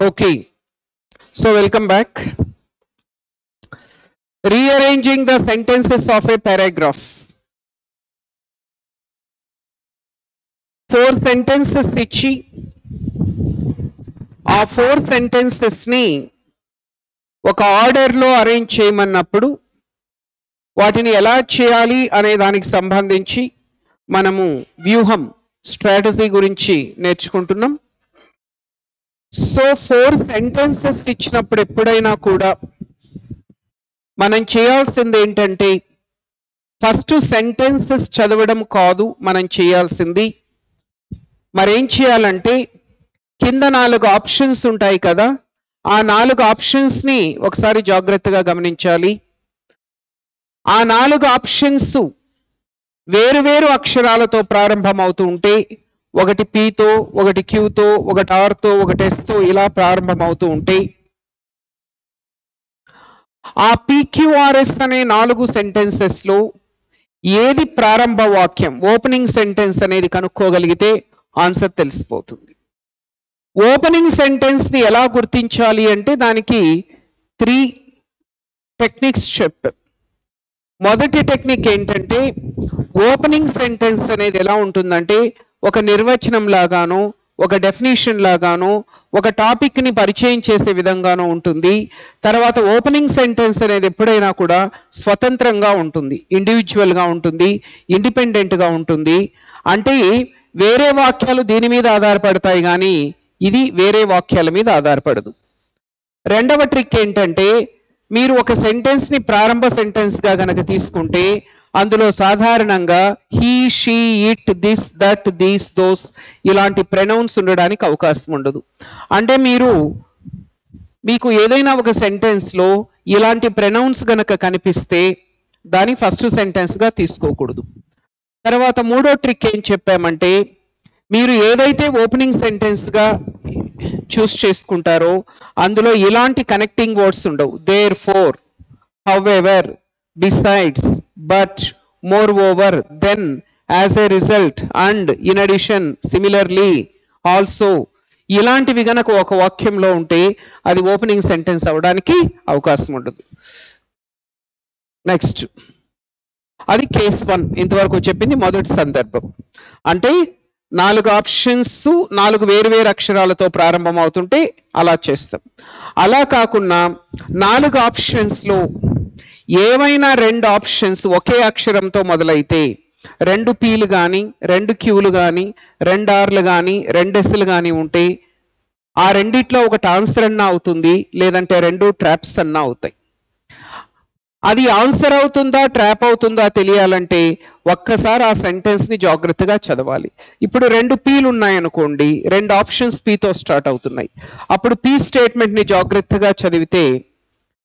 Okay. So welcome back. Rearranging the sentences of a paragraph. Four sentences ఇచ్చి ఆ four సెంటెన్సెస్ని ఒక ఆర్డర్లో అరేంజ్ చేయమన్నప్పుడు వాటిని ఎలా చేయాలి అనే దానికి సంబంధించి మనము వ్యూహం స్ట్రాటజీ గురించి నేర్చుకుంటున్నాం సో ఫోర్ సెంటెన్సెస్ ఇచ్చినప్పుడు ఎప్పుడైనా కూడా మనం చేయాల్సింది ఏంటంటే ఫస్ట్ సెంటెన్సెస్ చదవడం కాదు మనం చేయాల్సింది. మరేం చేయాలంటే కింద నాలుగు ఆప్షన్స్ ఉంటాయి కదా ఆ నాలుగు ఆప్షన్స్ని ఒకసారి జాగ్రత్తగా గమనించాలి. ఆ నాలుగు ఆప్షన్స్ వేరు వేరు అక్షరాలతో ప్రారంభమవుతూ ఉంటే ఒకటి పీతో ఒకటి క్యూతో ఒకటి ఆర్తో ఒకటి ఎస్తో ఇలా ప్రారంభమవుతూ ఉంటే ఆ పీక్యూఆర్ఎస్ అనే నాలుగు సెంటెన్సెస్లో ఏది ప్రారంభ వాక్యం ఓపెనింగ్ సెంటెన్స్ అనేది కనుక్కోగలిగితే ఆన్సర్ తెలిసిపోతుంది. ఓపెనింగ్ సెంటెన్స్ని ఎలా గుర్తించాలి అంటే దానికి త్రీ టెక్నిక్స్ చెప్పాం. మొదటి టెక్నిక్ ఏంటంటే ఓపెనింగ్ సెంటెన్స్ అనేది ఎలా ఉంటుందంటే ఒక నిర్వచనం లాగాను ఒక డెఫినేషన్ లాగాను ఒక టాపిక్ని పరిచయం చేసే విధంగానూ ఉంటుంది. తర్వాత ఓపెనింగ్ సెంటెన్స్ అనేది ఎప్పుడైనా కూడా స్వతంత్రంగా ఉంటుంది ఇండివిజువల్గా ఉంటుంది ఇండిపెండెంట్గా ఉంటుంది. అంటే వేరే వాక్యాలు దీని మీద ఆధారపడతాయి కానీ ఇది వేరే వాక్యాల మీద ఆధారపడదు. రెండవ ట్రిక్ ఏంటంటే మీరు ఒక సెంటెన్స్ని ప్రారంభ సెంటెన్స్గా గనక తీసుకుంటే అందులో సాధారణంగా he she it this that these those ఇలాంటి ప్రొనౌన్స్ ఉండడానికి అవకాశం ఉండదు. అంటే మీరు మీకు ఏదైనా ఒక సెంటెన్స్లో ఇలాంటి ప్రొనౌన్స్ గనక కనిపిస్తే దాని ఫస్ట్ సెంటెన్స్గా తీసుకోకూడదు. తర్వాత మూడో ట్రిక్ ఏం చెప్పామంటే మీరు ఏదైతే ఓపెనింగ్ సెంటెన్స్గా చూస్ చేసుకుంటారో అందులో ఇలాంటి కనెక్టింగ్ వర్డ్స్ ఉండవు. Therefore however but moreover then as a result and in addition similarly also ఇలాంటివి గనక ఒక వాక్యంలో ఉంటే అది ఓపెనింగ్ సెంటెన్స్ అవడానికి అవకాశం ఉండదు. నెక్స్ట్ అది కేస్ వన్ ఇంతవరకు చెప్పింది మొదటి సందర్భం. అంటే నాలుగు ఆప్షన్స్ నాలుగు వేరు వేరు అక్షరాలతో ప్రారంభం అవుతుంటే అలా చేస్తాం. అలా కాకుండా నాలుగు ఆప్షన్స్లో ఏవైనా రెండు ఆప్షన్స్ ఒకే అక్షరంతో మొదలైతే రెండు పీలు కానీ రెండు క్యూలు కానీ రెండు ఆర్లు కానీ రెండు ఎస్లు కానీ ఉంటే ఆ రెండిట్లో ఒకటి ఆన్సర్ అన్నా అవుతుంది లేదంటే రెండు ట్రాప్స్ అన్నా అవుతాయి. అది ఆన్సర్ అవుతుందా ట్రాప్ అవుతుందా తెలియాలంటే ఒక్కసారి ఆ సెంటెన్స్ని జాగ్రత్తగా చదవాలి. ఇప్పుడు రెండు పీలు ఉన్నాయనుకోండి రెండు ఆప్షన్స్ పీతో స్టార్ట్ అవుతున్నాయి. అప్పుడు పీ స్టేట్మెంట్ని జాగ్రత్తగా చదివితే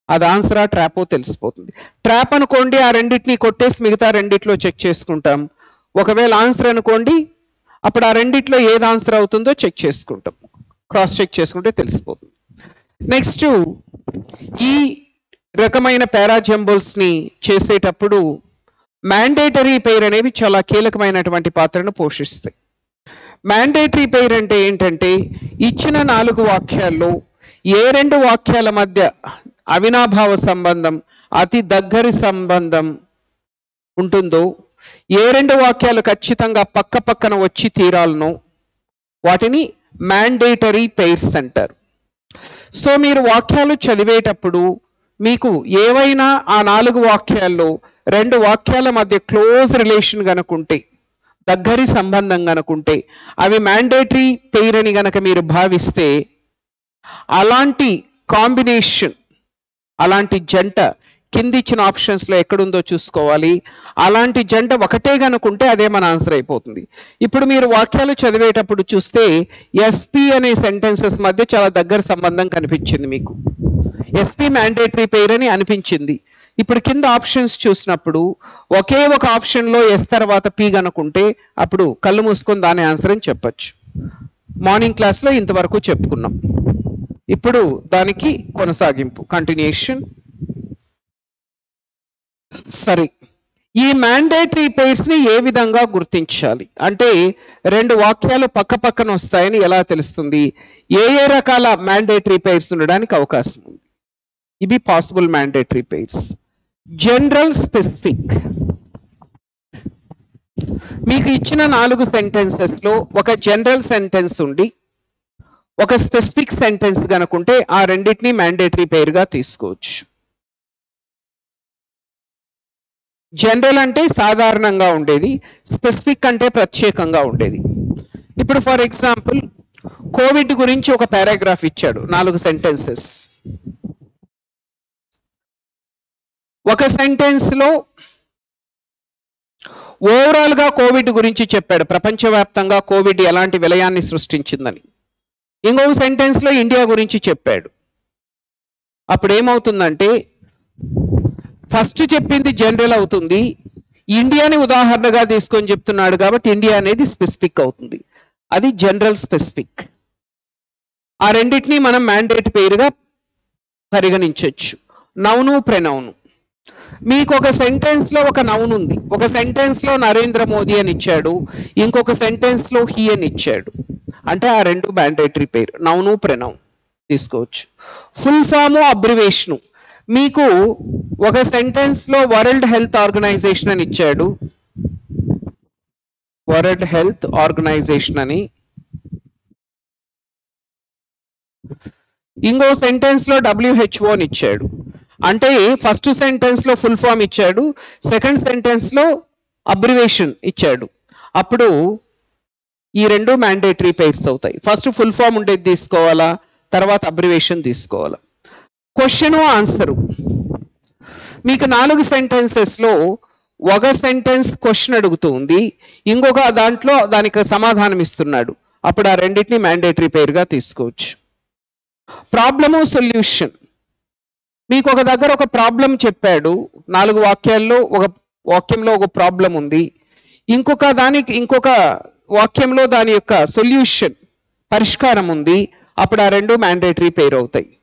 అది ఆన్సరా ట్రాపో తెలిసిపోతుంది. ట్రాప్ అనుకోండి ఆ రెండింటిని కొట్టేసి మిగతా రెండిట్లో చెక్ చేసుకుంటాం. ఒకవేళ ఆన్సర్ అనుకోండి అప్పుడు ఆ రెండిట్లో ఏది ఆన్సర్ అవుతుందో చెక్ చేసుకుంటాం. క్రాస్ చెక్ చేసుకుంటే తెలిసిపోతుంది. నెక్స్ట్ ఈ రకమైన పారాజంబుల్స్ని చేసేటప్పుడు మ్యాండేటరీ పెయిర్ అనేవి చాలా కీలకమైనటువంటి పాత్రను పోషిస్తాయి. మ్యాండేటరీ పెయిర్ అంటే ఏంటంటే ఇచ్చిన నాలుగు వాక్యాల్లో ఏ రెండు వాక్యాల మధ్య అవినాభావ సంబంధం అతి దగ్గరి సంబంధం ఉంటుందో ఏ రెండు వాక్యాలు ఖచ్చితంగా పక్క పక్కన వచ్చి తీరాలను వాటిని మ్యాండేటరీ పెయిర్స్ అంటారు సో మీరు వాక్యాలు చదివేటప్పుడు మీకు ఏవైనా ఆ నాలుగు వాక్యాల్లో రెండు వాక్యాల మధ్య క్లోజ్ రిలేషన్ కనుకుంటే దగ్గరి సంబంధం కనుకుంటే అవి మ్యాండేటరీ పెయిర్ అని గనక మీరు భావిస్తే అలాంటి కాంబినేషన్ అలాంటి జంట కింది ఇచ్చిన ఆప్షన్స్లో ఎక్కడుందో చూసుకోవాలి. అలాంటి జంట ఒకటే కనుకుంటే అదే మన ఆన్సర్ అయిపోతుంది. ఇప్పుడు మీరు వాక్యాలు చదివేటప్పుడు చూస్తే ఎస్పి అనే సెంటెన్సెస్ మధ్య చాలా దగ్గర సంబంధం కనిపించింది మీకు. ఎస్పి మ్యాండేటరీ పేర్ అని అనిపించింది. ఇప్పుడు కింద ఆప్షన్స్ చూసినప్పుడు ఒకే ఒక ఆప్షన్లో ఎస్ తర్వాత పి కనుకుంటే అప్పుడు కళ్ళు మూసుకొని దాని ఆన్సర్ అని చెప్పొచ్చు. మార్నింగ్ క్లాస్లో ఇంతవరకు చెప్పుకున్నాం. ఇప్పుడు దానికి కొనసాగింపు కంటిన్యూషన్ సరే ఈ మ్యాండేటరీ పేర్స్ని ఏ విధంగా గుర్తించాలి? అంటే రెండు వాక్యాలు పక్క పక్కన వస్తాయని ఎలా తెలుస్తుంది? ఏ ఏ రకాల మ్యాండేటరీ పేర్స్ ఉండడానికి అవకాశం ఉంది? ఇవి possible mandatory pairs general specific మీకు ఇచ్చిన నాలుగు సెంటెన్సెస్లో ఒక జనరల్ సెంటెన్స్ ఉండి ఒక స్పెసిఫిక్ సెంటెన్స్ కనుకుంటే ఆ రెండింటిని మ్యాండేటరీ పేరుగా తీసుకోవచ్చు. జనరల్ అంటే సాధారణంగా ఉండేది స్పెసిఫిక్ అంటే ప్రత్యేకంగా ఉండేది. ఇప్పుడు ఫర్ ఎగ్జాంపుల్ కోవిడ్ గురించి ఒక పారాగ్రాఫ్ ఇచ్చాడు నాలుగు సెంటెన్సెస్ ఒక సెంటెన్స్లో ఓవరాల్గా కోవిడ్ గురించి చెప్పాడు ప్రపంచవ్యాప్తంగా కోవిడ్ ఎలాంటి విలయాన్ని సృష్టించిందని. ఇంకొక సెంటెన్స్లో ఇండియా గురించి చెప్పాడు. అప్పుడు ఏమవుతుందంటే ఫస్ట్ చెప్పింది జనరల్ అవుతుంది. ఇండియాని ఉదాహరణగా తీసుకొని చెప్తున్నాడు కాబట్టి ఇండియా అనేది స్పెసిఫిక్ అవుతుంది. అది జనరల్ స్పెసిఫిక్ ఆ రెండింటిని మనం మ్యాండేట్ పేరుగా పరిగణించవచ్చు నౌను ప్రెనౌను మీకు ఒక సెంటెన్స్లో ఒక నౌన్ ఉంది. ఒక సెంటెన్స్లో నరేంద్ర మోదీ అని ఇచ్చాడు. ఇంకొక సెంటెన్స్లో హీ అని ఇచ్చాడు. అంటే ఆ రెండు మ్యాండేటరీ పేరు. నౌను ప్రెనౌన్ తీసుకోవచ్చు. ఫుల్ ఫాము అబ్రివేషను మీకు ఒక సెంటెన్స్లో వరల్డ్ హెల్త్ ఆర్గనైజేషన్ అని ఇచ్చాడు. వరల్డ్ హెల్త్ ఆర్గనైజేషన్ అని. ఇంకో సెంటెన్స్లో డబ్ల్యూహెచ్ఓ అని ఇచ్చాడు. అంటే ఫస్ట్ సెంటెన్స్లో ఫుల్ ఫామ్ ఇచ్చాడు సెకండ్ సెంటెన్స్లో అబ్రివేషన్ ఇచ్చాడు. అప్పుడు ఈ రెండు మ్యాండేటరీ పేర్స్ అవుతాయి. ఫస్ట్ ఫుల్ ఫామ్ ఉండేది తీసుకోవాలా తర్వాత అబ్రివేషన్ తీసుకోవాలా? క్వశ్చను ఆన్సరు మీకు నాలుగు సెంటెన్సెస్లో ఒక సెంటెన్స్ క్వశ్చన్ అడుగుతుంది ఇంకొక దాంట్లో దానికి సమాధానం ఇస్తున్నాడు. అప్పుడు ఆ రెండింటిని మ్యాండేటరీ పేరుగా తీసుకోవచ్చు. ప్రాబ్లము సొల్యూషన్ మీకు ఒక దగ్గర ఒక ప్రాబ్లం చెప్పాడు. నాలుగు వాక్యాల్లో ఒక వాక్యంలో ఒక ప్రాబ్లం ఉంది. ఇంకొక దానికి ఇంకొక వాక్యంలో దాని యొక్క సొల్యూషన్ పరిష్కారం ఉంది. అప్పుడు ఆ రెండు మ్యాండేటరీ పేరు అవుతాయి.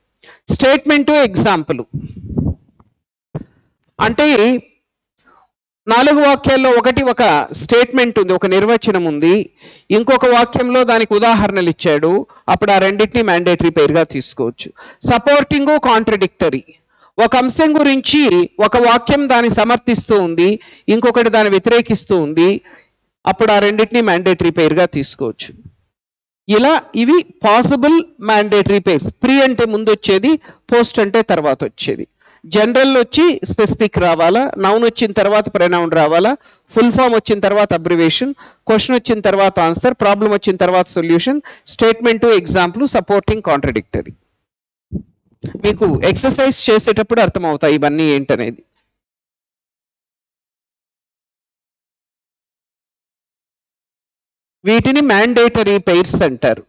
Statement example. అంటే నాలుగు వాక్యాల్లో ఒకటి ఒక స్టేట్మెంట్ ఉంది ఒక నిర్వచనం ఉంది. ఇంకొక వాక్యంలో దానికి ఉదాహరణలు ఇచ్చాడు. అప్పుడు ఆ రెండింటిని మ్యాండేటరీ పేరుగా తీసుకోవచ్చు. Supporting contradictory. ఒక అంశం గురించి ఒక వాక్యం దాన్ని సమర్థిస్తూ ఉంది ఇంకొకటి దాన్ని వ్యతిరేకిస్తూ ఉంది అప్పుడు ఆ రెండింటిని మ్యాండేటరీ పేరుగా తీసుకోవచ్చు. ఇలా ఇవి పాసిబుల్ మ్యాండేటరీ పేర్స్ ప్రీ అంటే ముందు వచ్చేది పోస్ట్ అంటే తర్వాత వచ్చేది జనరల్ వచ్చి స్పెసిఫిక్ రావాలా నౌన్ వచ్చిన తర్వాత ప్రనౌన్ రావాలా ఫుల్ ఫామ్ వచ్చిన తర్వాత అబ్రివేషన్ క్వశ్చన్ వచ్చిన తర్వాత ఆన్సర్ ప్రాబ్లం వచ్చిన తర్వాత solution statement example supporting contradictory మీకు ఎక్సర్సైజ్ చేసేటప్పుడు అర్థమవుతాయి ఇవన్నీ ఏంటనేది. వీటిని మ్యాండేటరీ పెయిర్స్ అంటారు.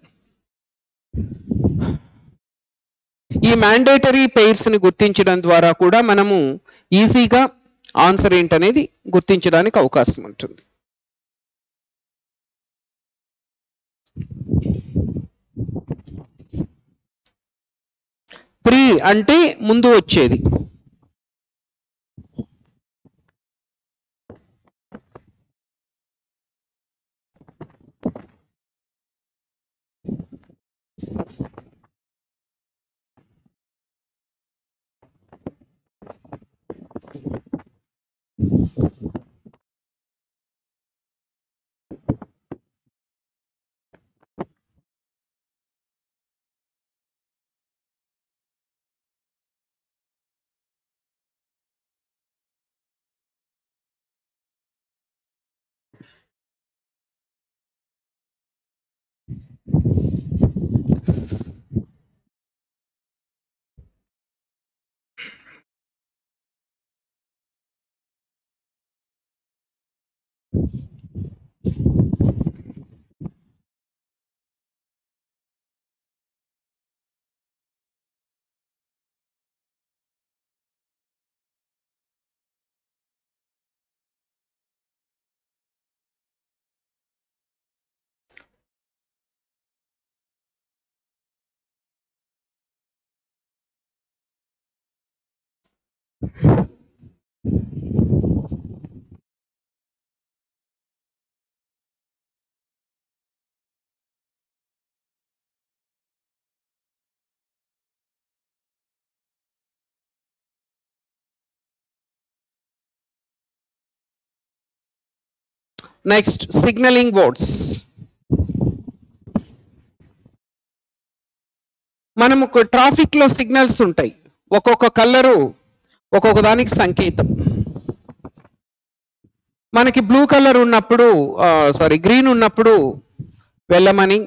ఈ మ్యాండేటరీ పెయిర్స్ని గుర్తించడం ద్వారా కూడా మనము ఈజీగా ఆన్సర్ ఏంటనేది గుర్తించడానికి అవకాశం ఉంటుంది. ప్రీ అంటే ముందు వచ్చేది. నెక్స్ట్ సిగ్నలింగ్ బోర్డ్స్ మనము ట్రాఫిక్లో సిగ్నల్స్ ఉంటాయి. ఒక్కొక్క కలరు ఒక్కొక్క దానికి సంకేతం. మనకి బ్లూ కలర్ ఉన్నప్పుడు సారీ గ్రీన్ ఉన్నప్పుడు వెళ్ళమని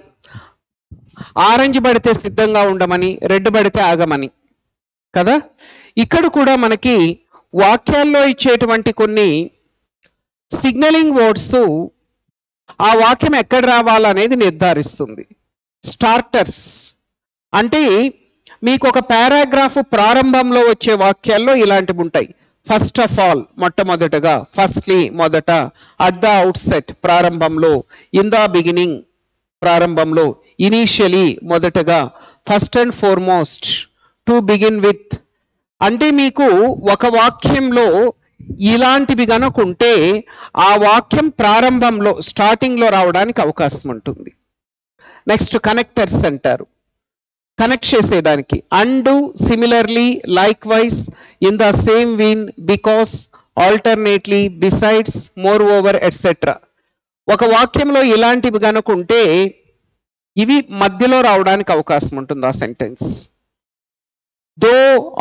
ఆరెంజ్ పడితే సిద్ధంగా ఉండమని రెడ్ పడితే ఆగమని కదా? ఇక్కడ కూడా మనకి వాక్యాల్లో ఇచ్చేటువంటి కొన్ని సిగ్నలింగ్ వర్డ్స్ ఆ వాక్యం ఎక్కడ రావాలనేది నిర్ధారిస్తుంది. స్టార్టర్స్ అంటే మీకు ఒక పారాగ్రాఫ్ ప్రారంభంలో వచ్చే వాక్యాల్లో ఇలాంటివి ఉంటాయి ఫస్ట్ ఆఫ్ ఆల్ మొట్టమొదటగా ఫస్ట్లీ మొదట అట్ ద అవుట్సెట్ ప్రారంభంలో ఇన్ ద బిగినింగ్ ప్రారంభంలో ఇనీషియలీ మొదటగా first and foremost to begin with అంటే మీకు ఒక వాక్యంలో ఇలాంటివి కనుకుంటే ఆ వాక్యం ప్రారంభంలో స్టార్టింగ్లో రావడానికి అవకాశం ఉంటుంది నెక్స్ట్ కనెక్టర్స్ అంటారు. కనెక్ట్ చేసేదానికి. And similarly likewise in the same vein because alternately besides moreover etcetera ఒక వాక్యంలో ఇలాంటివి గనుకుంటే ఇవి మధ్యలో రావడానికి అవకాశం ఉంటుంది ఆ sentence though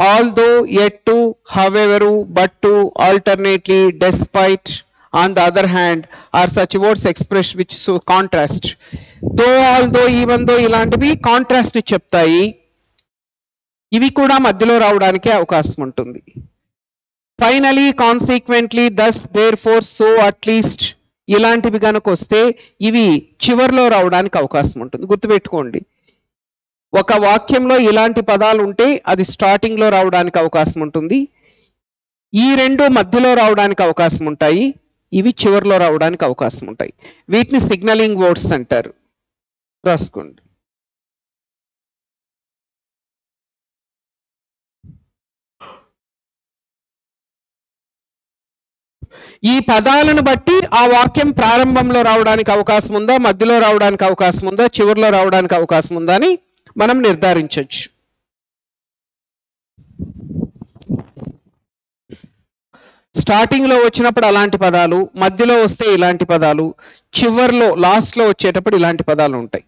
although yet to however but to alternately despite on the other hand or such words express which so contrast though although even though ఇలాంటివి కాంట్రాస్ట్ చెప్తాయి. ఇవి కూడా మధ్యలో రావడానికి అవకాశం ఉంటుంది. Finally consequently thus therefore so at least ఇలాంటివి కనుక వస్తే ఇవి చివర్లో రావడానికి అవకాశం ఉంటుంది. గుర్తుపెట్టుకోండి. ఒక వాక్యంలో ఇలాంటి పదాలు ఉంటే అది స్టార్టింగ్లో రావడానికి అవకాశం ఉంటుంది. ఈ రెండు మధ్యలో రావడానికి అవకాశం ఉంటాయి. ఇవి చివర్లో రావడానికి అవకాశం ఉంటాయి. వీటిని సిగ్నలింగ్ వర్డ్స్ అంటారు. రాసుకోండి. ఈ పదాలను బట్టి ఆ వాక్యం ప్రారంభంలో రావడానికి అవకాశం ఉందా? మధ్యలో రావడానికి అవకాశం ఉందా? చివరిలో రావడానికి అవకాశం ఉందా అని మనం నిర్ధారించవచ్చు స్టార్టింగ్లో వచ్చినప్పుడు అలాంటి పదాలు మధ్యలో వస్తే ఇలాంటి పదాలు చివర్లో లాస్ట్లో వచ్చేటప్పుడు ఇలాంటి పదాలు ఉంటాయి.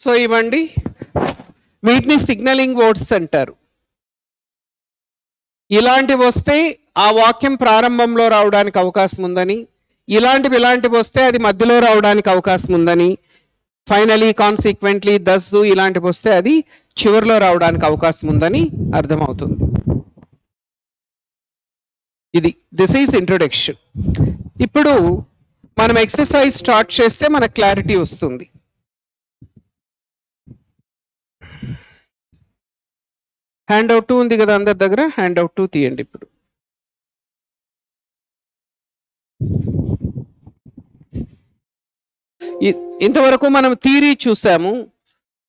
సో ఇవ్వండి. వీటిని సిగ్నలింగ్ వర్డ్స్ అంటారు. ఇలాంటివి వస్తే ఆ వాక్యం ప్రారంభంలో రావడానికి అవకాశం ఉందని ఇలాంటివి ఇలాంటివి వస్తే అది మధ్యలో రావడానికి అవకాశం ఉందని ఫైనలీ కాన్సిక్వెంట్లీ దస్ ఇలాంటివి వస్తే అది చివరిలో రావడానికి అవకాశం ఉందని అర్థమవుతుంది. ఇది దిస్ ఈజ్ ఇంట్రొడక్షన్ ఇప్పుడు మనం ఎక్సర్సైజ్ స్టార్ట్ చేస్తే మనకు క్లారిటీ వస్తుంది. హ్యాండ్ అవుట్ టూ ఉంది కదా అందరి దగ్గర? హ్యాండ్ అవుట్ టూ తీయండి ఇప్పుడు. ఇంతవరకు మనం థీరీ చూసాము.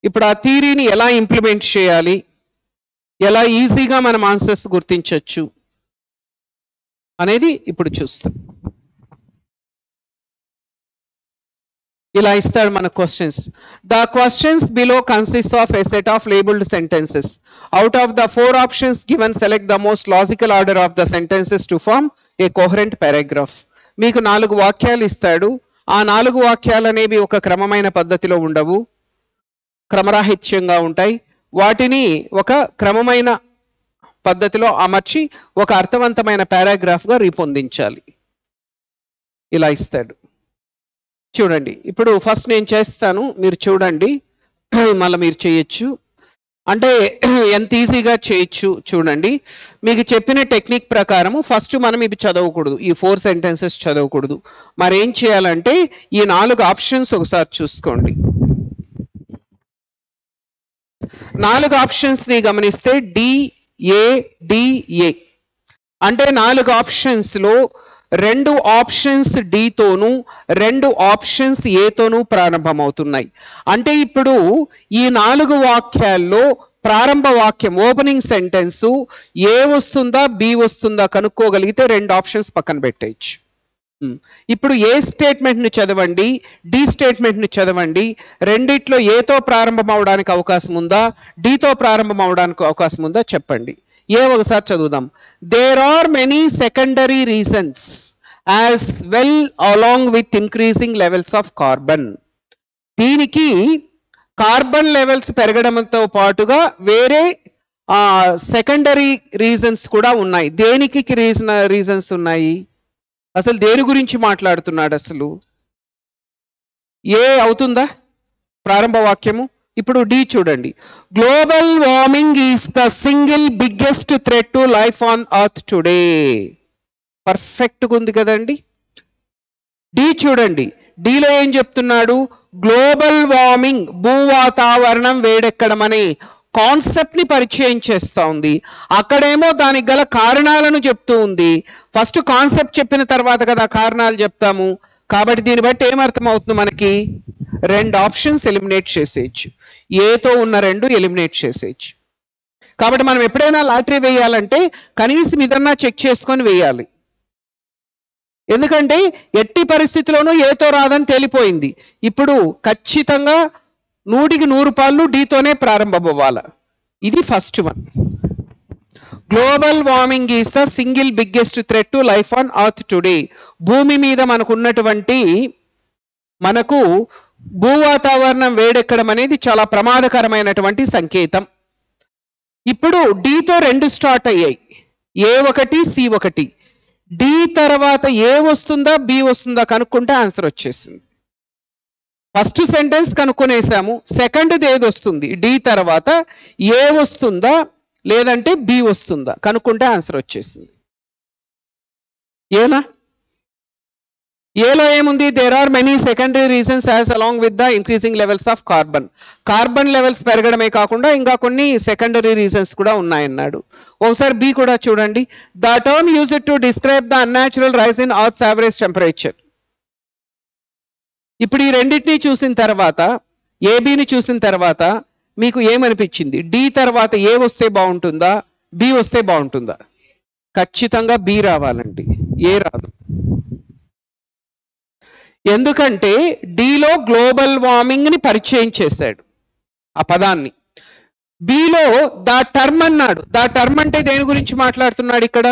ఇప్పుడు ఆ థీరీని ఎలా ఇంప్లిమెంట్ చేయాలి? ఎలా ఈజీగా మనం ఆన్సర్స్ గుర్తించవచ్చు అనేది ఇప్పుడు చూస్తాం. ఇలా ఇస్తాడు మన questions the questions below consist of a set of labelled sentences out of the four options given select the most logical order of the sentences to form a coherent paragraph మీకు నాలుగు వాక్యాలు ఇస్తాడు. ఆ నాలుగు వాక్యాలు అనేవి ఒక క్రమమైన పద్ధతిలో ఉండవు. క్రమరాహిత్యంగా ఉంటాయి. వాటిని ఒక క్రమమైన పద్ధతిలో అమర్చి ఒక అర్థవంతమైన పారాగ్రాఫ్గా రూపొందించాలి. ఇలా ఇస్తాడు. చూడండి. ఇప్పుడు ఫస్ట్ నేను చేస్తాను మీరు చూడండి. మళ్ళీ మీరు చేయొచ్చు. అంటే ఎంత ఈజీగా చేయొచ్చు చూడండి. మీకు చెప్పిన టెక్నిక్ ప్రకారము ఫస్ట్ మనం ఇవి చదవకూడదు. ఈ ఫోర్ సెంటెన్సెస్ చదవకూడదు. మరి ఏం చేయాలంటే ఈ నాలుగు ఆప్షన్స్ ఒకసారి చూసుకోండి. నాలుగు ఆప్షన్స్ని గమనిస్తే డి డిఏ అంటే నాలుగు ఆప్షన్స్లో రెండు ఆప్షన్స్ తోను రెండు ఆప్షన్స్ ఏతోనూ ప్రారంభమవుతున్నాయి. అంటే ఇప్పుడు ఈ నాలుగు వాక్యాల్లో ప్రారంభ వాక్యం ఓపెనింగ్ సెంటెన్స్ ఏ వస్తుందా బి వస్తుందా కనుక్కోగలిగితే రెండు ఆప్షన్స్ పక్కన పెట్టేయచ్చు. ఇప్పుడు ఏ స్టేట్మెంట్ని చదవండి డి స్టేట్మెంట్ని చదవండి. రెండిట్లో ఏతో ప్రారంభం అవడానికి అవకాశం ఉందా డితో ప్రారంభం అవడానికి అవకాశం ఉందా చెప్పండి. ఏ ఒకసారి చదువుదాం. There are many secondary reasons as well along with increasing levels of carbon దీనికి కార్బన్ లెవెల్స్ పెరగడంతో పాటుగా వేరే సెకండరీ రీజన్స్ కూడా ఉన్నాయి. దేనికి రీజన్ రీజన్స్ ఉన్నాయి? అసలు దేని గురించి మాట్లాడుతున్నాడు అసలు? ఏ అవుతుందా? ప్రారంభ వాక్యము? ఇప్పుడు డి చూడండి. Global warming is the single biggest threat to life on earth today పర్ఫెక్ట్గా ఉంది కదండి. డి చూడండి. డిలో ఏం చెప్తున్నాడు? గ్లోబల్ వార్మింగ్ భూ వాతావరణం వేడెక్కడం అనే కాన్సెప్ట్ని పరిచయం చేస్తూ ఉంది. అక్కడేమో దానికి గల కారణాలను చెప్తూ ఉంది. ఫస్ట్ కాన్సెప్ట్ చెప్పిన తర్వాత కదా కారణాలు చెప్తాము. కాబట్టి దీన్ని బట్టి ఏమర్థం అవుతుంది మనకి? రెండు ఆప్షన్స్ ఎలిమినేట్ చేసేయచ్చు. ఏతో ఉన్న రెండు ఎలిమినేట్ చేసేయచ్చు. కాబట్టి మనం ఎప్పుడైనా లాటరీ వేయాలంటే కనీసం ఇదన్నా చెక్ చేసుకొని వేయాలి. ఎందుకంటే ఎట్టి పరిస్థితిలోనూ ఏతో రాదని తేలిపోయింది. ఇప్పుడు ఖచ్చితంగా నూటికి నూరు పాళ్ళు డీతోనే ప్రారంభమవ్వాలి. ఇది first one. Global warming is the single biggest threat to life on earth today. భూమి మీద మనకు ఉన్నటువంటి మనకు భూ వాతావరణం వేడెక్కడం అనేది చాలా ప్రమాదకరమైనటువంటి సంకేతం. ఇప్పుడు డీతో రెండు స్టార్ట్ అయ్యాయి. ఏ ఒకటి సి ఒకటి. డి తర్వాత ఏ వస్తుందా బి వస్తుందా కనుక్కుంటే ఆన్సర్ వచ్చేసింది. ఫస్ట్ సెంటెన్స్ కనుక్కునేసాము. సెకండ్ది ఏది వస్తుంది? డి తర్వాత ఏ వస్తుందా లేదంటే బి వస్తుందా? కనుక్కుంటే ఆన్సర్ వచ్చేసింది. ఏనా? ఏలో ఏముంది? There are many secondary reasons as along with the increasing levels of carbon carbon levels పెరగడమే కాకుండా ఇంకా కొన్ని సెకండరీ రీజన్స్ కూడా ఉన్నాయన్నాడు. ఒకసారి బి కూడా చూడండి. The term use to describe the unnatural rise in earth average temperature ఇప్పుడు ఈ రెండింటిని చూసిన తర్వాత ఏబిని చూసిన తర్వాత మీకు ఏమనిపించింది? డి తర్వాత ఏ వస్తే బాగుంటుందా? బి వస్తే బాగుంటుందా? ఖచ్చితంగా బి రావాలండి. ఏ రాదు. ఎందుకంటే డిలో గ్లోబల్ వార్మింగ్ని పరిచయం చేశాడు ఆ పదాన్ని. బిలో ద టర్మ్ అన్నాడు. దా టర్మ్ అంటే దేని గురించి మాట్లాడుతున్నాడు ఇక్కడ?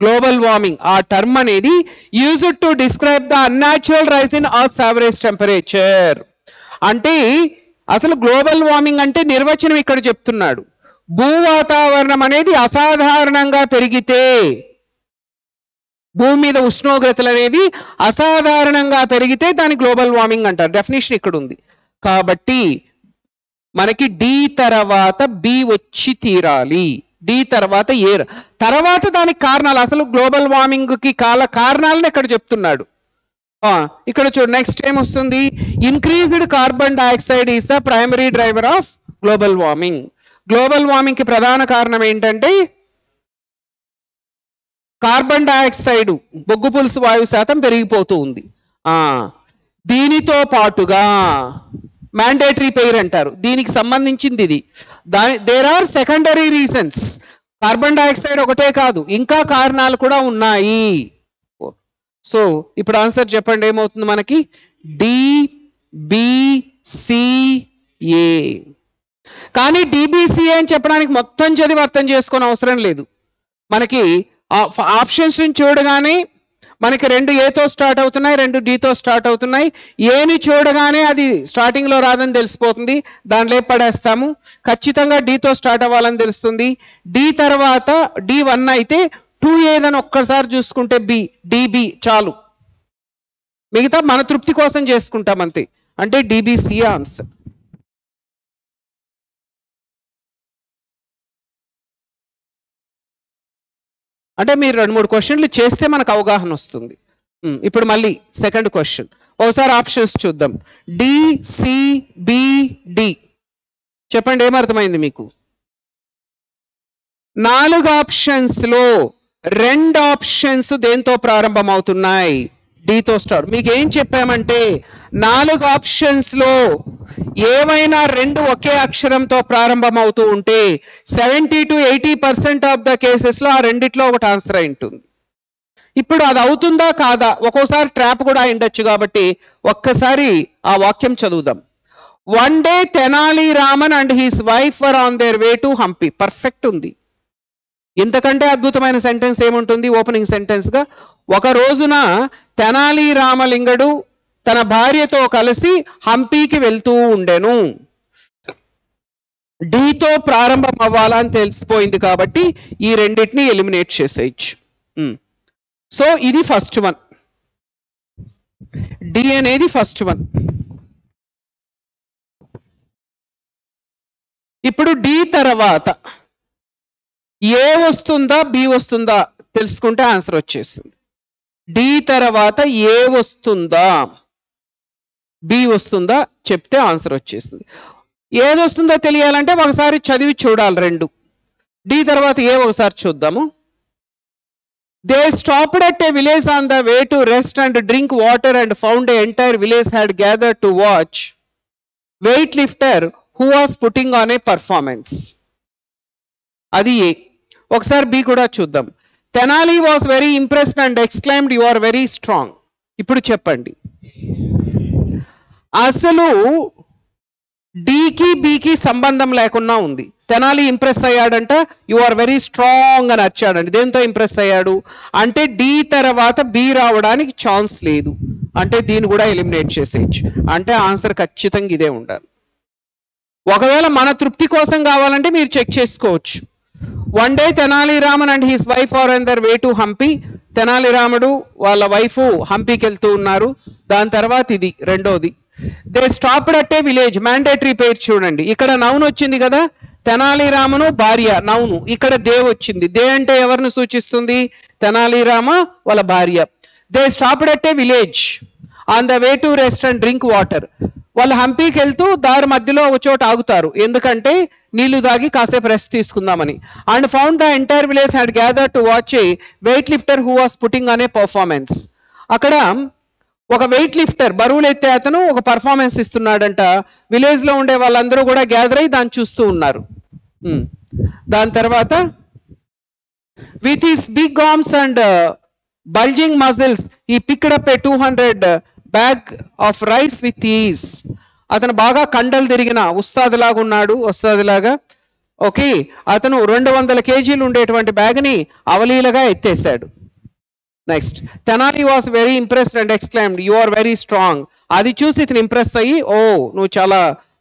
Global warming. ఆ టర్మ్ అనేది used to describe the unnatural rise in earth average temperature. అంటే అసలు గ్లోబల్ వార్మింగ్ అంటే నిర్వచనం ఇక్కడ చెప్తున్నాడు. భూ వాతావరణం అనేది అసాధారణంగా పెరిగితే భూమి మీద ఉష్ణోగ్రతలు అనేవి అసాధారణంగా పెరిగితే దాని గ్లోబల్ వార్మింగ్ అంటారు. డెఫినేషన్ ఇక్కడ ఉంది కాబట్టి మనకి డి తర్వాత బి వచ్చి తీరాలి. డి తర్వాత ఏ తర్వాత దానికి కారణాలు అసలు గ్లోబల్ వార్మింగ్కి కాల కారణాలను ఇక్కడ చెప్తున్నాడు. ఇక్కడ చూడు నెక్స్ట్ ఏం వస్తుంది? Increased carbon dioxide is the primary driver of global warming global వార్మింగ్కి ప్రధాన కారణం ఏంటంటే కార్బన్ డైఆక్సైడ్ బొగ్గు పులుసు వాయువు శాతం పెరిగిపోతూ ఉంది. దీనితో పాటుగా మ్యాండేటరీ పెయిర్ అంటారు. దీనికి సంబంధించింది ఇది. దాని there are secondary reasons carbon dioxide ఒకటే కాదు ఇంకా కారణాలు కూడా ఉన్నాయి. సో ఇప్పుడు ఆన్సర్ చెప్పండి ఏమవుతుంది మనకి? డి కానీ డిబిసిఏ అని చెప్పడానికి మొత్తం చదివి అర్థం చేసుకొని అవసరం లేదు. మనకి ఆప్షన్స్ని చూడగానే మనకి రెండు ఏతో స్టార్ట్ అవుతున్నాయి రెండు డితో స్టార్ట్ అవుతున్నాయి. ఏని చూడగానే అది స్టార్టింగ్లో రాదని తెలిసిపోతుంది. దానిలో పడేస్తాము? ఖచ్చితంగా డితో స్టార్ట్ అవ్వాలని తెలుస్తుంది. డి తర్వాత డి వన్ అయితే టూ ఏదని ఒక్కసారి చూసుకుంటే బి డిబి చాలు. మిగతా మన తృప్తి కోసం చేసుకుంటాం అంతే. అంటే డిబిసి ఆన్సర్. అంటే మీరు రెండు మూడు క్వశ్చన్లు చేస్తే మనకు అవగాహన వస్తుంది. ఇప్పుడు మళ్ళీ సెకండ్ క్వశ్చన్ ఒకసారి ఆప్షన్స్ చూద్దాం. డిసిబిడి చెప్పండి ఏమర్థమైంది మీకు? నాలుగు ఆప్షన్స్లో రెండు ఆప్షన్స్ దేంతో ప్రారంభమవుతున్నాయి? డితో స్టార్ మీకు ఏం చెప్పామంటే నాలుగు ఆప్షన్స్లో ఏమైనా రెండు ఒకే అక్షరంతో ప్రారంభమవుతూ ఉంటే seventy to eighty percent of the కేసెస్లో ఆ రెండిట్లో ఒకటి ఆన్సర్ అయి ఉంటుంది. ఇప్పుడు అది అవుతుందా కాదా? ఒక్కోసారి ట్రాప్ కూడా అయిండొచ్చు కాబట్టి ఒక్కసారి ఆ వాక్యం చదువుదాం. One day Tenali Raman and his wife were on their way to Hampi. Perfect ఉంది. ఇంతకంటే అద్భుతమైన సెంటెన్స్ ఏముంటుంది? ఓపెనింగ్ సెంటెన్స్గా ఒక రోజున తెనాలి రామలింగడు తన భార్యతో కలిసి హంపీకి వెళ్తూ ఉండెను. డీతో ప్రారంభం అవ్వాలని తెలిసిపోయింది కాబట్టి ఈ రెండింటిని ఎలిమినేట్ చేసేయచ్చు. సో ఇది ఫస్ట్ వన్. డి అనేది ఫస్ట్ వన్. ఇప్పుడు డి తర్వాత ఏ వస్తుందా బి వస్తుందా తెలుసుకుంటే ఆన్సర్ వచ్చేసింది డి తర్వాత ఏ వస్తుందా? బి వస్తుందా? చెప్తే ఆన్సర్ వచ్చేసింది ఏది వస్తుందో తెలియాలంటే ఒకసారి చదివి చూడాలి రెండు. డి తర్వాత ఏ ఒకసారి చూద్దాము. They stopped at a village on the way to rest and drink water and found a entire village had gather to watch. Weight lifter who was putting on a performance? అది A? ఒకసారి B కూడా చూద్దాం. Tenali was very impressed and exclaimed you are very strong ఇప్పుడు చెప్పండి. అసలు డీకి బీకి సంబంధం లేకుండా ఉంది. తెనాలి ఇంప్రెస్ అయ్యాడంట యు ఆర్ వెరీ స్ట్రాంగ్ అని వచ్చాడండి దేంతో ఇంప్రెస్ అయ్యాడు? అంటే డి తర్వాత బి రావడానికి ఛాన్స్ లేదు. అంటే దీన్ని కూడా ఎలిమినేట్ చేసేయచ్చు. అంటే ఆన్సర్ ఖచ్చితంగా ఇదే ఉండాలి. ఒకవేళ మన తృప్తి కోసం కావాలంటే మీరు చెక్ చేసుకోవచ్చు. One day Tenali Raman and his wife are and their way to Hampi Tenali Ramudu వాళ్ళ వైఫ్ హంపీకి వెళ్తూ ఉన్నారు. దాని తర్వాత ఇది రెండోది. They stopped at a village mandatory pair చూడండి. ఇక్కడ నౌన్ వచ్చింది కదా? తెనాలి రామను భార్య నౌను. ఇక్కడ దే వచ్చింది. దే అంటే ఎవరిని సూచిస్తుంది? తెనాలి రామ వాళ్ళ భార్య. They stopped at a village on the way to rest and drink water వాళ్ళు హంపీకి వెళ్తూ దారి మధ్యలో ఒక చోట ఆగుతారు. ఎందుకంటే నీళ్ళు తాగి కాసేపు రెస్ట్ తీసుకుందామని. And found the entire village had gather to watch a weight lifter who was putting అనే పర్ఫార్మెన్స్ అక్కడ ఒక వెయిట్ లిఫ్టర్ బరువులు ఎత్తే అతను ఒక పర్ఫార్మెన్స్ ఇస్తున్నాడంట. విలేజ్లో ఉండే వాళ్ళందరూ కూడా గ్యాదర్ అయ్యి దాన్ని చూస్తూ ఉన్నారు. Hmm. దాని తర్వాత with his big arms and bulging muscles he picked up a two hundred bag of rice with ease అతను బాగా కండలు తిరిగిన ఉస్తాదులాగా ఉన్నాడు ఉస్తాదులాగా. ఓకే అతను రెండు వందల కేజీలు ఉండేటువంటి బ్యాగ్ని అవలీలగా ఎత్తేసాడు next Tenali was very impressed and exclaimed you are very strong అది చూసి ఇతను ఇంప్రెస్ అయ్యి ఓ నువ్వు చాలా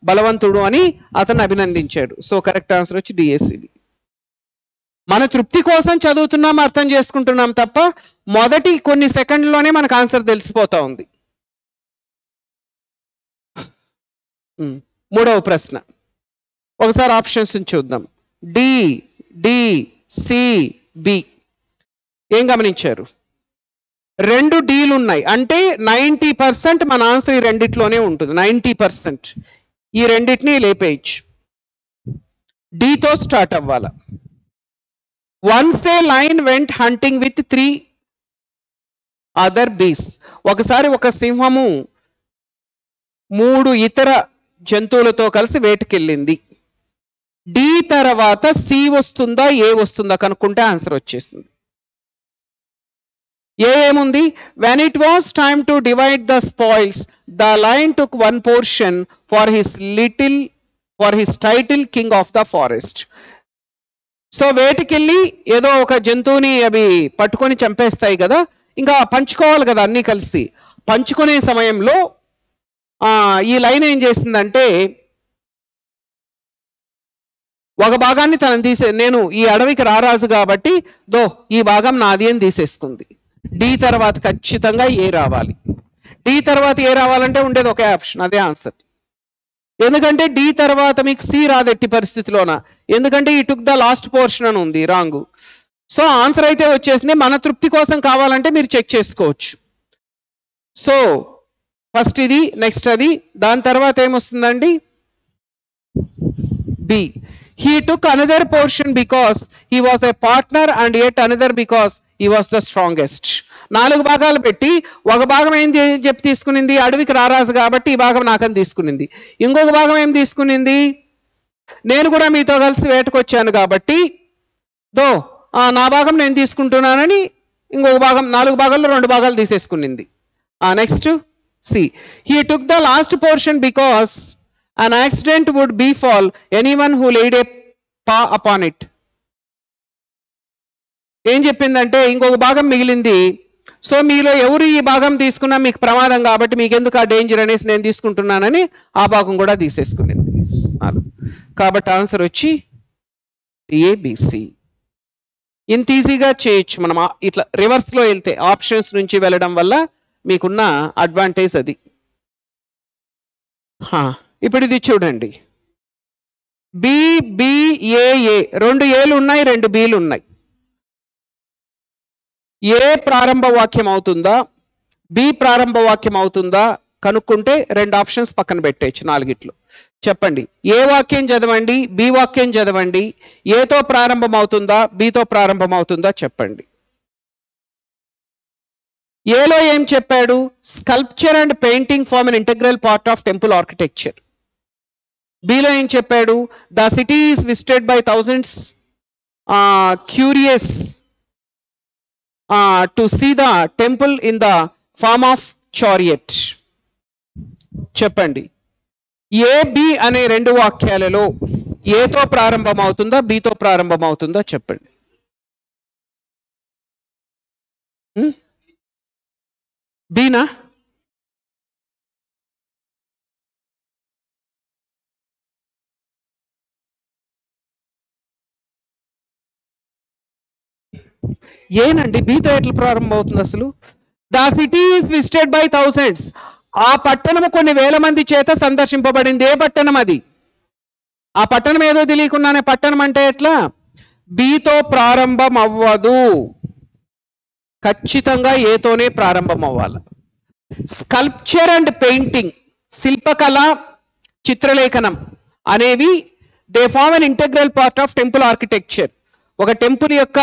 బలవంతుడు అని అతను అభినందించాడు. సో కరెక్ట్ ఆన్సర్ వచ్చి డిఎస్సిబి మన తృప్తి కోసం చదువుతున్నాం అర్థం చేసుకుంటున్నాం తప్ప మొదటి కొన్ని సెకండ్లోనే మనకు ఆన్సర్ తెలిసిపోతా ఉంది. మూడవ ప్రశ్న. ఒకసారి ఆప్షన్స్ చూద్దాం. డి డి సి బి ఏం గమనించారు? రెండు డీలు ఉన్నాయి. అంటే నైంటీ పర్సెంట్ మన ఆన్సర్ ఈ రెండిట్లోనే ఉంటుంది. Ninety percent. ఈ రెండిటిని లేపేయచ్చు. డీతో start అవ్వాల? Once a lion went hunting with three other beasts ఒకసారి ఒక సింహము మూడు ఇతర జంతువులతో కలిసి వేటకెళ్ళింది. డి తర్వాత సి వస్తుందా ఏ వస్తుందా కనుక్కుంటే ఆన్సర్ వచ్చేసింది. ఏ ఏముంది? When it was time to divide the spoils the lion took one portion for his little for his title king of the forest so వేటికెళ్ళి ఏదో ఒక జంతువుని అవి పట్టుకొని చంపేస్తాయి కదా ఇంకా పంచుకోవాలి కదా అన్నీ కలిసి. పంచుకునే సమయంలో ఈ లైన్ ఏం చేసిందంటే ఒక భాగాన్ని తనని తీసే నేను ఈ అడవికి రారాజు కాబట్టి దో ఈ భాగం నాది అని తీసేసుకుంది. డి తర్వాత ఖచ్చితంగా ఏ రావాలి? డి తర్వాత ఏ రావాలంటే ఉండేది ఒకే ఆప్షన్ అదే ఆన్సర్. ఎందుకంటే డి తర్వాత మీకు సి రాదు ఎట్టి పరిస్థితిలోన? ఎందుకంటే he took the last portion అని ఉంది రాంగ్. సో ఆన్సర్ అయితే వచ్చేసింది మన తృప్తి కోసం కావాలంటే మీరు చెక్ చేసుకోవచ్చు. సో ఫస్ట్ ఇది నెక్స్ట్ అది. దాని తర్వాత ఏమొస్తుందండి? B he took another portion because he was a partner and at another because he was the strongest నాలుగు భాగాలు పెట్టి ఒక భాగం ఏం చెప్పి తీసుకునింది? అడవికి రారాజు కాబట్టి ఈ భాగం నాకని తీసుకునింది. ఇంకొక భాగం ఏం తీసుకునింది? నేను కూడా మీతో కలిసి వేటకొచ్చాను కాబట్టి దో నా భాగం నేను తీసుకుంటున్నానని ఇంకొక భాగం నాలుగు భాగాల్లో రెండు భాగాలు తీసేసుకునింది. Next C he took the last portion because an accident would befall anyone who laid a paw upon it. It ఏం చెప్పిందంటే ఇంకొక భాగం మిగిలింది. సో మీలో ఎవరు ఈ భాగం తీసుకున్నా మీకు ప్రమాదం కాబట్టి మీకు ఎందుకు ఆ డేంజర్ అనేసి నేను తీసుకుంటున్నానని ఆ భాగం కూడా తీసేసుకునింది. కాబట్టి ఆన్సర్ వచ్చి ఏబిసి ఇంత ఈజీగా చేయొచ్చు. మనం ఇట్లా రివర్స్లో వెళ్తే ఆప్షన్స్ నుంచి వెళ్ళడం వల్ల మీకున్న అడ్వాంటేజ్ అది. ఇప్పుడు ఇది చూడండి. బిబిఏఏ రెండు ఏలు ఉన్నాయి రెండు బీలు ఉన్నాయి. ఏ ప్రారంభ వాక్యం అవుతుందా? బి ప్రారంభ వాక్యం అవుతుందా? కనుక్కుంటే రెండు ఆప్షన్స్ పక్కన పెట్టేయచ్చు నాలుగిట్లు. చెప్పండి. ఏ వాక్యం చదవండి బి వాక్యం చదవండి. ఏతో ప్రారంభం అవుతుందా బితో ప్రారంభం అవుతుందా చెప్పండి. ఏలో ఏం చెప్పాడు? Sculpture and painting form an integral part of temple architecture below ఏం చెప్పాడు? The city is visited by thousands curious to see the temple in the form of chariot చెప్పండి. ఏ బి అనే రెండు వాక్యాలలో ఏతో ప్రారంభం అవుతుందా బితో ప్రారంభమవుతుందా చెప్పండి. Hmm? బీనా ఏనండి? బీతో ఎట్లా ప్రారంభం అవుతుంది అసలు? The city is visited by thousands. ఆ పట్టణము కొన్ని వేల మంది చేత సందర్శింపబడింది. ఏ పట్టణం అది? ఆ పట్టణం ఏదో తెలియకుండానే పట్టణం అంటే ఎట్లా? బీతో ప్రారంభం అవ్వదు ఖచ్చితంగా ఏతోనే ప్రారంభం అవ్వాలి స్కల్ప్చర్ అండ్ పెయింటింగ్ శిల్పకళ చిత్రలేఖనం అనేవి they form an integral part of temple architecture ఒక టెంపుల్ యొక్క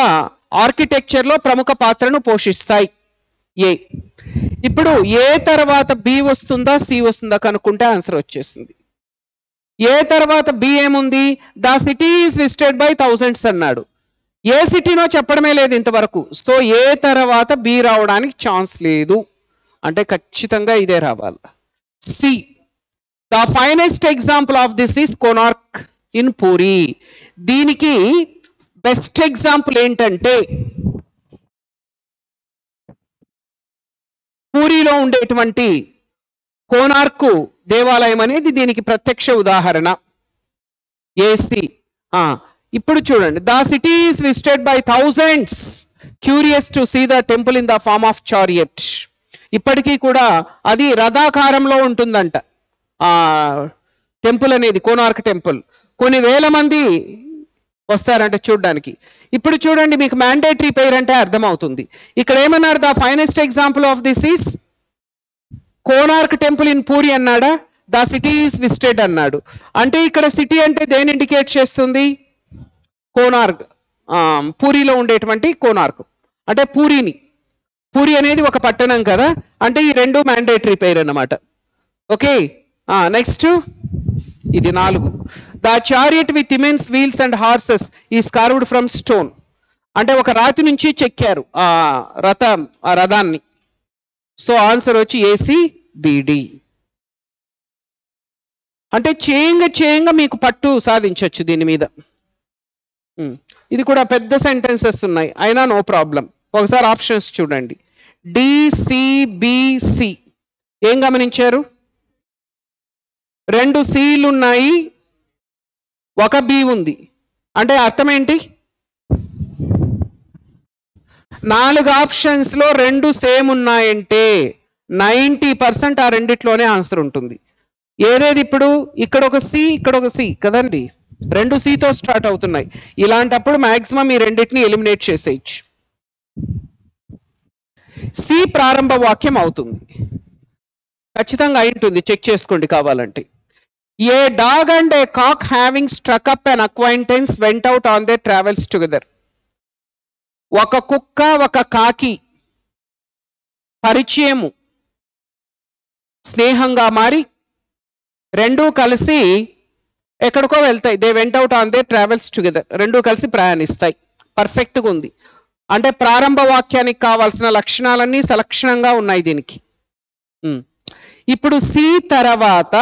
ఆర్కిటెక్చర్లో ప్రముఖ పాత్రను పోషిస్తాయి. ఏ? ఇప్పుడు ఏ తర్వాత బి వస్తుందా సి వస్తుందా కనుక్కుంటే ఆన్సర్ వచ్చేసింది. ఏ తర్వాత బి ఏముంది? The city is visited by thousands అన్నాడు. ఏ సిటీనో చెప్పడమే లేదు ఇంతవరకు. సో ఏ తర్వాత బి రావడానికి ఛాన్స్ లేదు. అంటే ఖచ్చితంగా ఇదే రావాలి. C the finest example of this is Konark in Puri. దీనికి బెస్ట్ ఎగ్జాంపుల్ ఏంటంటే పూరిలో ఉండేటువంటి కోనార్కు దేవాలయం అనేది దీనికి ప్రత్యక్ష ఉదాహరణ. ఏసీ ఇప్పుడు చూడండి the city is visited by thousands curious to see the temple in the form of chariot. ఇప్పటికీ కూడా అది రథాకారంలో ఉంటుందంట. ఆ టెంపుల్ అనేది కోనార్క్ టెంపుల్. కొన్ని వేల మంది వస్తారంట చూడడానికి. ఇప్పుడు చూడండి మీకు మ్యాండేటరీ పేర్ అంటే అర్థమవుతుంది. ఇక్కడ ఏమన్నారు the finest example of this is? Konark temple in Puri అన్నాడా? ద సిటీ ఈస్ విజిటెడ్ అన్నాడు. అంటే ఇక్కడ సిటీ అంటే దేని ఇండికేట్ చేస్తుంది? కోనార్క్ పూరిలో ఉండేటువంటి కోనార్క్. అంటే పూరిని. పూరి అనేది ఒక పట్టణం కదా. అంటే ఈ రెండు మ్యాండేటరీ పేరు అన్నమాట ఓకే నెక్స్ట్ ఇది నాలుగు. The chariot with immense wheels and horses is carved from stone అంటే ఒక రాతి నుంచి చెక్కారు ఆ రథం ఆ రథాన్ని. సో ఆన్సర్ వచ్చి ఏసీ బిడి అంటే చేయంగా చేయంగా మీకు పట్టు సాధించవచ్చు దీని మీద. ఇది కూడా పెద్ద సెంటెన్సెస్ ఉన్నాయి. అయినా నో ప్రాబ్లం ఒకసారి ఆప్షన్స్ చూడండి. డిసిబిసి ఏం గమనించారు? రెండు సీలు ఉన్నాయి ఒక బి ఉంది. అంటే అర్థం ఏంటి? నాలుగు ఆప్షన్స్లో రెండు సేమ్ ఉన్నాయంటే నైంటీ పర్సెంట్ ఆ రెండిట్లోనే ఆన్సర్ ఉంటుంది. ఏదేది ఇప్పుడు? ఇక్కడ ఒక సి ఇక్కడ ఒక సి కదండి. రెండు సితో స్టార్ట్ అవుతున్నాయి. ఇలాంటప్పుడు మాక్సిమం ఈ రెండింటిని ఎలిమినేట్ చేసేయచ్చు. సి ప్రారంభ వాక్యం అవుతుంది. ఖచ్చితంగా అయి ఉంటుంది చెక్ చేసుకోండి కావాలంటే. A dog and a cock having struck up an acquaintance went out on their travels together. ఒక కుక్క ఒక కాకి పరిచయము స్నేహంగా మారి రెండూ కలిసి ఎక్కడికో వెళ్తాయి. They went out on their travels together రెండు కలిసి ప్రయాణిస్తాయి. పర్ఫెక్ట్గా ఉంది. అంటే ప్రారంభ వాక్యానికి కావాల్సిన లక్షణాలన్నీ సలక్షణంగా ఉన్నాయి దీనికి. ఇప్పుడు సి తర్వాత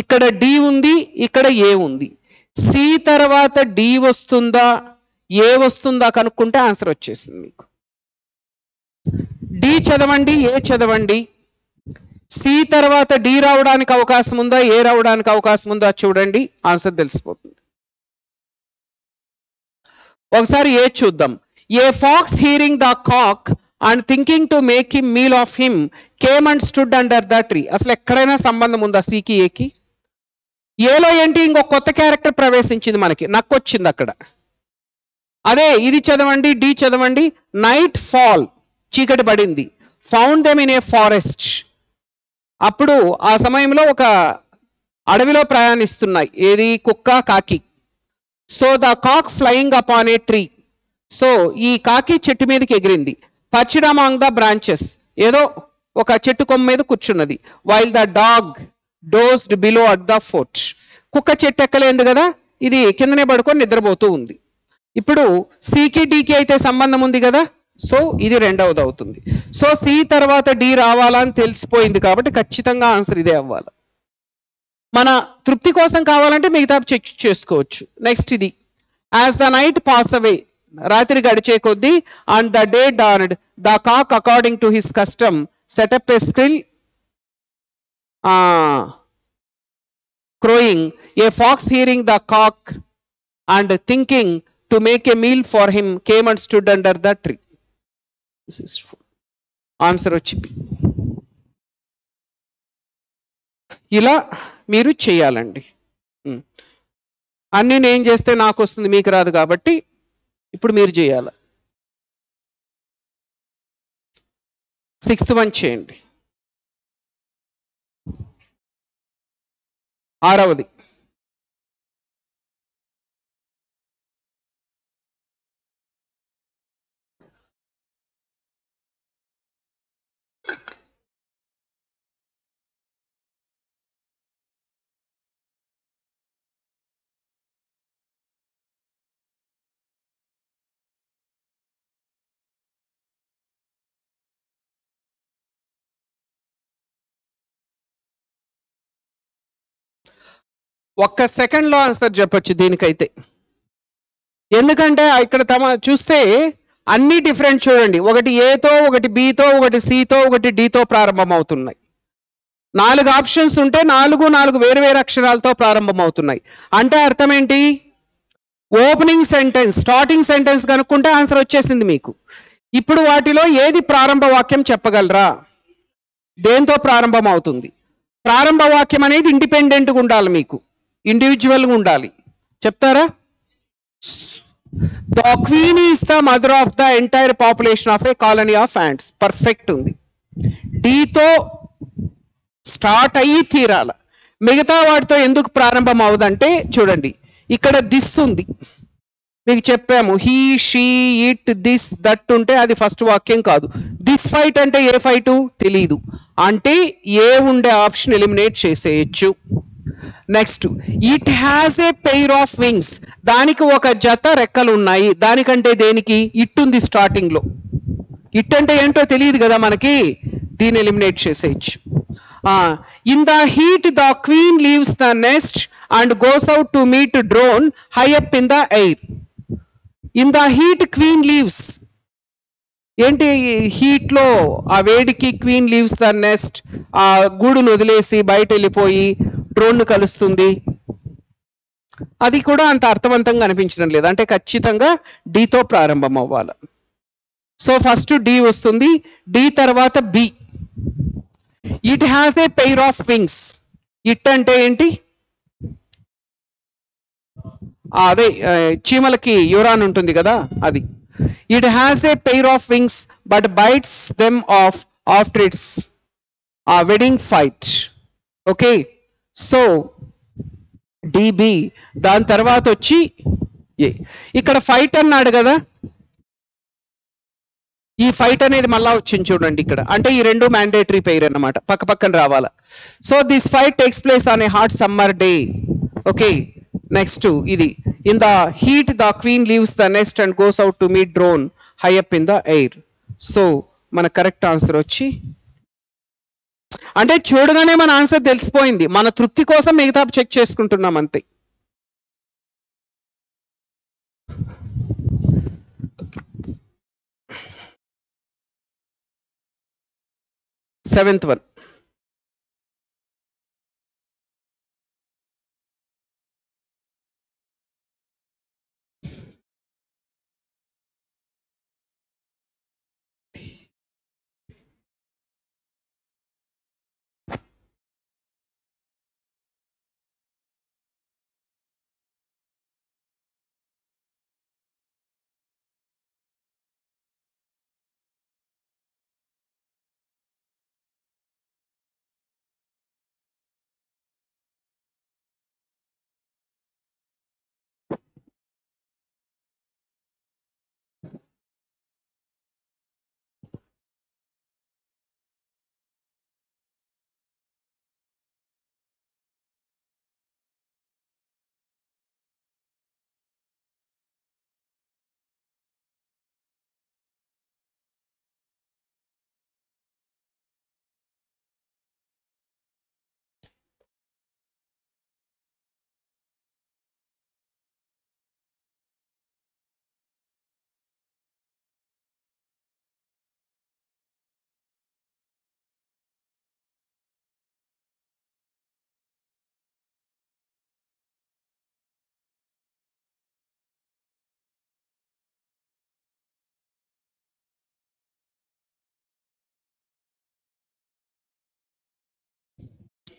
ఇక్కడ డి ఉంది ఇక్కడ ఏ ఉంది? సి తర్వాత డి వస్తుందా ఏ వస్తుందా కనుక్కుంటే ఆన్సర్ వచ్చేసింది మీకు. డి చదవండి ఏ చదవండి? సి తర్వాత డి రావడానికి అవకాశం ఉందా ఏ రావడానికి అవకాశం ఉందా చూడండి ఆన్సర్ తెలిసిపోతుంది. ఒకసారి ఏ చూద్దాం. A fox hearing the cock and thinking to make him meal of him came and stood under the tree. అసలు ఎక్కడైనా సంబంధం ఉందా సికి ఏకి ఏలో ఏంటి? ఇంకో కొత్త క్యారెక్టర్ ప్రవేశించింది మనకి. నక్కొచ్చింది అక్కడ. అదే ఇది చదవండి డి చదవండి. నైట్ ఫాల్ చీకటి పడింది. Found them in a forest. అప్పుడు ఆ సమయంలో ఒక అడవిలో ప్రయాణిస్తున్నాయి. ఏది? కుక్క కాకి. So the cock flying upon a tree so ఈ కాకి చెట్టు మీదకి ఎగిరింది. పచ్చిడ్ అమాంగ్ ద బ్రాంచెస్ ఏదో ఒక చెట్టు కొమ్మ మీద కూర్చున్నది. While the dog dozed below at the foot కుక్క చెట్టు ఎక్కలేదు కదా? ఇది కిందనే పడుకొని నిద్రపోతూ ఉంది. ఇప్పుడు సికి డికి అయితే సంబంధం ఉంది కదా? సో ఇది రెండవది అవుతుంది. సో సి తర్వాత డి రావాలా అని తెలిసిపోయింది కాబట్టి ఖచ్చితంగా ఆన్సర్ ఇదే అవ్వాలి. మన తృప్తి కోసం కావాలంటే మిగతా చెక్ చేసుకోవచ్చు. నెక్స్ట్ ఇది. As the night pass away రాత్రి గడిచే కొద్దీ and the day dawned the cock according to his custom set up a shrill crowing a fox hearing the cock and thinking to make a meal for him came and stood under the tree answer వచ్చి ఇలా మీరు చేయాలండి. అన్నీ నేను చేస్తే నాకు వస్తుంది మీకు రాదు కాబట్టి ఇప్పుడు మీరు చేయాలి. సిక్స్త్ వన్ చేయండి. ఆరవది. ఒక్క సెకండ్లో ఆన్సర్ చెప్పొచ్చు దీనికైతే. ఎందుకంటే ఇక్కడ తమ చూస్తే అన్ని డిఫరెంట్ చూడండి. ఒకటి ఏతో ఒకటి బితో ఒకటి సితో ఒకటి డితో ప్రారంభం అవుతున్నాయి నాలుగు ఆప్షన్స్ ఉంటే నాలుగు నాలుగు వేరు వేరు అక్షరాలతో ప్రారంభమవుతున్నాయి. అంటే అర్థం ఏంటి? ఓపెనింగ్ సెంటెన్స్ స్టార్టింగ్ సెంటెన్స్ కనుక్కుంటే ఆన్సర్ వచ్చేసింది మీకు. ఇప్పుడు వాటిలో ఏది ప్రారంభ వాక్యం చెప్పగలరా? దేంతో ప్రారంభం అవుతుంది ప్రారంభ వాక్యం అనేది ఇండిపెండెంట్గా ఉండాలి మీకు. ఇండివిజువల్గా ఉండాలి. చెప్తారా? The queen is the mother of the entire population of a colony of ants perfect ఉంది. డీతో స్టార్ట్ అయ్యి తీరాల. మిగతా వాటితో ఎందుకు ప్రారంభం అవదంటే చూడండి ఇక్కడ దిస్ ఉంది. మీకు చెప్పాము he she it this that ఉంటే అది ఫస్ట్ వాక్యం కాదు. దిస్ ఫైట్ అంటే ఏ ఫైటు తెలీదు. అంటే ఏ ఉండే ఆప్షన్ ఎలిమినేట్ చేసేయచ్చు. Next it has a pair of wings దానికి ఒక జత రెక్కలు ఉన్నాయి దానికంటే దేనికి? ఇట్ ఉంది స్టార్టింగ్లో ఇట్ అంటే ఏంటో తెలియదు కదా మనకి? దీన్ని ఎలిమినేట్ చేసేయచ్చు. In the heat the queen leaves the nest and goes out to meet drone high up in the air in the heat queen leaves ఏంటి హీట్లో ఆ వేడికి క్వీన్ లీవ్స్ ద నెస్ట్ ఆ గూడును వదిలేసి బయట వెళ్ళిపోయి డ్రోన్ను కలుస్తుంది. అది కూడా అంత అర్థవంతంగా అనిపించడం లేదు. అంటే ఖచ్చితంగా డీతో ప్రారంభం అవ్వాలి సో ఫస్ట్ డి వస్తుంది. డి తర్వాత B. It has a pair of wings it అంటే ఏంటి? అదే చీమలకి యూరాన్ ఉంటుంది కదా అది. It has a pair of wings but bites them off after its uh wedding fight okay so D B దాని తర్వాత వచ్చి ఏ ఇక్కడ ఫైట్ అన్నాడు కదా? ఈ ఫైట్ అనేది మళ్ళా వచ్చింది చూడండి ఇక్కడ. అంటే ఈ రెండు మ్యాండేటరీ పెయిర్ అన్నమాట. పక్క పక్కన రావాలా. So this fight takes place on a hot summer day okay next ఇది. In the heat the queen leaves the nest and goes out to meet drone high up in the air so మన correct answer వచ్చి అంటే చూడగానే మన answer తెలిసిపోయింది. మన తృప్తి కోసం మిగతా చెక్ చేసుకుంటున్నాం అంతే. Seventh one.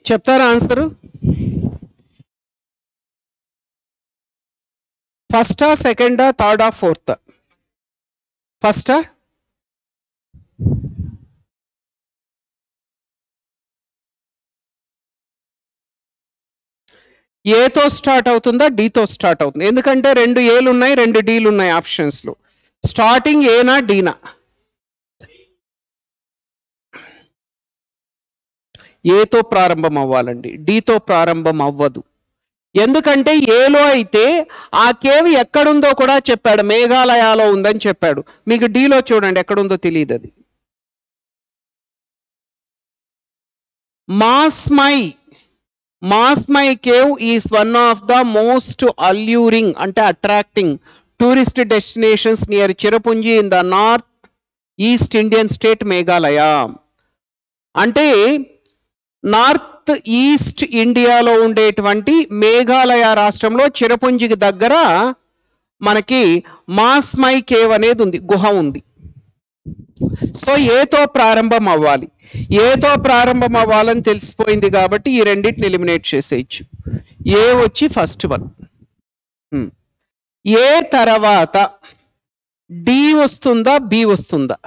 చెప్తారా ఆన్సరు? ఫస్టా సెకండా థర్డా ఫోర్త్? ఫస్టా? ఏతో స్టార్ట్ అవుతుందా డీతో స్టార్ట్ అవుతుంది. ఎందుకంటే రెండు ఏలు ఉన్నాయి రెండు డీలు ఉన్నాయి ఆప్షన్స్లో స్టార్టింగ్ ఏనా డీనా? ఏతో ప్రారంభం అవ్వాలండి డీతో ప్రారంభం అవ్వదు ఎందుకంటే ఏలో అయితే ఆ కేవ్ ఎక్కడుందో కూడా చెప్పాడు. మేఘాలయాలో ఉందని చెప్పాడు. మీకు డీలో చూడండి ఎక్కడుందో తెలియదు అది. Mawsmai Mawsmai cave is one of the most alluring అంటే attracting tourist destinations near Cherrapunji in the north east Indian state Meghalaya. అంటే నార్త్ ఈస్ట్ ఇండియాలో ఉండేటువంటి మేఘాలయ రాష్ట్రంలో చిరపుంజికి దగ్గర మనకి మాస్మై కేవ్ అనేది ఉంది గుహ ఉంది. సో ఏతో ప్రారంభం అవ్వాలి. ఏతో ప్రారంభం అవ్వాలని తెలిసిపోయింది కాబట్టి ఈ రెండింటిని ఎలిమినేట్ చేసేయచ్చు. ఏ వచ్చి ఫస్ట్ వన్. ఏ తర్వాత డి వస్తుందా బి వస్తుందా?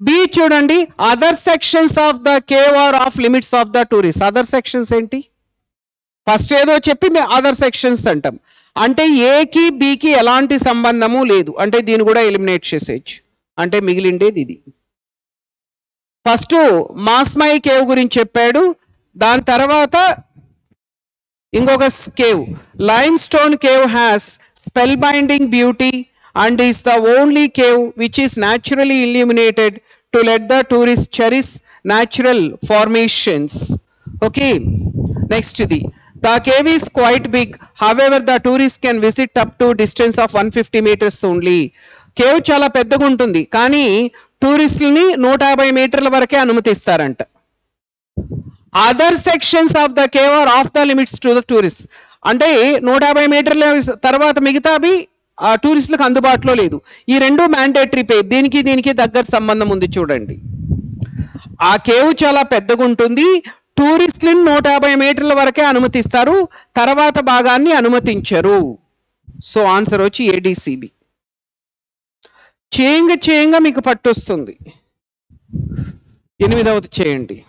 బి చూడండి other sections of the cave are off limits of the tourist other sections ఏంటి? ఫస్ట్ ఏదో చెప్పి మేము అదర్ సెక్షన్స్ అంటాం. అంటే ఏకి బికి ఎలాంటి సంబంధము లేదు. అంటే దీన్ని కూడా ఎలిమినేట్ చేసేయచ్చు. అంటే మిగిలిండేది ఇది. ఫస్ట్ మాస్మై కేవ్ గురించి చెప్పాడు. దాని తర్వాత ఇంకొక cave. Limestone cave has spellbinding beauty and is the only cave which is naturally illuminated to let the tourist cherish natural formations okay next ఇది the cave is quite big however the tourist can visit up to distance of one fifty metres only cave చాలా పెద్దగా ఉంటుంది కానీ టూరిస్టులని నూట యాభై మీటర్ల వరకే అనుమతిస్తారంట. Other sections of the cave are off the limits to the tourist అంటే నూట యాభై మీటర్ల తర్వాత మిగతావి ఆ టూరిస్టులకు అందుబాటులో లేదు. ఈ రెండు మ్యాండేటరీ పే దీనికి దీనికి దగ్గర సంబంధం ఉంది చూడండి. ఆ కేవ్ చాలా పెద్దగా ఉంటుంది. టూరిస్టులను నూట యాభై మీటర్ల వరకే అనుమతిస్తారు. తర్వాత భాగాన్ని అనుమతించరు. సో ఆన్సర్ వచ్చి ఏడిసిబి చేయంగా చేయంగా మీకు పట్టొస్తుంది. ఎనిమిదవది చేయండి.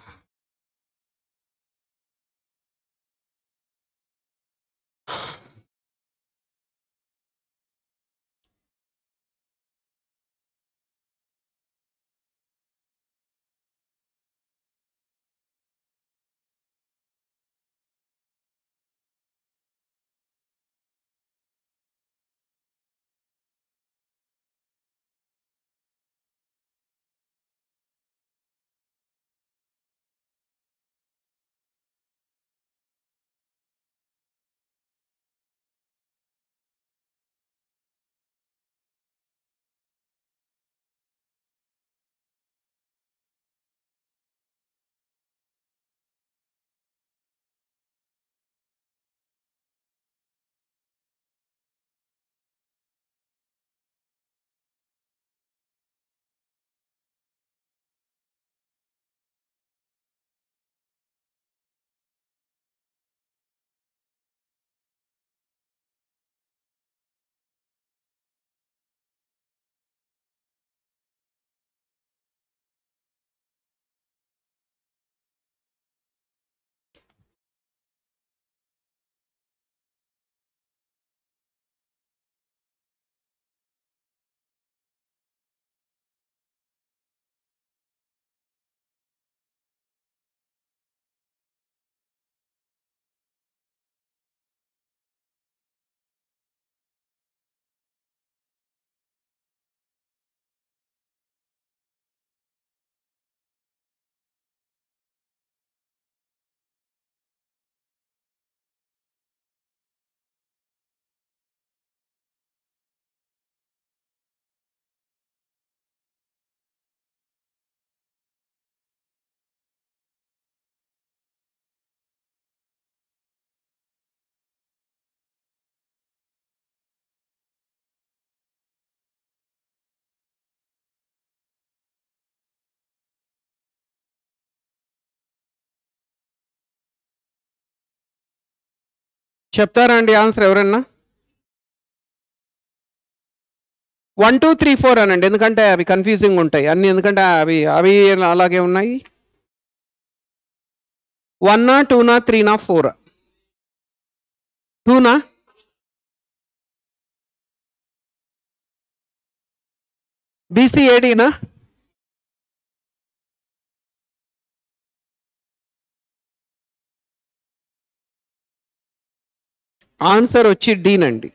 చెప్తారా అండి ఆన్సర్ ఎవరన్నా? వన్ టూ త్రీ ఫోర్ అనండి. ఎందుకంటే అవి కన్ఫ్యూజింగ్ ఉంటాయి. అన్ని ఎందుకంటే అవి అవి అలాగే ఉన్నాయి. వన్నా టూనా త్రీనా ఫోరా టూనా బీసీఏడీనా ఆన్సర్ వచ్చి డీనండి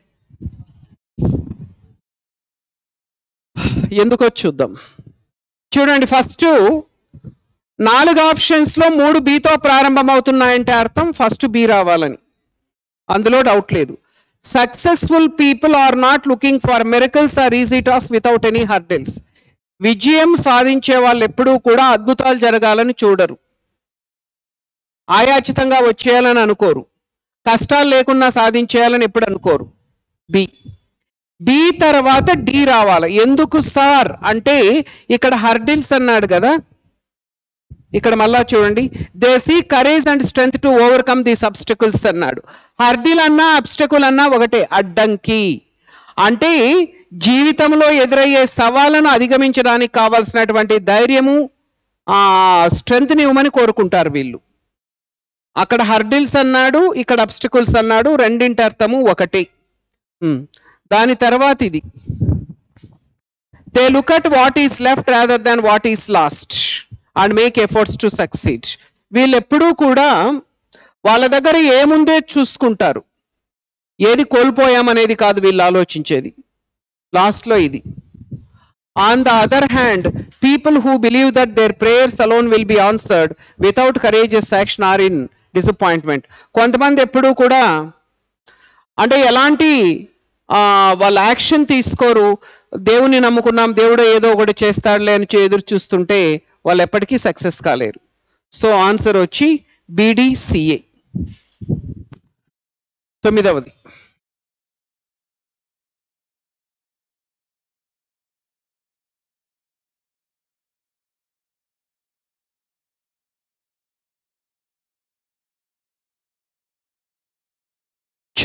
ఎందుకో చూద్దాం. చూడండి ఫస్ట్ నాలుగు ఆప్షన్స్లో మూడు బీతో ప్రారంభమవుతున్నాయంటే అర్థం ఫస్ట్ బీ రావాలని. అందులో డౌట్ లేదు. Successful people are not looking for miracles or easy tasks without any hurdles విజయం సాధించే వాళ్ళు ఎప్పుడూ కూడా అద్భుతాలు జరగాలని చూడరు. ఆయాచితంగా వచ్చేయాలని అనుకోరు. కష్టాలు లేకున్నా సాధించేయాలని ఎప్పుడు అనుకోరు. బి. బి తర్వాత డి రావాలి. ఎందుకు సార్? అంటే ఇక్కడ హర్డిల్స్ అన్నాడు కదా. ఇక్కడ మళ్ళా చూడండి. They see courage and strength to overcome these obstacles అన్నాడు. హర్డిల్ అన్నా అబ్స్టకుల్ అన్నా ఒకటే అడ్డంకి. అంటే జీవితంలో ఎదురయ్యే సవాళ్ళను అధిగమించడానికి కావాల్సినటువంటి ధైర్యము స్ట్రెంగ్త్ని ఇవ్వమని కోరుకుంటారు వీళ్ళు. అక్కడ హర్డిల్స్ అన్నాడు ఇక్కడ అబ్స్టికల్స్ అన్నాడు రెండింటి అర్థము ఒకటే. దాని తర్వాత ఇది. They look at what is left rather than what is lost and make efforts to succeed వీళ్ళు ఎప్పుడూ కూడా వాళ్ళ దగ్గర ఏముందే చూసుకుంటారు. ఏది కోల్పోయామనేది కాదు వీళ్ళు ఆలోచించేది. లాస్ట్లో ఇది. On the other hand people who believe that their prayers alone will be answered without courageous action are in disappointment కొంతమంది ఎప్పుడూ కూడా అంటే ఎలాంటి వాళ్ళ యాక్షన్ తీసుకోరు. దేవుని నమ్ముకున్నాం దేవుడు ఏదో ఒకటి చేస్తాడులే అని ఎదురు చూస్తుంటే వాళ్ళు ఎప్పటికీ సక్సెస్ కాలేరు. సో ఆన్సర్ వచ్చి బీడీసీఏ తొమ్మిదవది.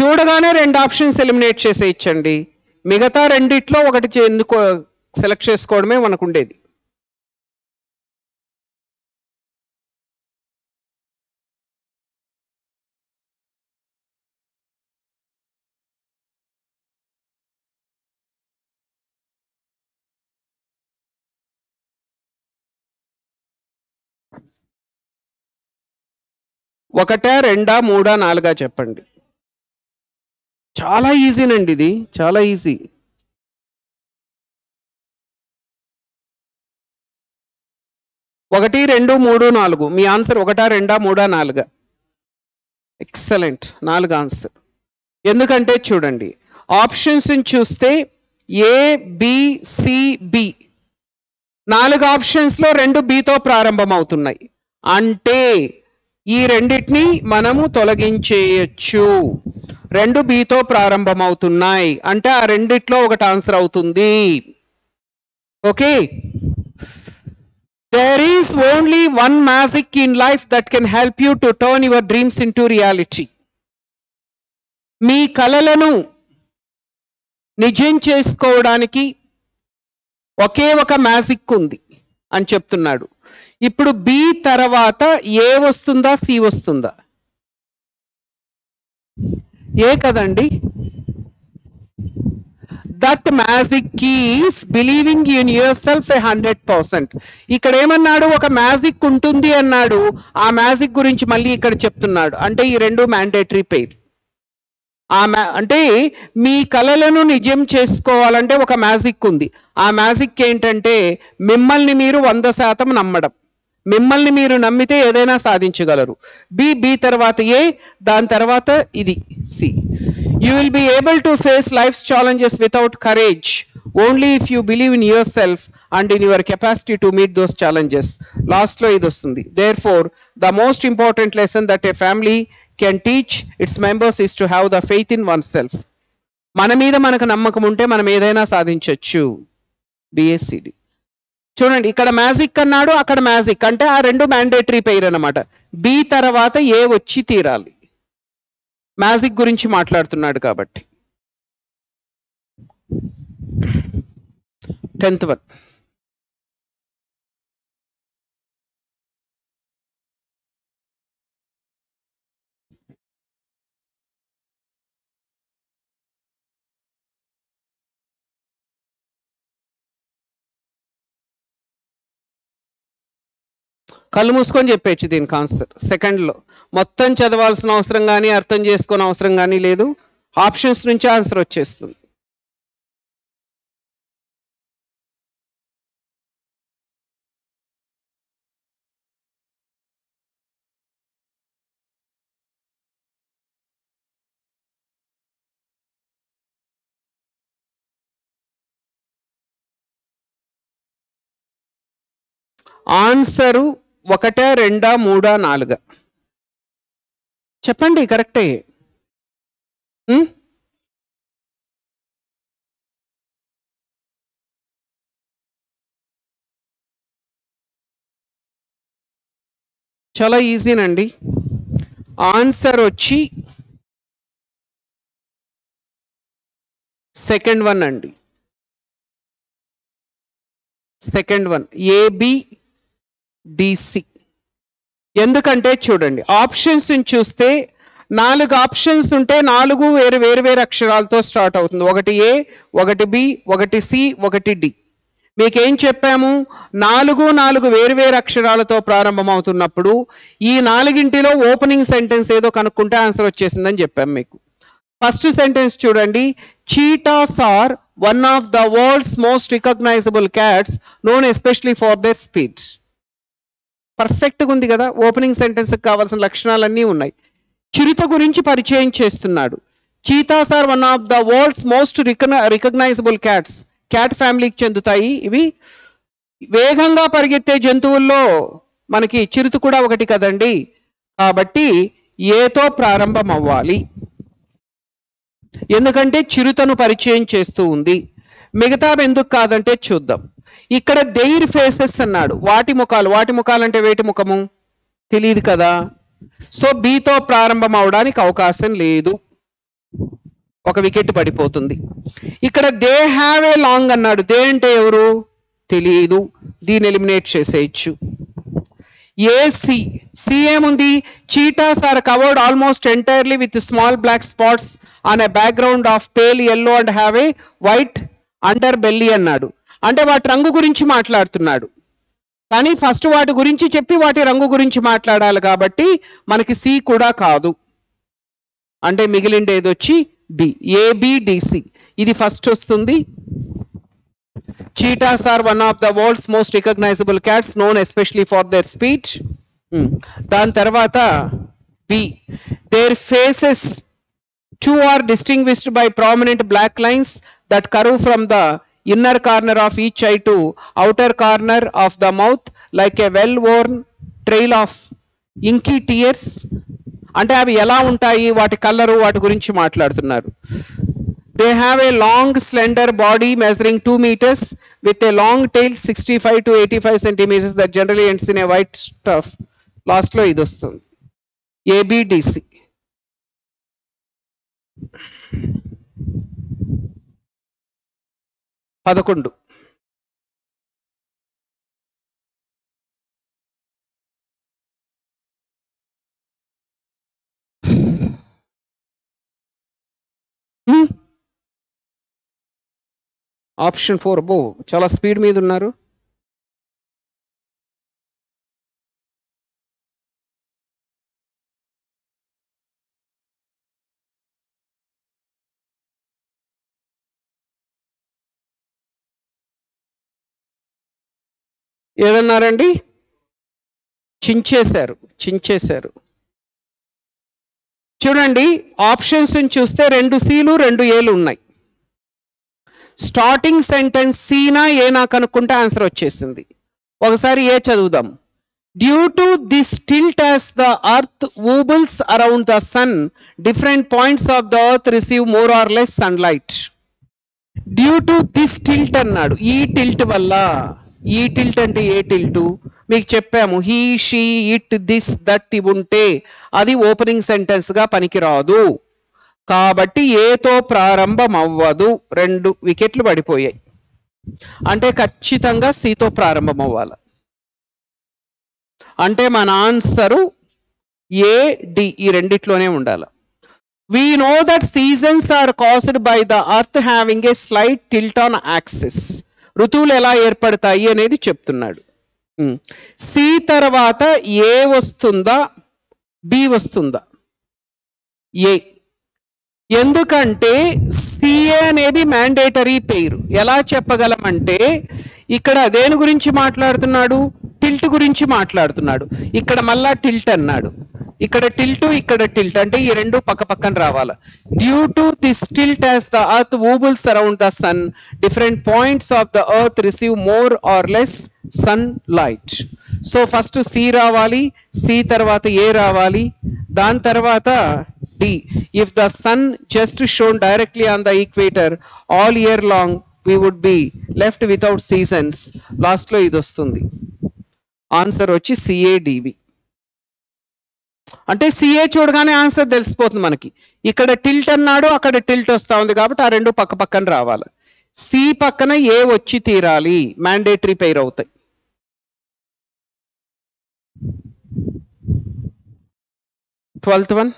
చూడగానే రెండు ఆప్షన్స్ ఎలిమినేట్ చేసేయచ్చండి మిగతా రెండిట్లో ఒకటి ఎందుకు ఎందుకో సెలెక్ట్ చేసుకోవడమే మనకు ఉండేది ఒకటా రెండా మూడా నాలుగా చెప్పండి. చాలా ఈజీనండి ఇది. చాలా ఈజీ ఒకటి రెండు మూడు నాలుగు. మీ ఆన్సర్ ఒకటా రెండా మూడా నాలుగా? ఎక్సలెంట్ నాలుగు ఆన్సర్ ఎందుకంటే చూడండి ఆప్షన్స్ చూస్తే ఏ బి నాలుగు ఆప్షన్స్లో రెండు బీతో ప్రారంభం అవుతున్నాయి అంటే ఈ రెండిటిని మనము తొలగించేయచ్చు. రెండు బీతో ప్రారంభమవుతున్నాయి. అంటే ఆ రెండిట్లో ఒకటి ఆన్సర్ అవుతుంది. Okay? There is only one magic in life that can help you to turn your dreams into reality మీ కలలను నిజం చేసుకోవడానికి ఒకే ఒక మ్యాజిక్ ఉంది అని చెప్తున్నాడు. ఇప్పుడు బి తర్వాత ఏ వస్తుందా సి వస్తుందా? ఏ కదండి? That magic is believing in yourself a hundred percent ఇక్కడ ఏమన్నాడు? ఒక మ్యాజిక్ ఉంటుంది అన్నాడు. ఆ మ్యాజిక్ గురించి మళ్ళీ ఇక్కడ చెప్తున్నాడు. అంటే ఈ రెండు మ్యాండేటరీ పెయిర్ ఆ మ్యా అంటే మీ కలలను నిజం చేసుకోవాలంటే ఒక మ్యాజిక్ ఉంది. ఆ మ్యాజిక్ ఏంటంటే మిమ్మల్ని మీరు వంద శాతం నమ్మడం. మిమ్మల్ని మీరు నమ్మితే ఏదైనా సాధించగలరు. బి బి తర్వాత ఏ దాని తర్వాత ఇది C. You will be able to face life challenges without courage only if you believe in yourself and in your capacity to meet those challenges లాస్ట్లో ఇది వస్తుంది. Therefore the most important lesson that a family can teach its members is to have the faith in oneself మన మీద మనకు నమ్మకం ఉంటే మనం ఏదైనా సాధించవచ్చు బిఎస్సిడి చూడండి ఇక్కడ మ్యాజిక్ అన్నాడు అక్కడ మ్యాజిక్. అంటే ఆ రెండు మ్యాండేటరీ పెయిర్ అనమాట బి తర్వాత ఏ వచ్చి తీరాలి. మ్యాజిక్ గురించి మాట్లాడుతున్నాడు కాబట్టి. టెన్త్ వన్ కళ్ళు మూసుకొని చెప్పేచ్చు దీనికి ఆన్సర్ సెకండ్లో మొత్తం చదవాల్సిన అవసరం కానీ అర్థం చేసుకునే అవసరం కానీ లేదు. ఆప్షన్స్ నుంచి ఆన్సర్ వచ్చేస్తుంది. ఆన్సరు ఒకటా రెండా మూడా నాలుగా? చెప్పండి కరెక్టే. చాలా ఈజీనండి. ఆన్సర్ వచ్చి సెకండ్ వన్ అండి. Second one. A B D C ఎందుకంటే చూడండి ఆప్షన్స్ చూస్తే నాలుగు ఆప్షన్స్ ఉంటే నాలుగు వేరు వేరు వేరు అక్షరాలతో స్టార్ట్ అవుతుంది. ఒకటి ఏ ఒకటి బి ఒకటి సి ఒకటి డి మీకేం చెప్పాము? నాలుగు నాలుగు వేరు వేరు అక్షరాలతో ప్రారంభమవుతున్నప్పుడు ఈ నాలుగింటిలో ఓపెనింగ్ సెంటెన్స్ ఏదో కనుక్కుంటే ఆన్సర్ వచ్చేసిందని చెప్పాము మీకు. ఫస్ట్ సెంటెన్స్ చూడండి cheetahs are one of the world's most recognizable cats known especially for their speed పర్ఫెక్ట్గా ఉంది కదా ఓపెనింగ్ సెంటెన్స్కి కావాల్సిన లక్షణాలన్నీ ఉన్నాయి. చిరుత గురించి పరిచయం చేస్తున్నాడు. Cheetahs are one of the world's most recognizable cats cat ఫ్యామిలీకి చెందుతాయి ఇవి. వేగంగా పరిగెత్తే జంతువుల్లో మనకి చిరుత కూడా ఒకటి కదండి. కాబట్టి ఏతో ప్రారంభం అవ్వాలి ఎందుకంటే చిరుతను పరిచయం చేస్తూ ఉంది. మిగతా ఎందుకు కాదంటే చూద్దాం. ఇక్కడ దెయిర్ ఫేసెస్ అన్నాడు. వాటి ముఖాలు వాటి ముఖాలు అంటే వేటి ముఖము? తెలియదు కదా. సో బీతో ప్రారంభం అవడానికి అవకాశం లేదు. ఒక వికెట్ పడిపోతుంది. ఇక్కడ దే హ్యావ్ ఏ లాంగ్ అన్నాడు. దే అంటే ఎవరు? తెలియదు దీన్ని ఎలిమినేట్ చేసేయచ్చు. A C C. ఏముంది? Cheetahs are covered almost entirely with small black spots on a background of pale yellow and have a white underbelly అన్నాడు. అంటే వాటి రంగు గురించి మాట్లాడుతున్నాడు. కానీ ఫస్ట్ వాటి గురించి చెప్పి వాటి రంగు గురించి మాట్లాడాలి కాబట్టి మనకి సి కూడా కాదు. అంటే మిగిలిండేది వచ్చి బి ఏబిడిసి ఇది ఫస్ట్ వస్తుంది. Cheetahs are one of the world's most recognizable cats known especially for their speech దాని తర్వాత B. Their faces too are distinguished by prominent black lines that curve ఫ్రమ్ ద inner corner of each eye to outer corner of the mouth like a well worn trail of inky tears అంటే అవి ఎలా ఉంటాయి? వాటి colour వాటి గురించి మాట్లాడుతున్నారు. They have a long slender body measuring two metres with a long tail sixty five to eighty five centimetres that generally ends in a white stuff లాస్ట్లో ఇది వస్తుంది. ఏబిడిసి పదకొండు. ఆప్షన్ ఫోర్ బో చాలా స్పీడ్ మీద ఉన్నారు. ఏదన్నారండి? చించేశారు చించేశారు. చూడండి ఆప్షన్స్ చూస్తే రెండు సీలు రెండు ఏలు ఉన్నాయి. స్టార్టింగ్ సెంటెన్స్ సీనా ఏనా కనుక్కుంటే ఆన్సర్ వచ్చేసింది. ఒకసారి ఏ చదువుదాం. Due to this tilt as the earth wobbles around the sun different points of the earth receive more or less sunlight due to this tilt అన్నాడు. ఈ టిల్ట్ వల్ల ఈ టిల్ట్ అంటే ఏ టిల్టు? మీకు చెప్పాము he she it this that ఇవి ఉంటే అది ఓపెనింగ్ సెంటెన్స్గా పనికిరాదు. కాబట్టి ఏతో ప్రారంభం అవ్వదు రెండు వికెట్లు పడిపోయాయి. అంటే ఖచ్చితంగా సితో ప్రారంభం అవ్వాలి అంటే మన ఆన్సరు ఏ డి ఈ రెండిట్లోనే ఉండాలి. We know that seasons are caused by the earth having a slight tilt on axis ఋతువులు ఎలా ఏర్పడతాయి అనేది చెప్తున్నాడు. సి తర్వాత ఏ వస్తుందా? బి వస్తుందా? ఏ. ఎందుకంటే సిఏ అనేది మ్యాండేటరీ పేరు. ఎలా చెప్పగలమంటే ఇక్కడ దేని గురించి మాట్లాడుతున్నాడు? టిల్ట్ గురించి మాట్లాడుతున్నాడు. ఇక్కడ మళ్ళా టిల్ట్ అన్నాడు. ఇక్కడ టిల్ట్ ఇక్కడ టిల్ట్. అంటే ఈ రెండు పక్క పక్కన రావాలి. Due to this tilt as the earth wobbles around the sun different points of the earth receive more or less sunlight so first C రావాలి సి తర్వాత ఏ రావాలి దాని తర్వాత D if the sun just shone directly on the equator all year long we would be left without seasons లాస్ట్లో ఇది వస్తుంది. Answer వచ్చి సిఏడివి అంటే సిఏ చూడగానే ఆన్సర్ తెలిసిపోతుంది మనకి. ఇక్కడ టిల్ట్ అన్నాడు అక్కడ టిల్ట్ వస్తూ ఉంది కాబట్టి ఆ రెండు పక్క పక్కన రావాలి. సి పక్కన ఏ వచ్చి తీరాలి. మ్యాండేటరీ పేర్ అవుతాయి. ట్వెల్త్ వన్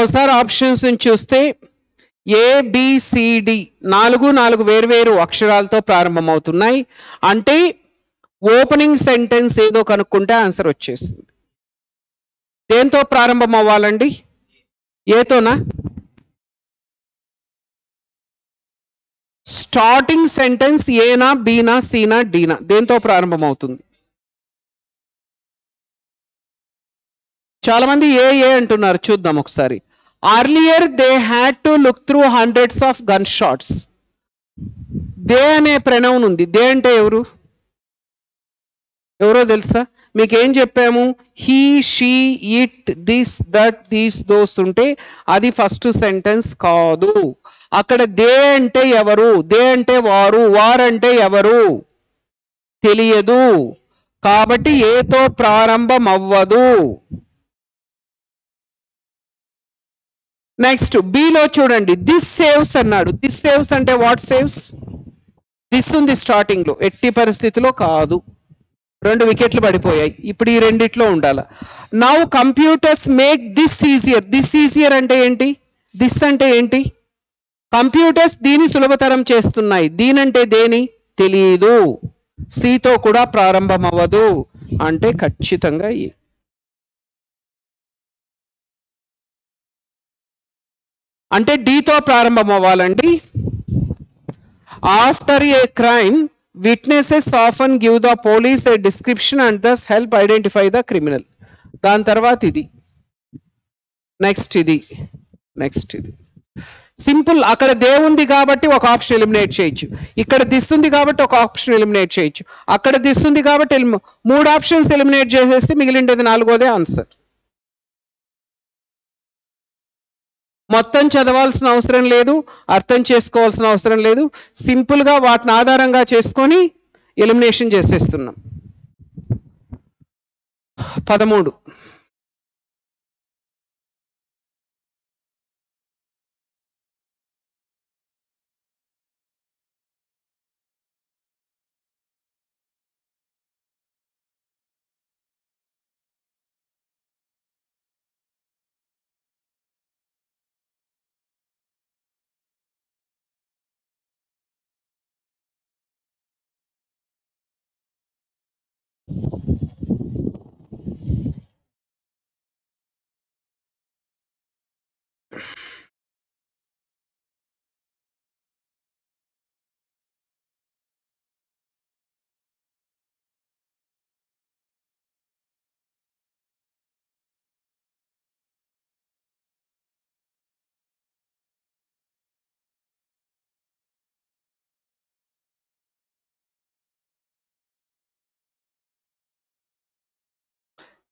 ఓసారి ఆప్షన్స్ చూస్తే ఏబిసిడి నాలుగు నాలుగు వేర్వేరు అక్షరాలతో ప్రారంభమవుతున్నాయి. అంటే ఓపెనింగ్ సెంటెన్స్ ఏదో కనుక్కుంటే ఆన్సర్ వచ్చేస్తుంది దేంతో ప్రారంభం అవ్వాలండి ఏతోనా స్టార్టింగ్ సెంటెన్స్ ఏనా బీనా సీనా డీనా దేంతో ప్రారంభమవుతుంది? చాలామంది ఏ ఏ అంటున్నారు. చూద్దాం ఒకసారి. Earlier they had to look through hundreds of gunshots they అనే ప్రణవం ఉంది. దే అంటే ఎవరు? ఎవరో తెలుసా? మీకేం చెప్పాము? He she it this that these those ఉంటే అది ఫస్ట్ సెంటెన్స్ కాదు. అక్కడ దే అంటే ఎవరు? దే అంటే వారు. వారంటే ఎవరు? తెలియదు. కాబట్టి ఏతో ప్రారంభం అవ్వదు నెక్స్ట్ బిలో చూడండి. దిస్ సేవ్స్ అన్నాడు. దిస్ సేవ్స్ అంటే వాట్ సేవ్స్ దిస్ ఉంది స్టార్టింగ్లో. ఎట్టి పరిస్థితిలో కాదు. రెండు వికెట్లు పడిపోయాయి. ఇప్పుడు ఈ రెండిట్లో ఉండాలి? Now computers make this easier this easier అంటే ఏంటి? దిస్ అంటే ఏంటి? కంప్యూటర్స్ దీని సులభతరం చేస్తున్నాయి. దీనంటే దేని? తెలియదు సితో కూడా ప్రారంభమవ్వదు. అంటే ఖచ్చితంగా అంటే డీతో ప్రారంభం అవ్వాలండి after a crime witnesses often give the police a description and thus help identify the criminal దాని తర్వాత ఇది. నెక్స్ట్ ఇది. నెక్స్ట్ ఇది. సింపుల్ అక్కడ దేవుంది కాబట్టి ఒక ఆప్షన్ ఎలిమినేట్ చేయొచ్చు. ఇక్కడ దిస్ ఉంది కాబట్టి ఒక ఆప్షన్ ఎలిమినేట్ చేయొచ్చు. అక్కడ దిస్ ఉంది కాబట్టి ఎలిమి- మూడు ఆప్షన్స్ ఎలిమినేట్ చేసేస్తే మిగిలిండేది నాలుగోదే ఆన్సర్ మొత్తం చదవాల్సిన అవసరం లేదు అర్థం చేసుకోవాల్సిన అవసరం లేదు. సింపుల్గా వాటిని ఆధారంగా చేసుకొని ఎలిమినేషన్ చేసేస్తున్నాం. పదమూడు.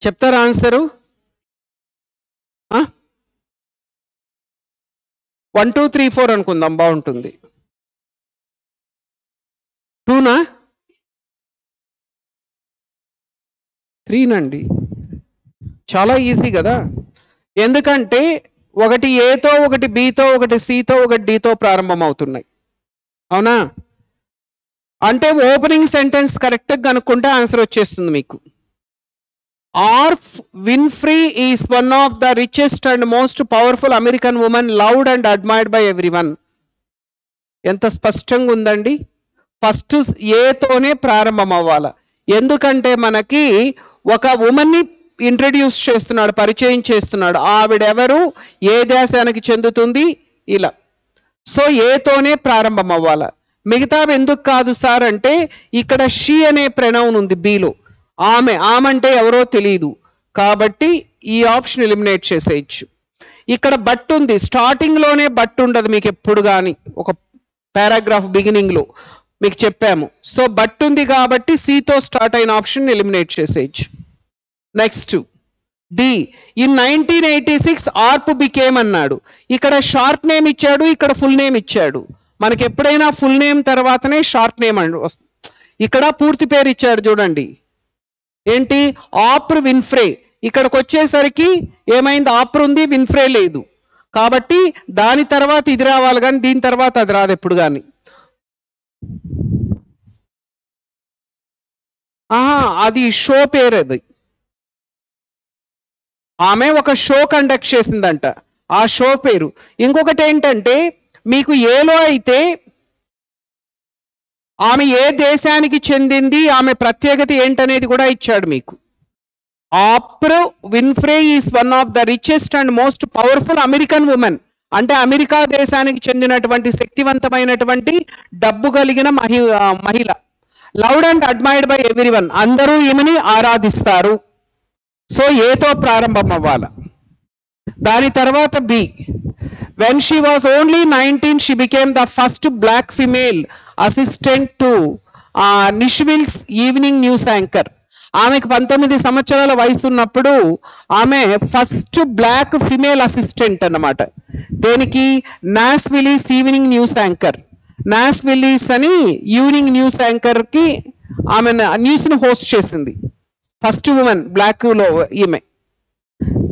చెప్తారా answer? One two three four అనుకుందాం బాగుంటుంది. టూనా? త్రీనండి. చాలా ఈజీ కదా. ఎందుకంటే ఒకటి ఏతో ఒకటి బితో ఒకటి సితో ఒకటి డితో ప్రారంభం అవుతున్నాయి అవునా? అంటే ఓపెనింగ్ సెంటెన్స్ కరెక్ట్గా కనుక్కుంటే ఆన్సర్ వచ్చేస్తుంది మీకు. RF Winfrey is one of the richest and most powerful American women loved and admired by everyone ఎంత స్పష్టంగా ఉందండి? ఫస్ట్ ఏతోనే ప్రారంభం అవ్వాలి? ఎందుకంటే మనకి ఒక ఉమెన్ని ఇంట్రడ్యూస్ చేస్తున్నాడు పరిచయం చేస్తున్నాడు. ఆవిడెవరు? ఏ దేశానికి చెందుతుంది? ఇలా. సో ఏతోనే ప్రారంభం అవ్వాలి? మిగతావి ఎందుకు కాదు సార్ అంటే ఇక్కడ షీ అనే ప్రణౌన్ ఉంది బీలో ఆమె ఆమె అంటే ఎవరో తెలియదు కాబట్టి ఈ ఆప్షన్ ఎలిమినేట్ చేసేయచ్చు. ఇక్కడ బట్ ఉంది. స్టార్టింగ్లోనే బట్ ఉండదు మీకు ఎప్పుడు కానీ ఒక పారాగ్రాఫ్ బిగినింగ్లో మీకు చెప్పాము. సో బట్ ఉంది కాబట్టి సితో స్టార్ట్ అయిన ఆప్షన్ ఎలిమినేట్ చేసేయచ్చు. Next. D. In nineteen eighty six ఆర్ప్ became అన్నాడు. ఇక్కడ షార్ట్ నేమ్ ఇచ్చాడు ఇక్కడ ఫుల్ నేమ్ ఇచ్చాడు. మనకి ఎప్పుడైనా ఫుల్ నేమ్ తర్వాతనే షార్ట్ నేమ్ అండి వస్తుంది ఇక్కడ పూర్తి పేరు ఇచ్చాడు చూడండి. ఏంటి? Oprah Winfrey. ఇక్కడికి వచ్చేసరికి ఏమైంది? ఆప్ర్ ఉంది విన్ఫ్రే లేదు. కాబట్టి దాని తర్వాత ఇది రావాలి కానీ దీని తర్వాత అది రాదు ఎప్పుడు కానీ. ఆహా అది షో పేరు అది ఆమె ఒక షో కండక్ట్ చేసిందంట. ఆ షో పేరు. ఇంకొకటి ఏంటంటే మీకు ఏలో అయితే ఆమె ఏ దేశానికి చెందింది ఆమె ప్రత్యేకత ఏంటనేది కూడా ఇచ్చాడు మీకు. Oprah Winfrey is one of the richest and most powerful American women. అంటే అమెరికా దేశానికి చెందినటువంటి శక్తివంతమైనటువంటి డబ్బు కలిగిన మహి మహిళ. Loved and admired by everyone అందరూ ఈమెని ఆరాధిస్తారు. సో ఏతో ప్రారంభం అవ్వాల దాని తర్వాత B. When she was only nineteen she became the first black female assistant to Nashville's evening news anchor ఆమెకు పంతొమ్మిది సంవత్సరాల వయసు ఉన్నప్పుడు ఆమె ఫస్ట్ బ్లాక్ ఫిమేల్ అసిస్టెంట్ అన్నమాట. దేనికి? నాస్ విలీస్ ఈవినింగ్ న్యూస్ యాంకర్ నాస్ విలీస్ అని ఈవినింగ్ న్యూస్ యాంకర్కి ఆమె న్యూస్ని హోస్ట్ చేసింది. ఫస్ట్ ఉమెన్ బ్లాక్లో ఈమె.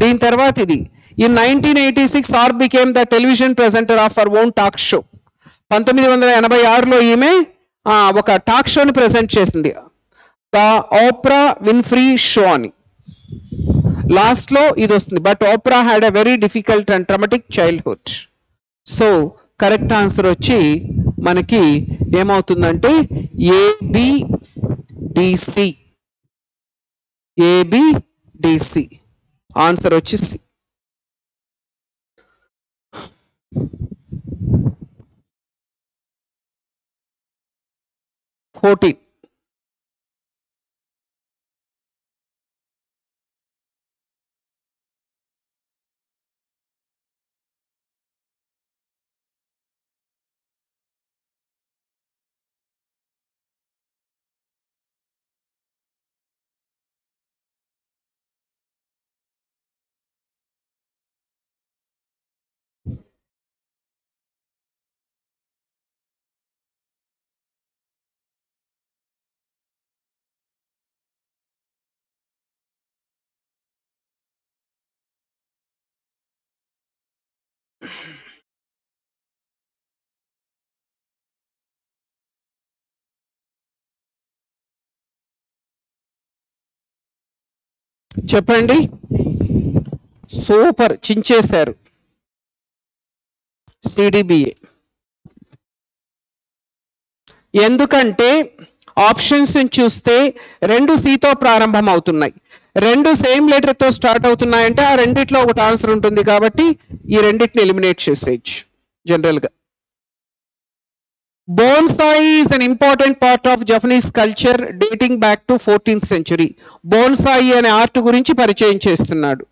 దీని తర్వాత ఇది. In nineteen eighty six are became the television presenter of our own talk show పంతొమ్మిది వందల ఎనభై ఆరులో ఈమె ఒక టాక్ షోని ప్రెసెంట్ చేసింది. ద ఓప్రా విన్ఫ్రీ షో అని లాస్ట్లో ఇది వస్తుంది. But Oprah had a very difficult and traumatic childhood so correct answer వచ్చి మనకి ఏమవుతుందంటే ఏబిడిసి ఏబిడిసి ఆన్సర్ వచ్చి సి 14 చెప్పండి. సూపర్. చించేశారు. సిడిబిఏ. ఎందుకంటే ఆప్షన్స్ చూస్తే రెండు సితో ప్రారంభం అవుతున్నాయి రెండు సేమ్ లెటర్తో స్టార్ట్ అవుతున్నాయంటే ఆ రెండిట్లో ఒకటి ఆన్సర్ ఉంటుంది కాబట్టి ఈ రెండింటిని ఎలిమినేట్ చేసేయచ్చు. జనరల్గా. గా bonsai is an important part of Japanese culture dating back to fourteenth century bonsai అనే ఆర్ట్ గురించి పరిచయం చేస్తున్నాడు.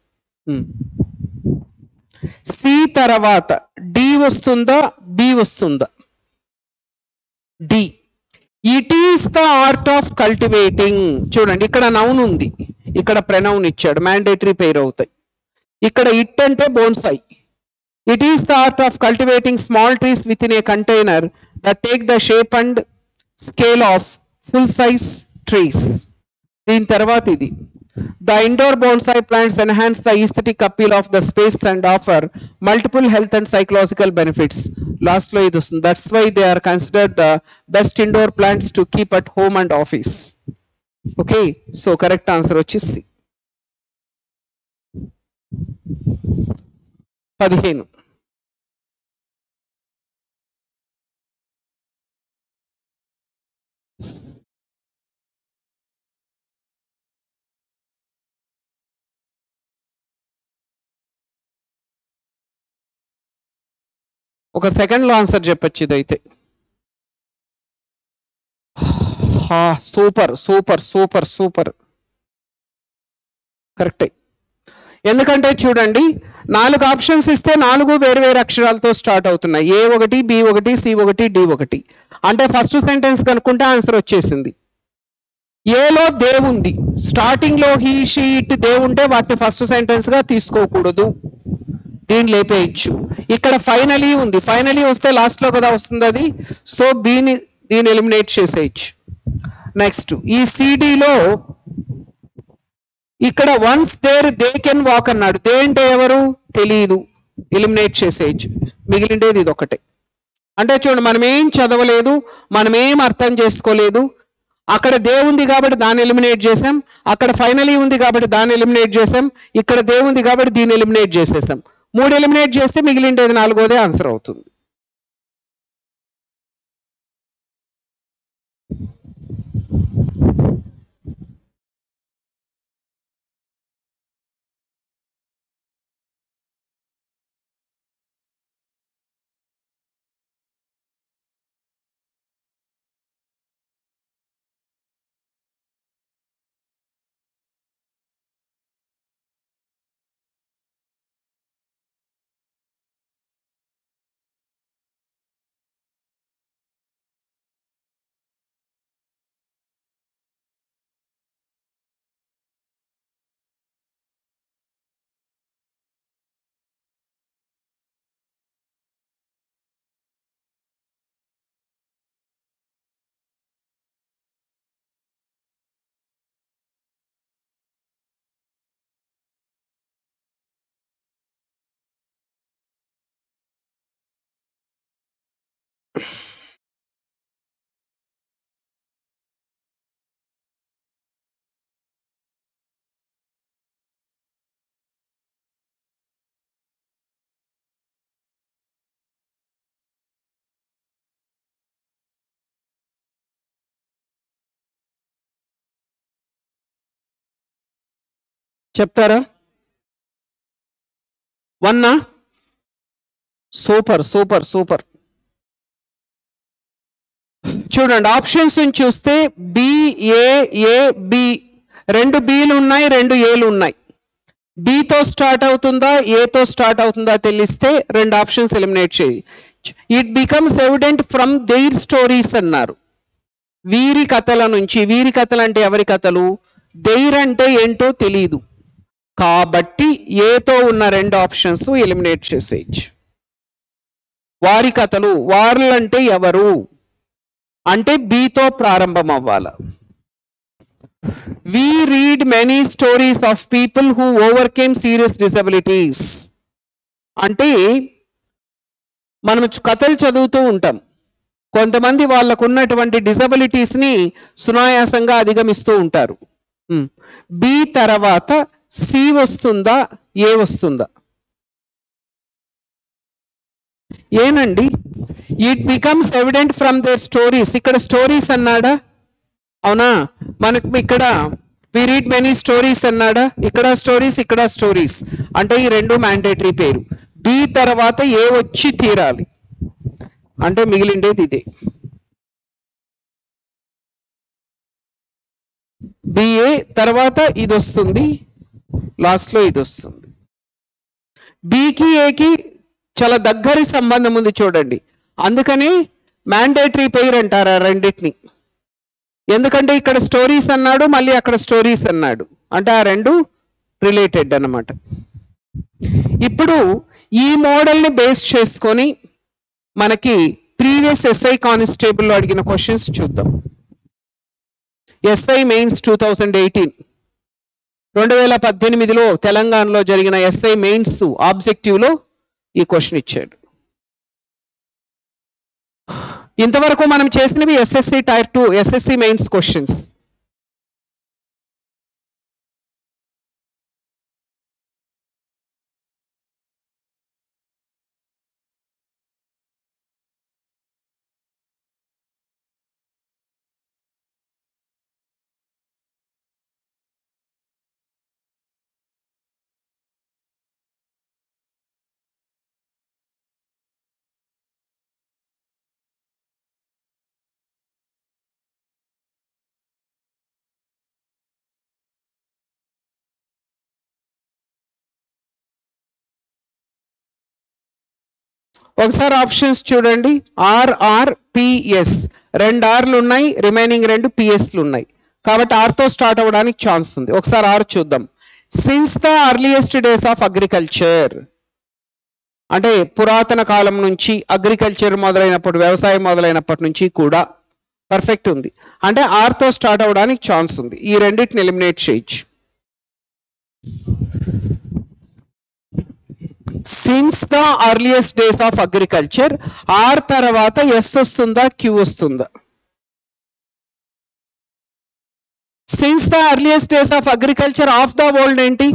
సి తర్వాత డి వస్తుందా? బి వస్తుందా? D it is the art of cultivating చూడండి ఇక్కడ నౌన్ ఉంది. ఇక్కడ ప్రనౌన్ ఇచ్చాడు. మ్యాండేటరీ పేరు అవుతాయి. ఇక్కడ ఇట్ అంటే bonsai it is the art of cultivating small trees within a container that take the shape and scale of full size trees దీని తర్వాత ఇది. The indoor bonsai plants enhance the aesthetic appeal of the space and offer multiple health and psychological benefits లాస్ట్లో ఇది వస్తుంది. That's why they are consider the best indoor plants to keep at home and office okay so correct answer వచ్చేసి పదిహేను. ఒక సెకండ్లో answer చెప్పచ్చు ఇదైతే. Super super super super. కరెక్టే. ఎందుకంటే చూడండి నాలుగు ఆప్షన్స్ ఇస్తే నాలుగు వేరు వేరు అక్షరాలతో స్టార్ట్ అవుతున్నాయి. ఏ ఒకటి బి ఒకటి సి ఒకటి డి ఒకటి. అంటే ఫస్ట్ సెంటెన్స్ కనుక్కుంటే ఆన్సర్ వచ్చేసింది. ఏలో దేవుంది. స్టార్టింగ్లో హీ షీ ఇట్ దేవుంటే వాటిని ఫస్ట్ సెంటెన్స్గా తీసుకోకూడదు. దీన్ని లేపేయచ్చు. ఇక్కడ ఫైనలీ ఉంది. ఫైనలీ వస్తే లాస్ట్లో కదా వస్తుంది అది. సో బీని దీన్ని ఎలిమినేట్ చేసేయచ్చు. నెక్స్ట్ ఈ సిడిలో ఇక్కడ once there they can walk అన్నాడు. దే అంటే ఎవరు? తెలియదు ఎలిమినేట్ చేసేయచ్చు. మిగిలిండేది ఇది ఒకటే అంటే చూడండి మనం ఏం చదవలేదు మనం ఏం అర్థం చేసుకోలేదు. అక్కడ దేవుంది కాబట్టి దాన్ని ఎలిమినేట్ చేసాం అక్కడ ఫైనలీ ఉంది కాబట్టి దాన్ని ఎలిమినేట్ చేసాం ఇక్కడ దేవుంది కాబట్టి దీన్ని ఎలిమినేట్ చేసేసాం. మూడు ఎలిమినేట్ చేస్తే మిగిలిండేది నాలుగోదే ఆన్సర్ అవుతుంది. చెప్తారా? వన్నా? Super super super. చూడండి ఆప్షన్స్ చూస్తే బి రెండు బీలు ఉన్నాయి రెండు ఏలు ఉన్నాయి. బితో స్టార్ట్ అవుతుందా ఏతో స్టార్ట్ అవుతుందా తెలిస్తే రెండు ఆప్షన్స్ ఎలిమినేట్ చేయి. It becomes evident from their stories అన్నారు. వీరి కథల నుంచి వీరి కథలు అంటే ఎవరి కథలు? దెయిర్ అంటే ఏంటో తెలియదు కాబట్టి ఏతో ఉన్న రెండు ఆప్షన్స్ ఎలిమినేట్ చేసేయచ్చు. వారి కథలు వార్లంటే ఎవరు? అంటే బీతో ప్రారంభం అవ్వాలి we read many stories of people who overcame serious disabilities అంటే మనం కథలు చదువుతూ ఉంటాం. కొంతమంది వాళ్ళకు ఉన్నటువంటి డిసబిలిటీస్ని సునాయాసంగా అధిగమిస్తూ ఉంటారు. బి తర్వాత సి వస్తుందా ఏ వస్తుందా? ఏనండి it becomes evident from their stories ఇక్కడ స్టోరీస్ అన్నాడా? అవునా? మనకు ఇక్కడ వి రీడ్ మెనీ స్టోరీస్ అన్నాడా? ఇక్కడ స్టోరీస్ ఇక్కడ స్టోరీస్ అంటే ఈ రెండు మ్యాండేటరీ పేరు. బి తర్వాత ఏ వచ్చి తీరాలి. అంటే మిగిలిండేది ఇదే. బిఏ తర్వాత ఇది వస్తుంది. లాస్ట్లో ఇది వస్తుంది. బీకి ఏకి చాలా దగ్గరి సంబంధం ఉంది చూడండి. అందుకని మ్యాండేటరీ పెయిర్ అంటారు ఆ రెండింటిని. ఎందుకంటే ఇక్కడ స్టోరీస్ అన్నాడు మళ్ళీ అక్కడ స్టోరీస్ అన్నాడు. అంటే ఆ రెండు రిలేటెడ్ అన్నమాట. ఇప్పుడు ఈ మోడల్ని బేస్ చేసుకొని మనకి ప్రీవియస్ ఎస్ఐ కానిస్టేబుల్లో అడిగిన క్వశ్చన్స్ చూద్దాం. SI mains two thousand eighteen రెండు వేల పద్దెనిమిదిలో తెలంగాణలో జరిగిన ఎస్ఐ మెయిన్స్ ఆబ్జెక్టివ్లో ఈ క్వశ్చన్ ఇచ్చాడు. ఇంతవరకు మనం చేసినవి SSC tier two SSC mains questions. ఒకసారి ఆప్షన్స్ చూడండి. ఆర్ఆర్ పిఎస్ రెండు ఆర్లు ఉన్నాయి రిమైనింగ్ రెండు పిఎస్లు ఉన్నాయి. కాబట్టి ఆర్తో స్టార్ట్ అవ్వడానికి ఛాన్స్ ఉంది. ఒకసారి ఆర్ చూద్దాం. Since the earliest days of agriculture అంటే పురాతన కాలం నుంచి అగ్రికల్చర్ మొదలైనప్పుడు వ్యవసాయం మొదలైనప్పటి నుంచి కూడా పర్ఫెక్ట్ ఉంది. అంటే ఆర్తో స్టార్ట్ అవ్వడానికి ఛాన్స్ ఉంది. ఈ రెండింటిని ఎలిమినేట్ చేయొచ్చు. Since the earliest days of agriculture R తర్వాత ఎస్ వస్తుందా క్యూ వస్తుందా? Since the earliest days of agriculture of the world ఏంటి?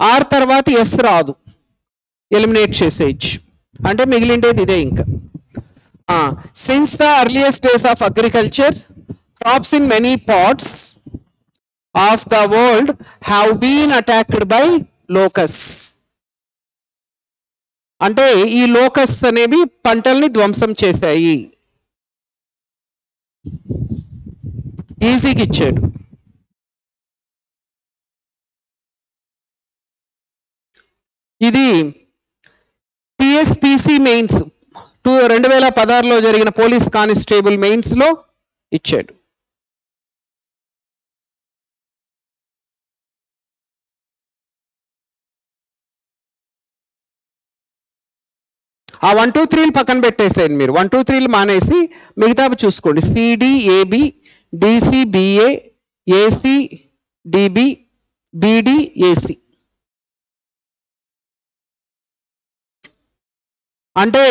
ఆర్ తర్వాత ఎస్ రాదు. ఎలిమినేట్ చేసేయచ్చు. అంటే మిగిలిండేది ఇదే ఇంకా. Since the earliest days of agriculture crops in many parts of the world have been attacked by locusts అంటే ఈ లోకస్ అనేవి పంటల్ని ధ్వంసం చేశాయి. ఈజీకి ఇచ్చాడు. ఇది టిఎస్పిసి మెయిన్స్ టూ రెండు వేల పదహారులో జరిగిన పోలీస్ కానిస్టేబుల్ మెయిన్స్లో ఇచ్చాడు. ఆ వన్ టూ త్రీలు పక్కన పెట్టేసేయండి మీరు. వన్ టూ త్రీలు మానేసి మిగతా చూసుకోండి. CD AB DC BA AC DB BD AC అంటే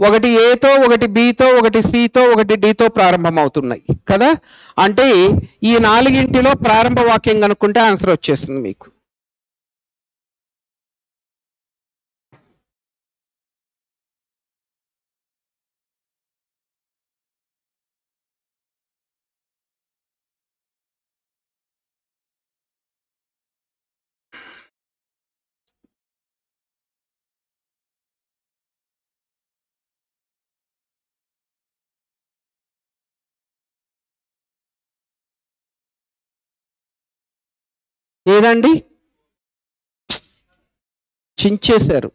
ఒకటి ఏతో ఒకటి బితో ఒకటి సితో ఒకటి డితో ప్రారంభం అవుతున్నాయి కదా? అంటే ఈ నాలుగింటిలో ప్రారంభ వాక్యం కనుక్కుంటే ఆన్సర్ వచ్చేస్తుంది మీకు. లేదండి చించేశారు.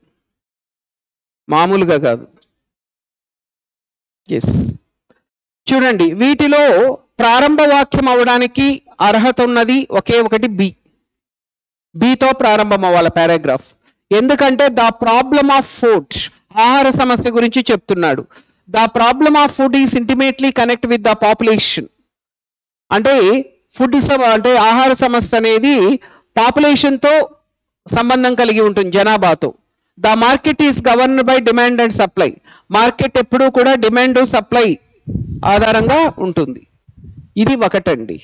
మామూలుగా కాదు. ఎస్ చూడండి వీటిలో ప్రారంభ వాక్యం అవడానికి అర్హత ఉన్నది ఒకే ఒకటి బి బితో ప్రారంభం అవ్వాలి పారాగ్రాఫ్. ఎందుకంటే ద ప్రాబ్లమ్ ఆఫ్ ఫుడ్ ఆహార సమస్య గురించి చెప్తున్నాడు. The problem of food is intimately connect with the population. అంటే ఫుడ్ అంటే ఆహార సమస్య అనేది పాపులేషన్తో సంబంధం కలిగి ఉంటుంది జనాభాతో. The market is govern by demand and supply market ఎప్పుడూ కూడా డిమాండ్ సప్లై ఆధారంగా ఉంటుంది. ఇది ఒకటండి.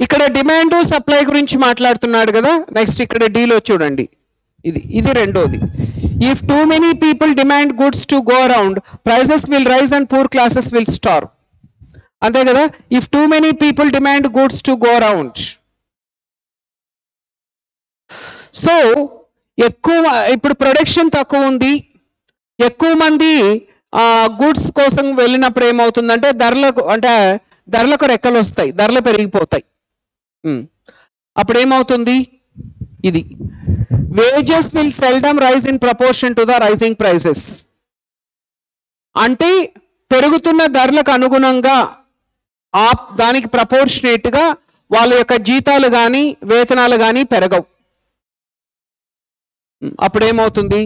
ఇక్కడ డిమాండ్ సప్లై గురించి మాట్లాడుతున్నాడు కదా. నెక్స్ట్ ఇక్కడ డీలో చూడండి. ఇది ఇది రెండోది. If too many people demand goods to go around prices will rise and poor classes will starve అంతే కదా? If too many people demand goods to go around so ఎక్కువ ఇప్పుడు ప్రొడక్షన్ తక్కువ ఉంది. ఎక్కువ మంది గూడ్స్ కోసం వెళ్ళినప్పుడు ఏమవుతుందంటే ధరలకు అంటే ధరలకు రెక్కలు వస్తాయి. ధరలు పెరిగిపోతాయి. అప్పుడు ఏమవుతుంది ఇది. Wages will seldom rise in proportion to the rising prices అంటే పెరుగుతున్న ధరలకు అనుగుణంగా ఆ దానికి ప్రపోర్షనేట్గా వాళ్ళ యొక్క జీతాలు కానీ వేతనాలు కానీ పెరగవు. అప్పుడేమవుతుంది?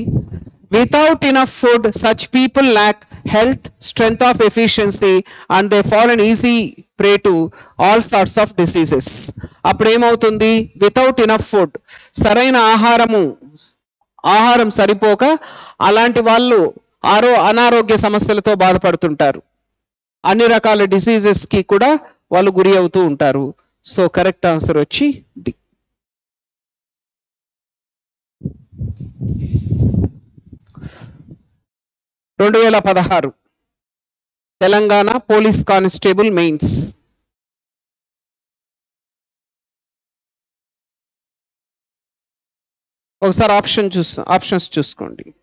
Without enough without enough food such people lack health efficiency, of efficiency and they easy prey easy all sorts all diseases. Of diseases అప్పుడు ఏమవుతుంది వితౌట్ ఇనఫ్ ఫుడ్ సరైన ఆహారము ఆహారం సరిపోక అలాంటి వాళ్ళు ఆరో అనారోగ్య సమస్యలతో బాధపడుతుంటారు. అన్ని రకాల డిసీజెస్కి కూడా వాళ్ళు గురి అవుతూ ఉంటారు. సో కరెక్ట్ ఆన్సర్ వచ్చి డి. రెండు వేల పదహారు. Telangana police constable mains. ఒకసారి ఆప్షన్ చూస్ ఆప్షన్స్ చూసుకోండి.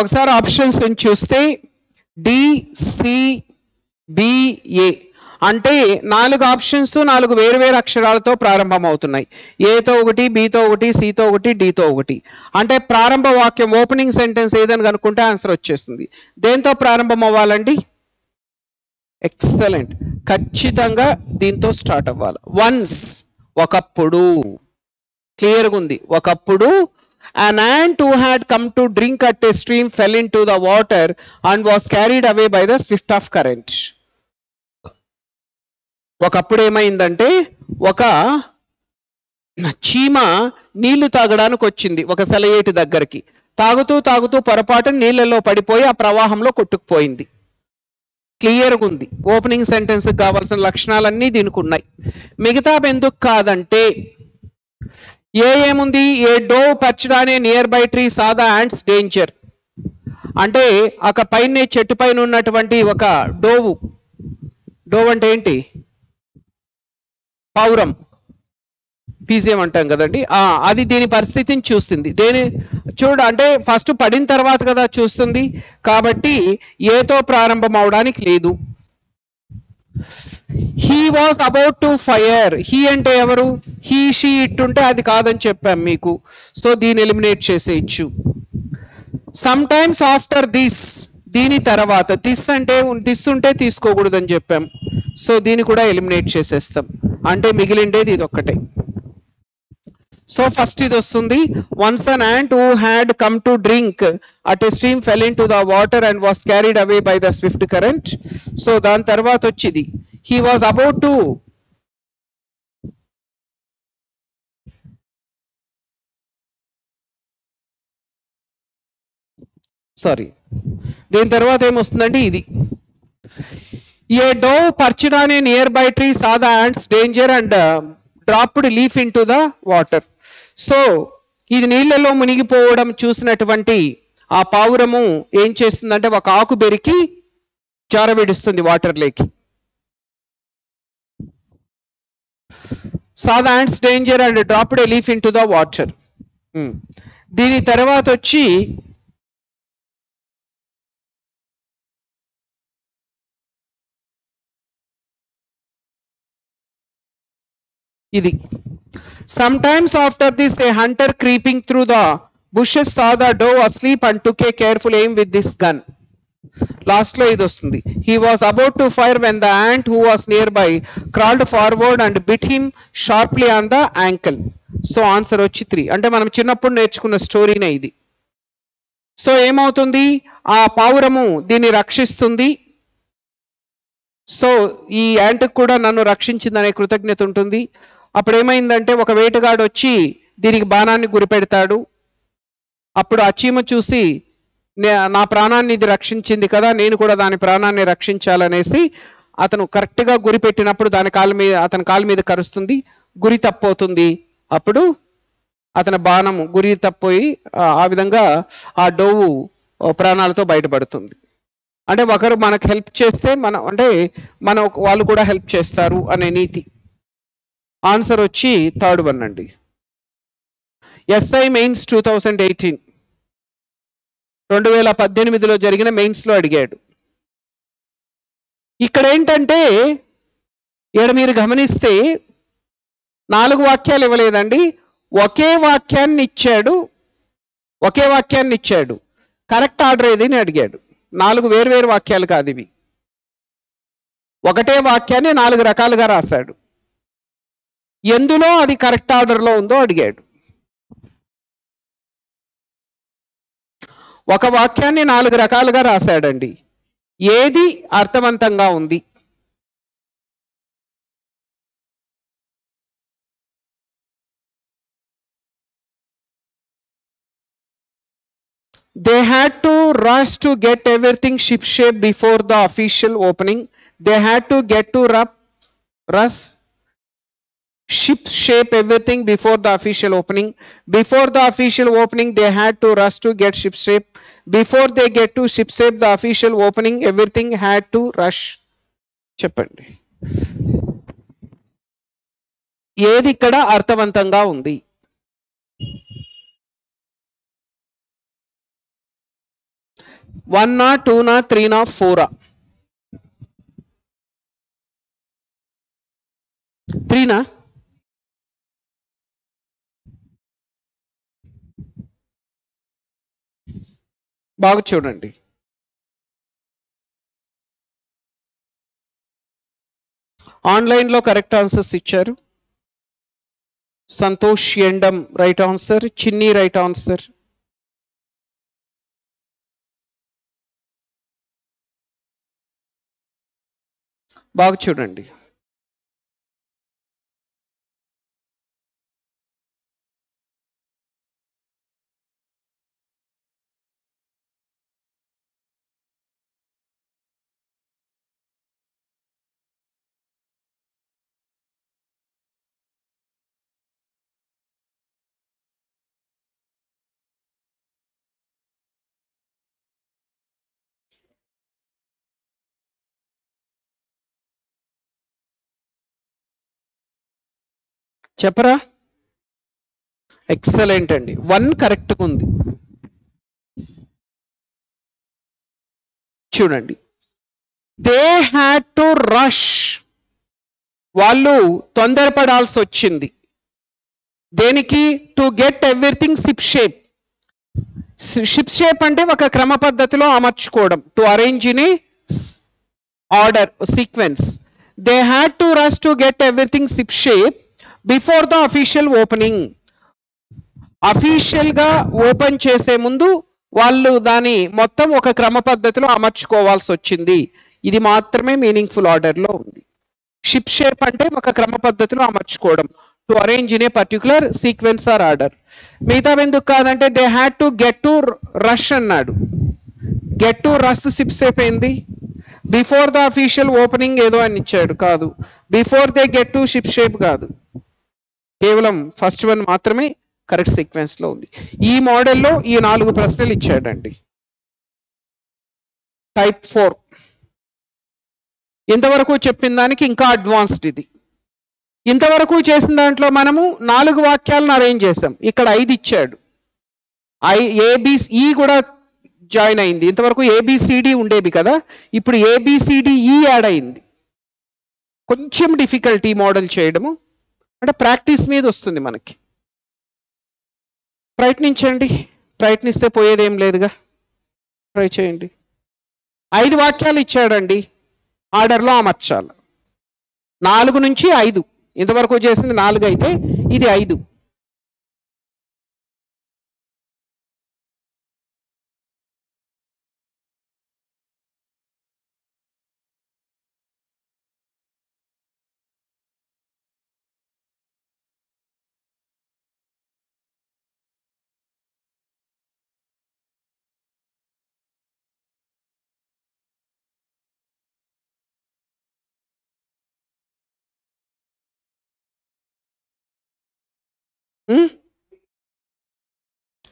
ఒకసారి ఆప్షన్స్ చూస్తే డిసిబిఏ అంటే నాలుగు ఆప్షన్స్ నాలుగు వేరు వేరు అక్షరాలతో ప్రారంభం అవుతున్నాయి ఏతో ఒకటి బితో ఒకటి సితో ఒకటి డితో ఒకటి. అంటే ప్రారంభ వాక్యం ఓపెనింగ్ సెంటెన్స్ ఏదని కనుక్కుంటే ఆన్సర్ వచ్చేస్తుంది. దేంతో ప్రారంభం అవ్వాలండి ఎక్సలెంట్. ఖచ్చితంగా దీంతో స్టార్ట్ అవ్వాలి. వన్స్ ఒకప్పుడు. క్లియర్గా ఉంది. ఒకప్పుడు an ant who had come to drink at a stream fell into the water and was carried away by the swift of current. ఒకప్పుడు ఏమైందంటే ఒక చీమ నీళ్ళు తాగడానికి వచ్చింది ఒక సెలయేటి దగ్గరికి. తాగుతూ తాగుతూ పొరపాటు నీళ్ళలో పడిపోయి ఆ ప్రవాహంలో కొట్టుకుపోయింది. క్లియర్గా ఉంది. ఓపెనింగ్ సెంటెన్స్కి కావాల్సిన లక్షణాలన్నీ దీనికి ఉన్నాయి. మిగతా ఎందుకు కాదంటే ఏ ఏముంది? A dove perched on a nearby tree saw the ant's danger అంటే అక్కడ పైన చెట్టు పైన ఉన్నటువంటి ఒక డోవు. డోవ్ అంటే ఏంటి? పౌరం. పీజియం అంటాం కదండి. అది దీని పరిస్థితిని చూస్తుంది. దేని? చూడ అంటే ఫస్ట్ పడిన తర్వాత కదా చూస్తుంది. కాబట్టి ఏతో ప్రారంభం అవడానికి లేదు. He was about to fire he అంటే ఎవరు? హీ షీ ఇట్ ఉంటే అది కాదని చెప్పాం మీకు. సో దీన్ని ఎలిమినేట్ చేసేయచ్చు సమ్ టైమ్స్ ఆఫ్టర్ దిస్ దీని తర్వాత దిస్ అంటే దిస్ ఉంటే తీసుకోకూడదని చెప్పాం. సో దీన్ని కూడా ఎలిమినేట్ చేసేస్తాం. అంటే మిగిలిండేది ఇది ఒక్కటే సో ఫస్ట్ ఇది వస్తుంది. Once an ant who had come to drink at a stream fell into the water and was carried away by the swift current so దాని తర్వాత వచ్చింది he was about to sorry దీని తర్వాత ఏమొస్తుందండి ఇది. A dove perched on a nearby tree saw the ant's danger and dropped leaf into the water so ఇది నీళ్ళలో మునిగిపోవడం చూసినటువంటి ఆ పావురము ఏం చేస్తుందంటే ఒక ఆకు బెరికి జారవిడుస్తుంది వాటర్లోకి saw the ant's danger and dropped a leaf into the water దీని తర్వాత వచ్చి ఇది. Some times after this a hunter creeping through the bushes saw the dove asleep and took a careful aim with this gun లాస్ట్లో ఇది వస్తుంది. He was about to fire when the ant who was nearby crawled forward and bit him sharply on the ankle so answer వచ్చి three అంటే మనం చిన్నప్పుడు నేర్చుకున్న స్టోరీనే ఇది. So ఏమవుతుంది? ఆ పావురము దీన్ని రక్షిస్తుంది. సో ఈ యాంట్కి కూడా నన్ను రక్షించిందనే కృతజ్ఞత ఉంటుంది. అప్పుడు ఏమైందంటే ఒక వేటగాడు వచ్చి దీనికి బాణాన్ని గురిపెడతాడు. అప్పుడు ఆ చీమ చూసి "నే- నా ప్రాణాన్ని ఇది రక్షించింది కదా నేను కూడా దాని ప్రాణాన్ని రక్షించాలనేసి అతను కరెక్ట్గా గురి పెట్టినప్పుడు దాని కాలు మీద అతని కాలు మీద కరుస్తుంది గురి తప్పవుతుంది. అప్పుడు అతని బాణము గురి తప్పోయి ఆ విధంగా ఆ డోవు ప్రాణాలతో బయటపడుతుంది. అంటే ఒకరు మనకు హెల్ప్ చేస్తే మన అంటే మన వాళ్ళు కూడా హెల్ప్ చేస్తారు అనే నీతి. ఆన్సర్ వచ్చి థర్డ్ వన్ అండి. SI mains two thousand eighteen. రెండు వేల పద్దెనిమిదిలో జరిగిన మెయిన్స్లో అడిగాడు. ఇక్కడ ఏంటంటే ఇక్కడ మీరు గమనిస్తే నాలుగు వాక్యాలు ఇవ్వలేదండి. ఒకే వాక్యాన్ని ఇచ్చాడు ఒకే వాక్యాన్ని ఇచ్చాడు. కరెక్ట్ ఆర్డర్ ఏది అని అడిగాడు. నాలుగు వేరు వేరు వాక్యాలు కాదు ఇవి. ఒకటే వాక్యాన్ని నాలుగు రకాలుగా రాశాడు. ఎందులో అది కరెక్ట్ ఆర్డర్లో ఉందో అడిగాడు. ఒక వాక్యాన్ని నాలుగు రకాలుగా రాశాడండి. ఏది అర్థవంతంగా ఉంది? They had to rush to get everything ship shape before the official opening they had to get to రప్ rush ship shape everything before the official opening before the official opening they had to rush to get ship shape before they get to ship shape the official opening everything had to rush చెప్పండి ఏది ఇక్కడ అర్థవంతంగా ఉంది వన్నా టూనా త్రీనా ఫోరా త్రీనా బాగా చూడండి. ఆన్లైన్లో correct answers ఇచ్చారు. Santosh ఎండం right answer. Chinni right answer. బాగా చూడండి. చెప్పరా? ఎక్సలెంట్ అండి. వన్ కరెక్ట్గా ఉంది. చూడండి. దే హ్యాడ్ టు రష్ వాళ్ళు తొందరపడాల్సి వచ్చింది. దేనికి? To get everything ship shape ship shape అంటే ఒక క్రమ పద్ధతిలో అమర్చుకోవడం. To arrange in a order sequence they had to rush to get everything ship shape before the official opening అఫీషియల్గా ఓపెన్ చేసే ముందు వాళ్ళు దాని మొత్తం ఒక క్రమ పద్ధతిలో అమర్చుకోవాల్సి వచ్చింది. ఇది మాత్రమే మీనింగ్ఫుల్ ఆర్డర్లో ఉంది. షిప్ షేప్ అంటే ఒక క్రమ పద్ధతిలో అమర్చుకోవడం. To arrange in a particular sequence or order మిగతా ఎందుకు కాదంటే they had to get to rush అన్నాడు. Get to rush ship shape ఏంది? బిఫోర్ ద అఫీషియల్ ఓపెనింగ్ ఏదో అని ఇచ్చాడు. కాదు. Before they get to ship shape కాదు. కేవలం ఫస్ట్ వన్ మాత్రమే కరెక్ట్ సీక్వెన్స్లో ఉంది. ఈ మోడల్లో ఈ నాలుగు ప్రశ్నలు ఇచ్చాడండి. టైప్ ఫోర్ ఇంతవరకు చెప్పిన దానికి ఇంకా అడ్వాన్స్డ్ ఇది. ఇంతవరకు చేసిన దాంట్లో మనము నాలుగు వాక్యాలను అరేంజ్ చేసాం ఇక్కడ ఐదు ఇచ్చాడు. ఐ ఏబిసి ఈ కూడా జాయిన్ అయింది. ఇంతవరకు ఏబిసిడి ఉండేవి కదా? ఇప్పుడు ఏబిసిడిఈ ఈ యాడ్ అయింది. కొంచెం డిఫికల్టీ మోడల్ చేయడము. అంటే ప్రాక్టీస్ మీద వస్తుంది మనకి. ప్రయత్నించండి. ప్రయత్నిస్తే పోయేదేం లేదుగా. ట్రై చేయండి. ఐదు వాక్యాలు ఇచ్చాడండి. ఆర్డర్లో అమర్చాలి నాలుగు నుంచి ఐదు. ఇంతవరకు చేసింది నాలుగు అయితే ఇది ఐదు.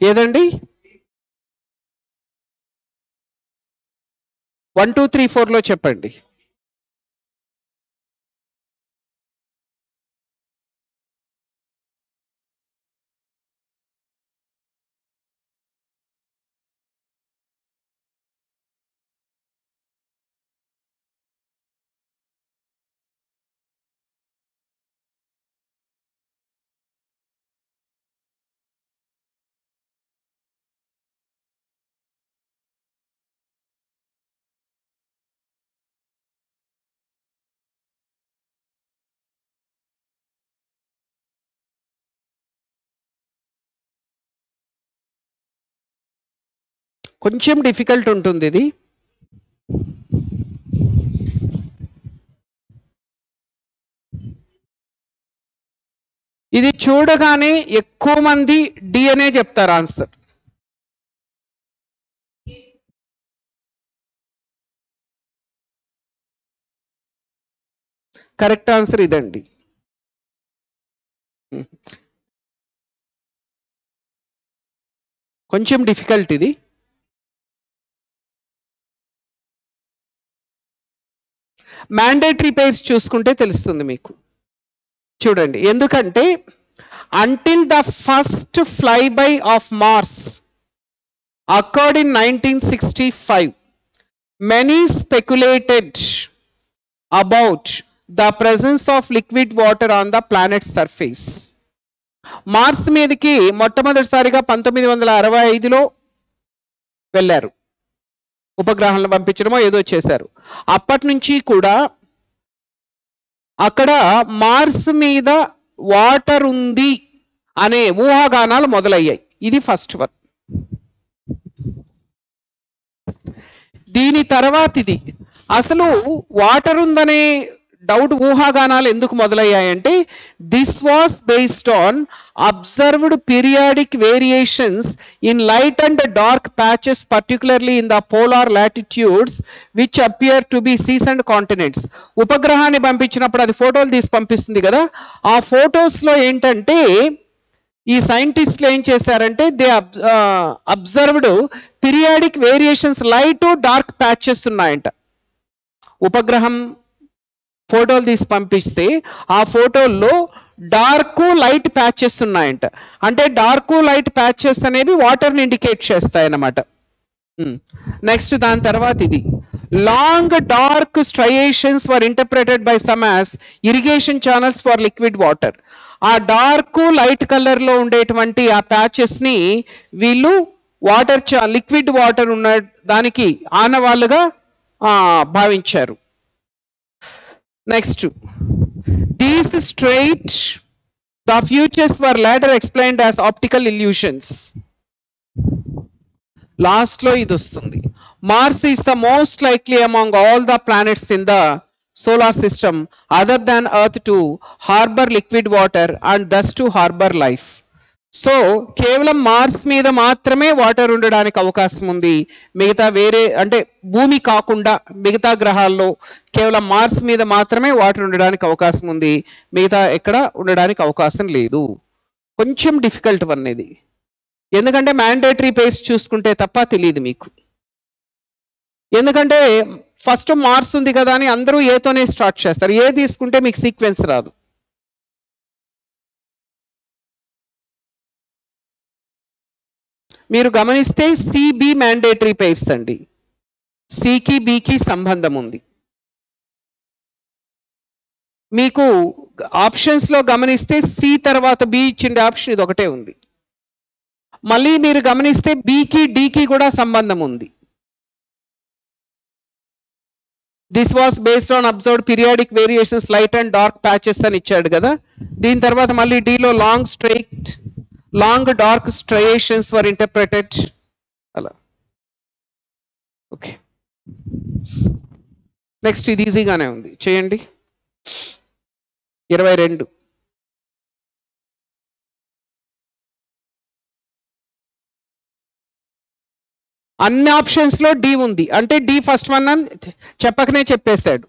ఏదండి? వన్ టూ త్రీ ఫోర్లో చెప్పండి. కొంచెం డిఫికల్ట్ ఉంటుంది ఇది. ఇది చూడగానే ఎక్కువ మంది డిఎన్ఏ అనే చెప్తారు ఆన్సర్ కరెక్ట్ ఆన్సర్ ఇదండి. కొంచెం డిఫికల్ట్ ఇది. మ్యాండేటరీ పేర్స్ చూసుకుంటే తెలుస్తుంది మీకు. చూడండి. ఎందుకంటే until the first flyby of Mars occurred in 1965. Many speculated about the presence of liquid water on the planet surface Mars మీదకి మొట్టమొదటిసారిగా పంతొమ్మిది వందల అరవై ఐదులో వెళ్ళారు. ఉపగ్రహాలను పంపించడమో ఏదో చేశారు. అప్పటి నుంచి కూడా అక్కడ మార్స్ మీద వాటర్ ఉంది అనే ఊహాగానాలు మొదలయ్యాయి. ఇది ఫస్ట్ వన్. దీని తర్వాత ఇది అసలు వాటర్ ఉందనే డౌట్ ఊహాగానాలు ఎందుకు మొదలయ్యాయంటే this was based on observed periodic variations in light and dark patches particularly in the polar latitudes which appear to be seas and continents ఉపగ్రహాన్ని పంపించినప్పుడు అది ఫోటోలు తీసి పంపిస్తుంది కదా. ఆ ఫోటోస్లో ఏంటంటే ఈ సైంటిస్టులు ఏం చేశారంటే they observed periodic variations light dark patches ఉన్నాయంట. ఉపగ్రహం ఫోటోలు తీసి పంపిస్తే ఆ ఫోటోల్లో డార్క్ లైట్ ప్యాచెస్ ఉన్నాయంట. అంటే డార్క్ లైట్ ప్యాచెస్ అనేవి వాటర్ని ఇండికేట్ చేస్తాయి అన్నమాట నెక్స్ట్ దాని తర్వాత ఇది. Long dark striations were interpreted by some as irrigation channels for liquid water ఆ డార్క్ లైట్ కలర్లో ఉండేటువంటి ఆ ప్యాచెస్ని వీళ్ళు వాటర్ లిక్విడ్ వాటర్ ఉన్న దానికి ఆనవాళ్ళుగా భావించారు. Next these straight the features were later explained as optical illusions లాస్ట్లో ఇది వస్తుంది. Mars is the most likely among all the planets in the solar system other than Earth to harbour liquid water and thus to harbour life so కేవలం Mars మీద మాత్రమే water ఉండడానికి అవకాశం ఉంది. మిగతా వేరే అంటే భూమి కాకుండా మిగతా గ్రహాల్లో కేవలం మార్స్ మీద మాత్రమే వాటర్ ఉండడానికి అవకాశం ఉంది. మిగతా ఎక్కడ ఉండడానికి అవకాశం లేదు. కొంచెం డిఫికల్ట్ వన్ ఇది. ఎందుకంటే మ్యాండేటరీ పేస్ చూసుకుంటే తప్ప తెలియదు మీకు. ఎందుకంటే ఫస్ట్ మార్స్ ఉంది కదా అని అందరూ ఏతోనే స్టార్ట్ చేస్తారు. ఏ తీసుకుంటే మీకు సీక్వెన్స్ రాదు. మీరు గమనిస్తే సిబి మ్యాండేటరీ పేర్స్ అండి. సికి బికి సంబంధం ఉంది. మీకు ఆప్షన్స్లో గమనిస్తే సి తర్వాత బి ఇచ్చిన ఆప్షన్ ఇది ఒకటే ఉంది. మళ్ళీ మీరు గమనిస్తే బికి డికి కూడా సంబంధం ఉంది. This was based on observed periodic variations light and dark patches అని ఇచ్చాడు కదా. దీని తర్వాత మళ్ళీ డీలో long straight long dark striations were interpreted అలా. ఓకే నెక్స్ట్ ఇది ఈజీగానే ఉంది. చేయండి. ఇరవై రెండు. అన్ని ఆప్షన్స్లో డి ఉంది. అంటే డి ఫస్ట్ వన్ అని చెప్పకనే చెప్పేశాడు.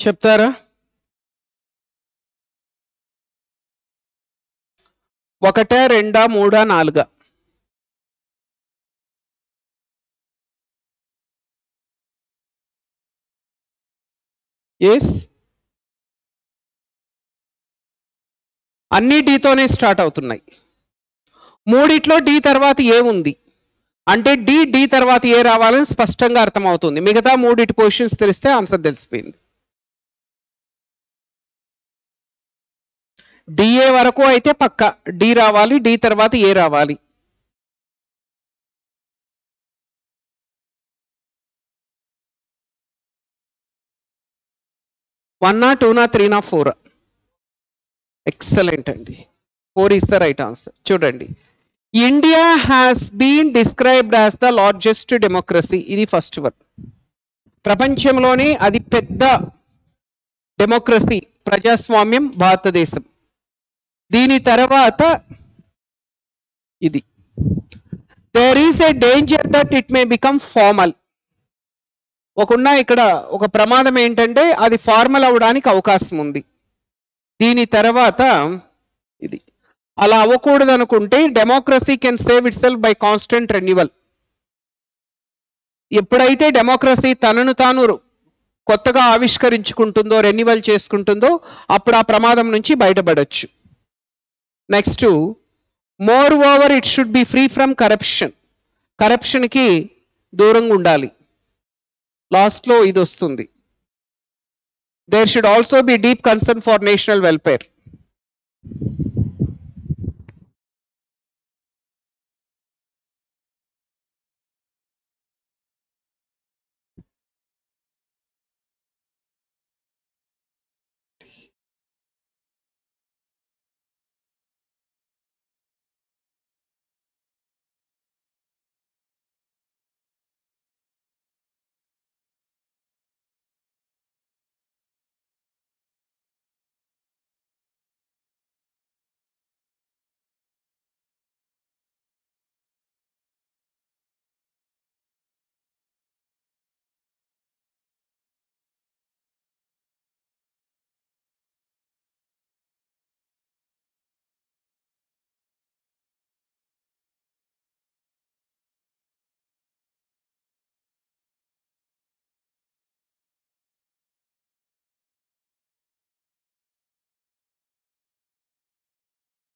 చెప్తారా? ఒకటే రెండా మూడా నాలుగా? ఎస్ అన్ని డీతోనే స్టార్ట్ అవుతున్నాయి. మూడిట్లో డి తర్వాత ఏ ఉంది? అంటే డి డి తర్వాత ఏ రావాలని స్పష్టంగా అర్థమవుతుంది. మిగతా మూడిటి పొజిషన్స్ తెలిస్తే ఆన్సర్ తెలిసిపోయింది. డిఏ వరకు అయితే పక్క. డి రావాలి డి తర్వాత ఏ రావాలి? వన్ నా టూ నా త్రీ నా ఫోర్ ఎక్సలెంట్ అండి. Four is the right answer చూడండి. India has been described as the largest democracy ఇది ఫస్ట్ వన్ ప్రపంచంలోనే అది పెద్ద డెమోక్రసీ ప్రజాస్వామ్యం భారతదేశం. దీని తర్వాత ఇది. There is a danger that it may become formal ఒకన్న ఇక్కడ ఒక ప్రమాదం ఏంటంటే అది ఫార్మల్ అవడానికి అవకాశం ఉంది. దీని తర్వాత ఇది. అలా అవ్వకూడదు అనుకుంటే democracy can save itself by constant renewal ఎప్పుడైతే డెమోక్రసీ తనను తాను కొత్తగా ఆవిష్కరించుకుంటుందో రెన్యువల్ చేసుకుంటుందో అప్పుడు ఆ ప్రమాదం నుంచి బయటపడవచ్చు next moreover it should be free from corruption కరప్షన్కి దూరంగా ఉండాలి. లాస్ట్లో ఇది వస్తుంది. There should also be deep concern for national welfare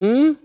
Hmm?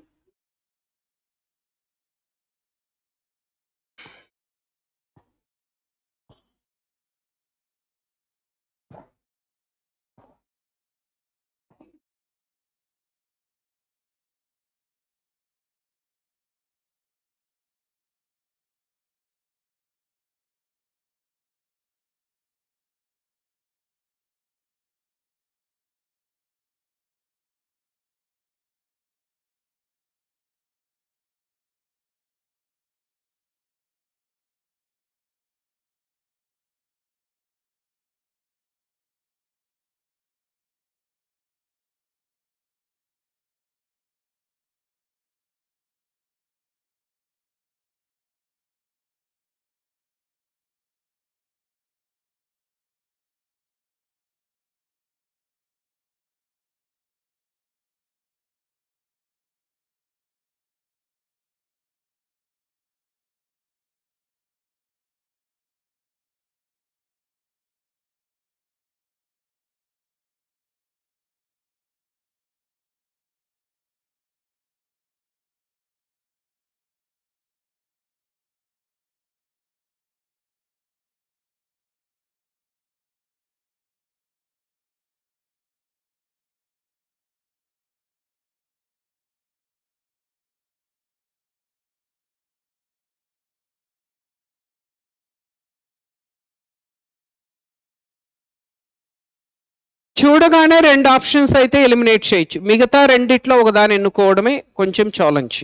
చూడగానే రెండు ఆప్షన్స్ అయితే ఎలిమినేట్ చేయొచ్చు. మిగతా రెండిట్లో ఒకదాని ఎన్నుకోవడమే కొంచెం ఛాలెంజ్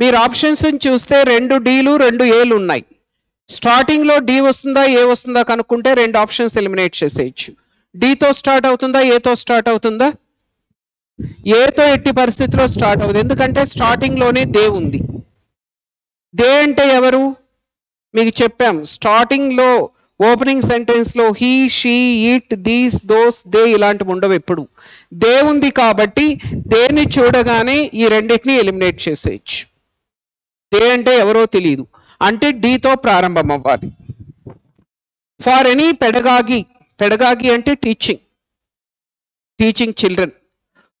మీరు ఆప్షన్స్ చూస్తే రెండు డీలు రెండు ఏలు ఉన్నాయి. స్టార్టింగ్లో డి వస్తుందా ఏ వస్తుందా కనుక్కుంటే రెండు ఆప్షన్స్ ఎలిమినేట్ చేసేయచ్చు. డితో స్టార్ట్ అవుతుందా ఏతో స్టార్ట్ అవుతుందా? ఏతో ఎట్టి పరిస్థితిలో స్టార్ట్ అవుతుంది? ఎందుకంటే స్టార్టింగ్లోనే దే ఉంది. దే అంటే ఎవరు? మీకు చెప్పాం. స్టార్టింగ్లో opening సెంటెన్స్లో he she it these those they ఇలాంటివి ఉండవు ఎప్పుడు. దే ఉంది కాబట్టి దేన్ని చూడగానే ఈ రెండింటిని ఎలిమినేట్ చేసేయచ్చు. దే అంటే ఎవరో తెలియదు అంటే డీతో ప్రారంభం అవ్వాలి. ఫార్ ఎనీ పెడగాగి పెడగాగి అంటే teaching teaching children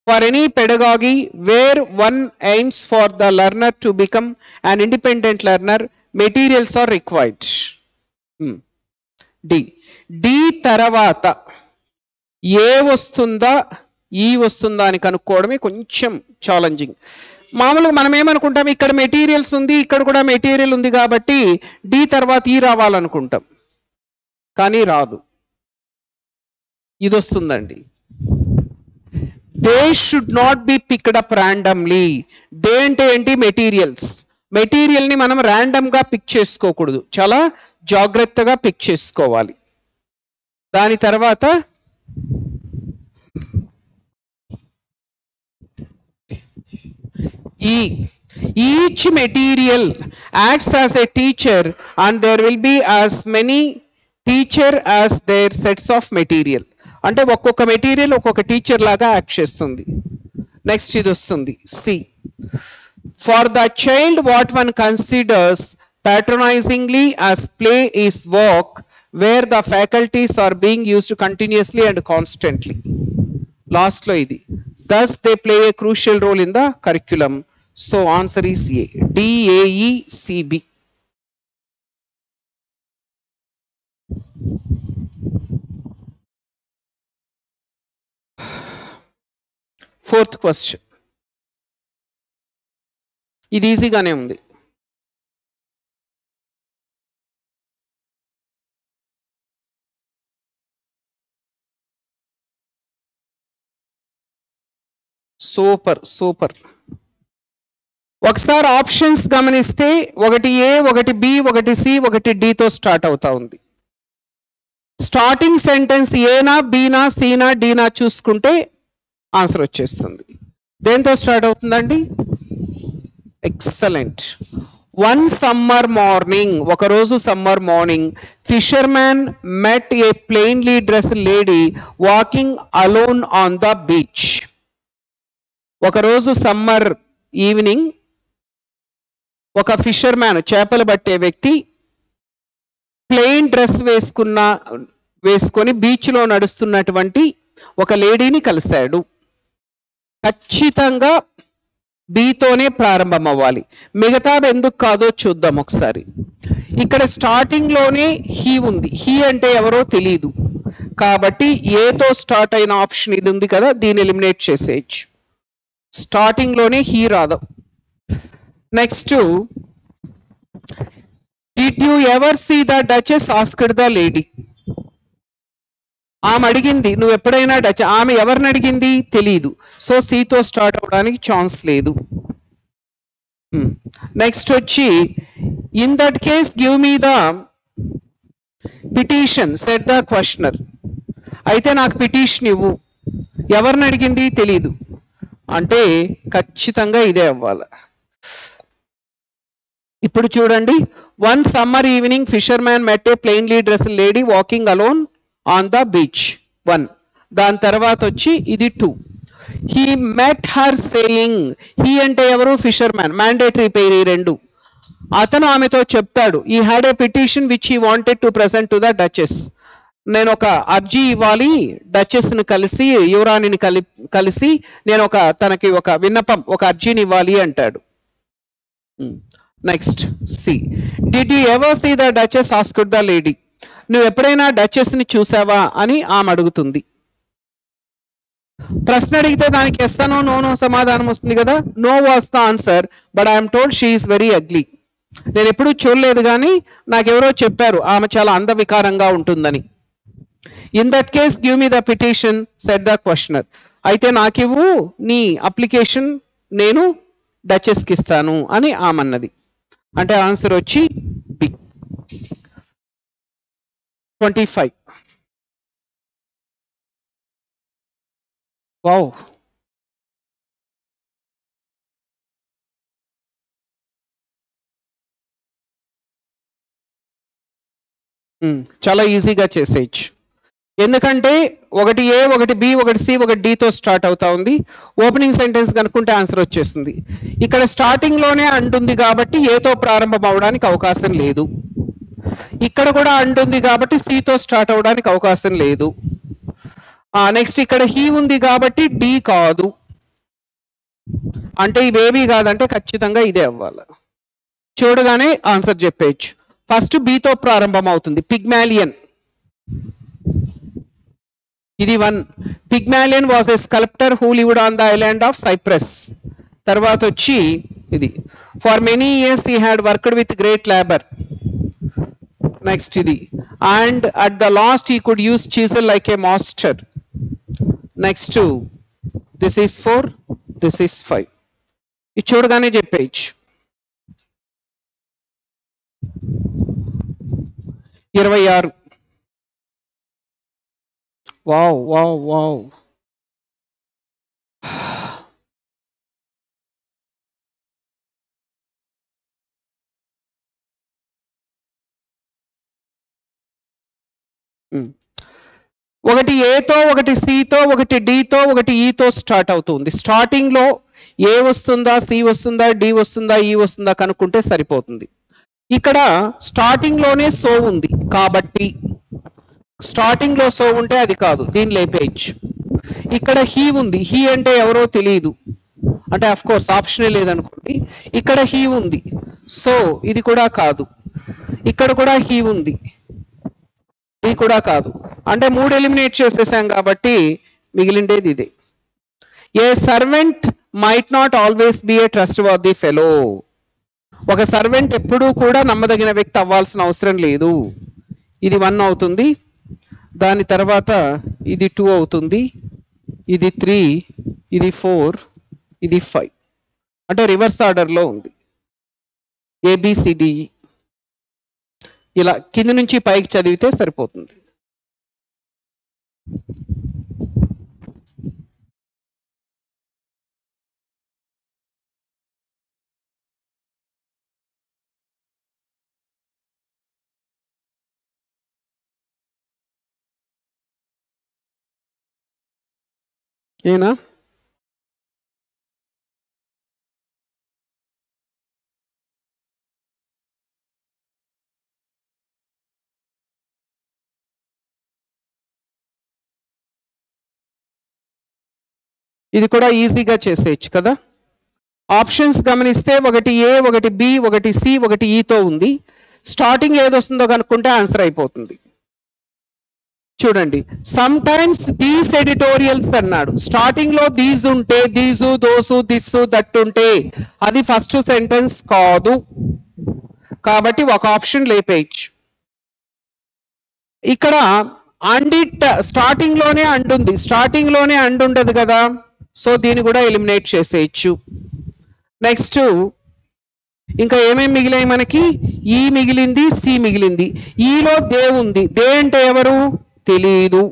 for any pedagogy where one aims for the learner to become an independent learner materials are required D. D తర్వాత ఏ వస్తుందా ఈ వస్తుందా అని కనుక్కోవడమే కొంచెం ఛాలెంజింగ్ మామూలుగా మనం ఏమనుకుంటాం ఇక్కడ మెటీరియల్స్ ఉంది ఇక్కడ కూడా మెటీరియల్ ఉంది కాబట్టి డి తర్వాత ఈ రావాలనుకుంటాం. కానీ రాదు. ఇది వస్తుందండి they should not be picked up randomly they అంటే ఏంటి? మెటీరియల్స్ మెటీరియల్ని మనం ర్యాండమ్గా పిక్ చేసుకోకూడదు. చాలా జాగ్రత్తగా పిక్ చేసుకోవాలి. దాని తర్వాత ఈ each material acts as a teacher and there will be as many teacher as there sets of material అంటే ఒక్కొక్క మెటీరియల్ ఒక్కొక్క టీచర్ లాగా యాక్ట్ చేస్తుంది. నెక్స్ట్ ఇది వస్తుంది. C for the child what one considers patronizingly as play is work where the faculties are being used continuously and constantly Last lo idi. Thus they play a crucial role in the curriculum. So answer is A. D A E C B. Fourth question ఇది ఈజీగానే ఉంది super super. ఒకసారి options గమనిస్తే ఒకటి ఏ ఒకటి B ఒకటి C ఒకటి డితో start అవుతా ఉంది. స్టార్టింగ్ సెంటెన్స్ ఏనా బీనా సీనా డీనా చూసుకుంటే ఆన్సర్ వచ్చేస్తుంది. దేంతో స్టార్ట్ అవుతుందండి? ఎక్సలెంట్. వన్ సమ్మర్ మార్నింగ్ ఒకరోజు summer morning fisherman met a plainly dress lady walking alone on the beach. ఒకరోజు సమ్మర్ ఈవినింగ్ ఒక ఫిషర్ మ్యాన్ చేపలు పట్టే వ్యక్తి ప్లెయిన్ డ్రెస్ వేసుకున్న వేసుకొని బీచ్లో నడుస్తున్నటువంటి ఒక లేడీని కలిశాడు. ఖచ్చితంగా బీతోనే ప్రారంభం అవ్వాలి మిగతా ఎందుకు కాదో చూద్దాం ఒకసారి. ఇక్కడ స్టార్టింగ్లోనే హీ ఉంది. హీ అంటే ఎవరో తెలియదు కాబట్టి ఏతో స్టార్ట్ అయిన ఆప్షన్ ఇది ఉంది కదా దీన్ని ఎలిమినేట్ చేసేయచ్చు. స్టార్టింగ్లోనే హీ రాదు. Next did you ever see the duchess asked the lady ఆమె అడిగింది నువ్వు ఎప్పుడైనా డచ్ ఆమె ఎవరిని అడిగింది? తెలియదు సో సీతో స్టార్ట్ అవడానికి ఛాన్స్ లేదు. నెక్స్ట్ వచ్చి in that case give me the petition said the questioner అయితే నాకు పిటిషన్ ఇవ్వు. ఎవరిని అడిగింది? తెలీదు. అంటే ఖచ్చితంగా ఇదే అవ్వాలి. ఇప్పుడు చూడండి one summer evening fisherman met a plainly dress lady walking alone on the beach one దాని తర్వాత వచ్చి ఇది two he met her saying he అంటే ఎవరు? ఫిషర్ మ్యాన్ మ్యాండేటరీ పేర్ ఈ రెండు. అతను ఆమెతో చెప్తాడు he had a petition which he wanted to present to the duchess నేను ఒక అర్జీ ఇవ్వాలి డచెస్ని కలిసి యువరాణిని కలి కలిసి నేను ఒక తనకి ఒక విన్నపం ఒక అర్జీని ఇవ్వాలి అంటాడు. Next C. Did you ever see the duchess asked the lady నువ్వు ఎప్పుడైనా డచెస్ని చూసావా? అని ఆమె అడుగుతుంది. ప్రశ్న అడిగితే దానికి ఎస్తానో నోనో సమాధానం వస్తుంది కదా? No was the answer but I'm told she is very ugly నేను ఎప్పుడూ చూడలేదు కానీ నాకెవరో చెప్పారు ఆమె చాలా అందవికారంగా ఉంటుందని. In that case give me the petition said the questioner అయితే నాకివ్వు నీ అప్లికేషన్ నేను డచెస్కి ఇస్తాను అని ఆమన్నది. అంటే ఆన్సర్ వచ్చి బి ట్వంటీ ఫైవ్ వావ్ చాలా ఈజీగా చేసేయచ్చు. ఎందుకంటే ఒకటి ఏ ఒకటి బి ఒకటి సి ఒకటి డితో స్టార్ట్ అవుతా ఉంది. ఓపెనింగ్ సెంటెన్స్ కనుక్కుంటే ఆన్సర్ వచ్చేస్తుంది. ఇక్కడ స్టార్టింగ్లోనే అంటుంది కాబట్టి ఏతో ప్రారంభం అవడానికి అవకాశం లేదు. ఇక్కడ కూడా అంటుంది కాబట్టి సితో స్టార్ట్ అవడానికి అవకాశం లేదు. నెక్స్ట్ ఇక్కడ హీ ఉంది కాబట్టి డి కాదు. అంటే ఇవేవి కాదంటే ఖచ్చితంగా ఇదే అవ్వాలి. చూడగానే ఆన్సర్ చెప్పేయచ్చు. ఫస్ట్ బితో ప్రారంభం అవుతుంది. పిగ్మాలియన్ ఇది one. Pygmalion was a sculptor who lived on the island of Cyprus తర్వాత వచ్చి ఇది. For many years he had worked with great labour next ఇది. And at the last he could use chisel like a master next this is four this is five ఇది చూడగానే చెప్పేయచ్చు. ఇరవై ఆరు. Wow wow wow ఒకటి ఏతో ఒకటి సితో ఒకటి డితో ఒకటి ఈతో స్టార్ట్ అవుతుంది. స్టార్టింగ్లో ఏ వస్తుందా సి వస్తుందా డి వస్తుందా ఈ వస్తుందా కనుక్కుంటే సరిపోతుంది. ఇక్కడ స్టార్టింగ్లోనే సో ఉంది. కాబట్టి స్టార్టింగ్లో సో ఉంటే అది కాదు దీన్ని లేపేయచ్చు. ఇక్కడ హీ ఉంది హీ అంటే ఎవరో తెలియదు. అంటే అఫ్ కోర్స్ ఆప్షనే లేదనుకోండి ఇక్కడ హీ ఉంది సో ఇది కూడా కాదు. ఇక్కడ కూడా హీ ఉంది ఇది కూడా కాదు. అంటే మూడు ఎలిమినేట్ చేసేసాం కాబట్టి మిగిలిండేది ఇదే. A servant might not always be a trustworthy fellow. ఒక సర్వెంట్ ఎప్పుడూ కూడా నమ్మదగిన వ్యక్తి అవ్వాల్సిన అవసరం లేదు. ఇది వన్ అవుతుంది దాని తర్వాత ఇది టూ అవుతుంది. ఇది త్రీ ఇది ఫోర్ ఇది ఫైవ్ అంటే రివర్స్ ఆర్డర్లో ఉంది. ఏబిసిడిఈ ఇలా కింద నుంచి పైకి చదివితే సరిపోతుంది. ఏనా? ఇది కూడా ఈజీగా చేసేయచ్చు కదా? ఆప్షన్స్ గమనిస్తే ఒకటి ఏ ఒకటి బి ఒకటి సి ఒకటి ఈతో ఉంది. స్టార్టింగ్ ఏది వస్తుందో కనుక్కుంటే ఆన్సర్ అయిపోతుంది. చూడండి సమ్ టైమ్స్ దీస్ ఎడిటోరియల్స్ అన్నాడు. స్టార్టింగ్లో దీస్ ఉంటే దీసు దోసు దిస్సు దట్ ఉంటే అది ఫస్ట్ సెంటెన్స్ కాదు. కాబట్టి ఒక ఆప్షన్ లేపేయచ్చు. ఇక్కడ అండిట్ స్టార్టింగ్లోనే అండుంది స్టార్టింగ్లోనే అండ్ ఉండదు కదా. సో దీన్ని కూడా ఎలిమినేట్ చేసేయచ్చు. నెక్స్ట్ ఇంకా ఏమేమి మిగిలాయి మనకి? ఈ మిగిలింది సి మిగిలింది. ఈలో దే ఉంది. దే అంటే ఎవరు? తెలీదు.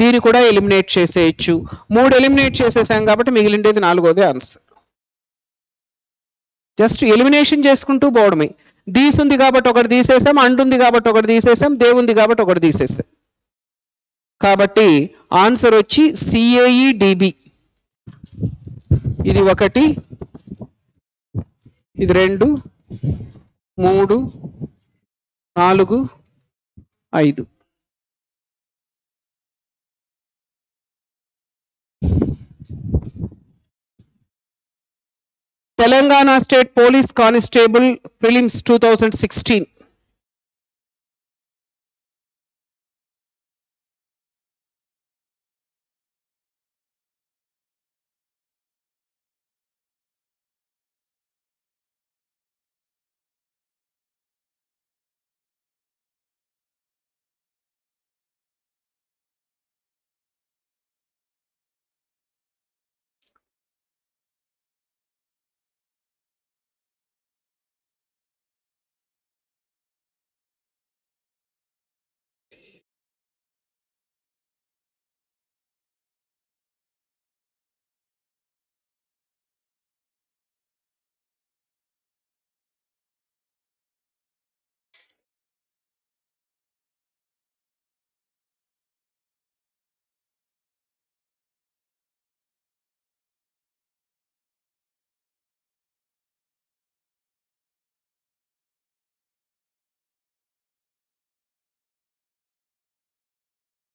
దీన్ని కూడా ఎలిమినేట్ చేసేయచ్చు. మూడు ఎలిమినేట్ చేసేసాం కాబట్టి మిగిలిండేది నాలుగోది ఆన్సర్. జస్ట్ ఎలిమినేషన్ చేసుకుంటూ పోవడమే. దీసుంది ఉంది కాబట్టి ఒకటి తీసేసాం అంటుంది కాబట్టి ఒకటి తీసేసాం దేవుంది కాబట్టి ఒకటి తీసేసాం. కాబట్టి ఆన్సర్ వచ్చి సిఏఈ డిబి ఇది ఒకటి ఇది రెండు మూడు నాలుగు ఐదు. Telangana state police constable prelims two thousand sixteen.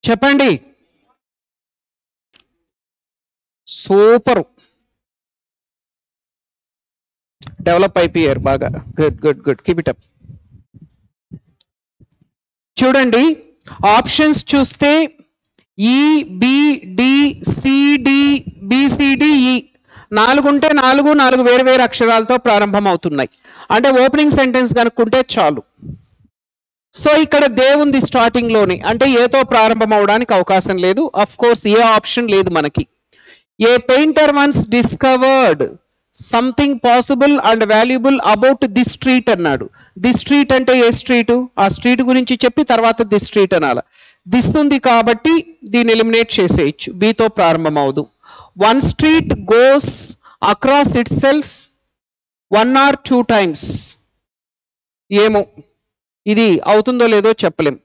చెప్పండి. సూపరు. డెవలప్ అయిపోయారు బాగా. Good good good. Keep it up చూడండి. ఆప్షన్స్ చూస్తే e, E B C D B C D E e. నాలుగు ఉంటే నాలుగు నాలుగు వేరు వేరు అక్షరాలతో ప్రారంభం అవుతున్నాయి అంటే ఓపెనింగ్ సెంటెన్స్ కనుక్కుంటే చాలు. సో ఇక్కడ దేవుంది స్టార్టింగ్లోని. అంటే ఏతో ప్రారంభం అవడానికి అవకాశం లేదు. అఫ్ కోర్స్ ఏ ఆప్షన్ లేదు మనకి. A painter once discovered something possible and valuable about the street అన్నాడు. ది స్ట్రీట్ అంటే ఏ స్ట్రీటు ఆ స్ట్రీట్ గురించి చెప్పి తర్వాత ది స్ట్రీట్ అనాల. దిస్ ఉంది కాబట్టి దీన్ని ఎలిమినేట్ చేసేయచ్చు. బీతో ప్రారంభం అవదు one street goes across itself one or two times ఏమో. ఇది అవుతుందో లేదో చెప్పలేం.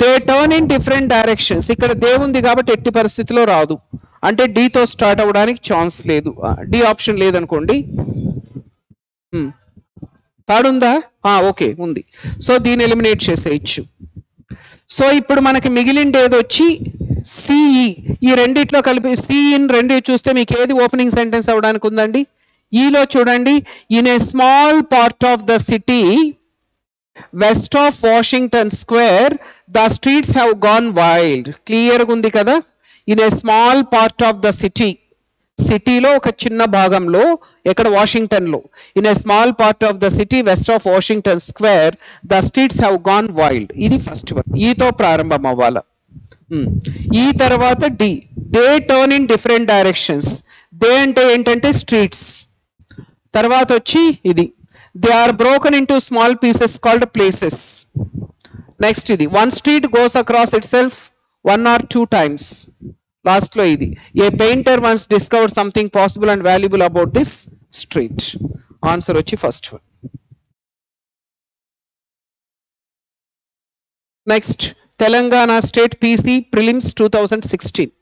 They turn in different directions ఇక్కడ దేవుంది కాబట్టి ఎట్టి పరిస్థితిలో రాదు. అంటే డీతో స్టార్ట్ అవ్వడానికి ఛాన్స్ లేదు. డి ఆప్షన్ లేదనుకోండి. థర్డ్ ఉందా ఓకే ఉంది. సో దీన్ని ఎలిమినేట్ చేసేయచ్చు. సో ఇప్పుడు మనకి మిగిలింది ఏది వచ్చి? సిఈ ఈ రెండిట్లో కలిపి సిఇన్ రెండు చూస్తే మీకు ఏది ఓపెనింగ్ సెంటెన్స్ అవ్వడానికి ఉందండి? E ఈలో చూడండి. In a small part of the city west of Washington Square the streets have gone wild క్లియర్గా ఉంది కదా? In a small part of the city సిటీలో ఒక చిన్న భాగంలో ఎక్కడ? వాషింగ్టన్లో in a small part of the city west of Washington Square the streets have gone wild ఇది ఫస్ట్ వన్ ఈతో ప్రారంభం అవ్వాల. ఈ తర్వాత D they turn in different directions they అంటే ఏంటంటే స్ట్రీట్స్ తర్వాత వచ్చి ఇది. They are broken into small pieces called places next ఇది. One street goes across itself one or two times లాస్ట్లో ఇది. A painter once discover something possible and valuable about this street answer వచ్చి first one next Telangana state PC prelims two thousand sixteen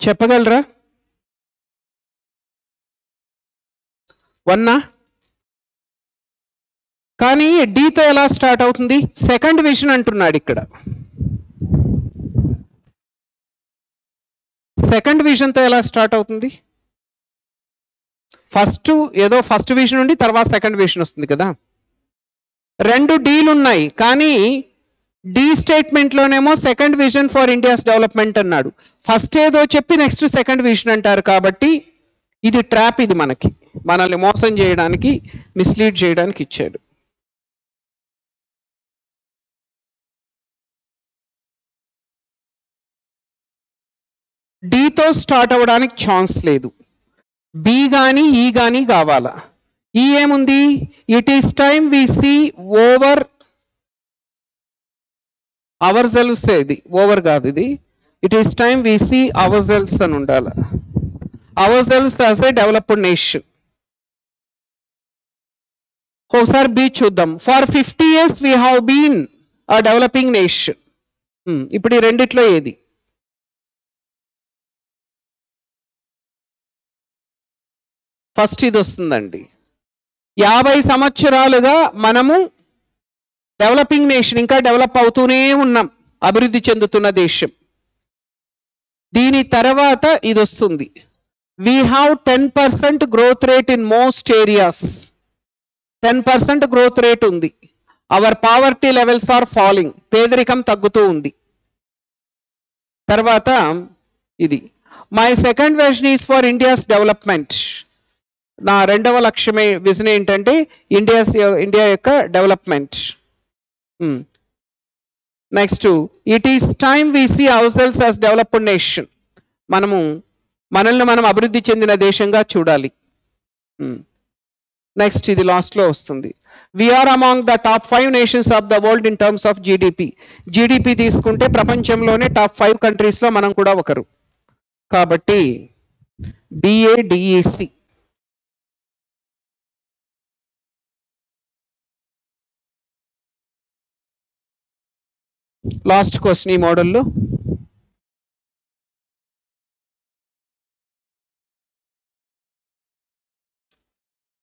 చెప్పగలరా? వన్నా? కానీ డీతో ఎలా start అవుతుంది? Second vision అంటున్నాడు ఇక్కడ. సెకండ్ విజన్తో ఎలా స్టార్ట్ అవుతుంది? ఫస్ట్ ఏదో ఫస్ట్ విషన్ ఉండి తర్వాత సెకండ్ విషన్ వస్తుంది కదా. రెండు డీలు ఉన్నాయి కానీ D స్టేట్మెంట్లోనేమో second vision for India's development అన్నాడు. ఫస్ట్ ఏదో చెప్పి నెక్స్ట్ సెకండ్ విజన్ అంటారు కాబట్టి ఇది ట్రాప్ ఇది మనకి. మనల్ని మోసం చేయడానికి మిస్లీడ్ చేయడానికి ఇచ్చాడు. డీతో స్టార్ట్ అవ్వడానికి ఛాన్స్ లేదు. బి కానీ ఈ e కానీ కావాలా? ఈ ఏముంది? It is time we see over ourselves ఇది ఓవర్ కాదు ఇది. It is time we see ourselves అని ఉండాలి. Ourselves as a developed nation ఒకసారి బీచ్ చూద్దాం. For fifty years we have been a developing nation ఇప్పుడు ఈ రెండిట్లో ఏది? ఫస్ట్ ఇది వస్తుందండి. యాభై సంవత్సరాలుగా మనము డెవలపింగ్ నేషన్ ఇంకా డెవలప్ అవుతూనే ఉన్నాం. అభివృద్ధి చెందుతున్న దేశం. దీని తర్వాత ఇది వస్తుంది. We have ten percent growth rate in most areas ten percent growth rate ఉంది. Our poverty levels are falling పేదరికం తగ్గుతూ ఉంది. తర్వాత ఇది. My second version is for India's development నా రెండవ లక్ష్యమే విజన్ ఏంటంటే ఇండియాస్ ఇండియా యొక్క development next it is time we see ourselves as developed nation మనము మనల్ని మనం అభివృద్ధి చెందిన దేశంగా చూడాలి నెక్స్ట్ ఇది లాస్ట్లో వస్తుంది we are among the top five nations of the world in terms of GDP GDP తీసుకుంటే ప్రపంచంలోనే టాప్ ఫైవ్ కంట్రీస్లో మనం కూడా ఒకరు. కాబట్టి బిఏడిఈసి లాస్ట్ క్వశ్చన్ ఈ మోడల్లో.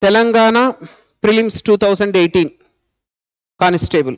Telangana prelims two thousand eighteen constable.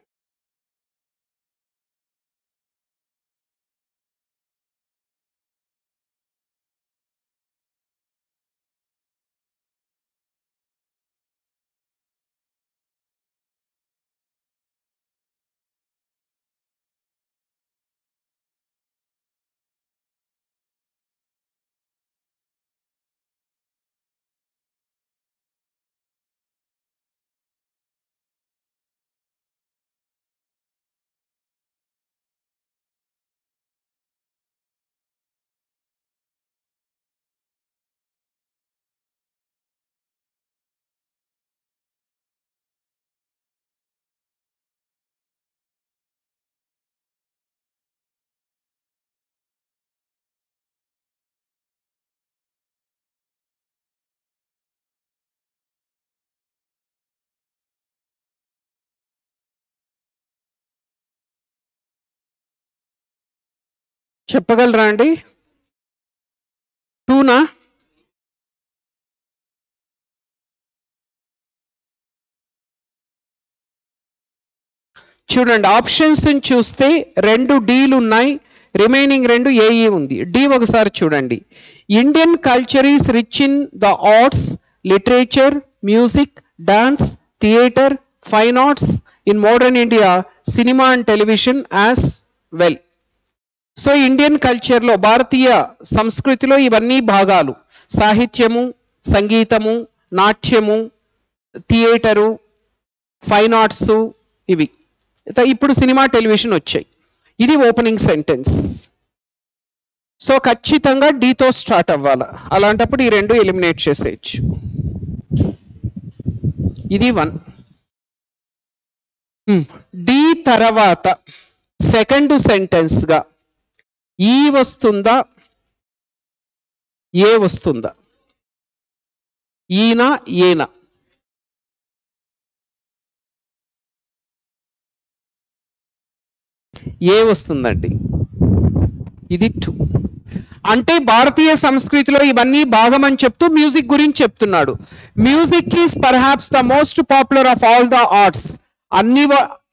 చెప్పగలరా అండి? టూనా? చూడండి ఆప్షన్స్ చూస్తే రెండు డీలు ఉన్నాయి రిమైనింగ్ రెండు ఏఈ ఉంది. డి ఒకసారి చూడండి. Indian culture is rich in the arts literature music dance theatre fine arts. In modern India cinema and television as well. So Indian కల్చర్లో భారతీయ సంస్కృతిలో ఇవన్నీ భాగాలు. సాహిత్యము సంగీతము నాట్యము థియేటరు ఫైన్ ఆర్ట్స్ ఇవి. ఇప్పుడు సినిమా టెలివిజన్ వచ్చాయి. ఇది ఓపెనింగ్ సెంటెన్స్. సో ఖచ్చితంగా డీతో స్టార్ట్ అవ్వాలి. అలాంటప్పుడు ఈ రెండు ఎలిమినేట్ చేసేయచ్చు. ఇది వన్. డి తర్వాత సెకండ్ సెంటెన్స్గా ఈ వస్తుందా? ఏ వస్తుందా? ఈయన ఏనా? ఏ వస్తుందండి? ఇది టూ అంటే భారతీయ సంస్కృతిలో ఇవన్నీ భాగం అని చెప్తూ మ్యూజిక్ గురించి చెప్తున్నాడు. Music is perhaps the most popular of all the arts. అన్ని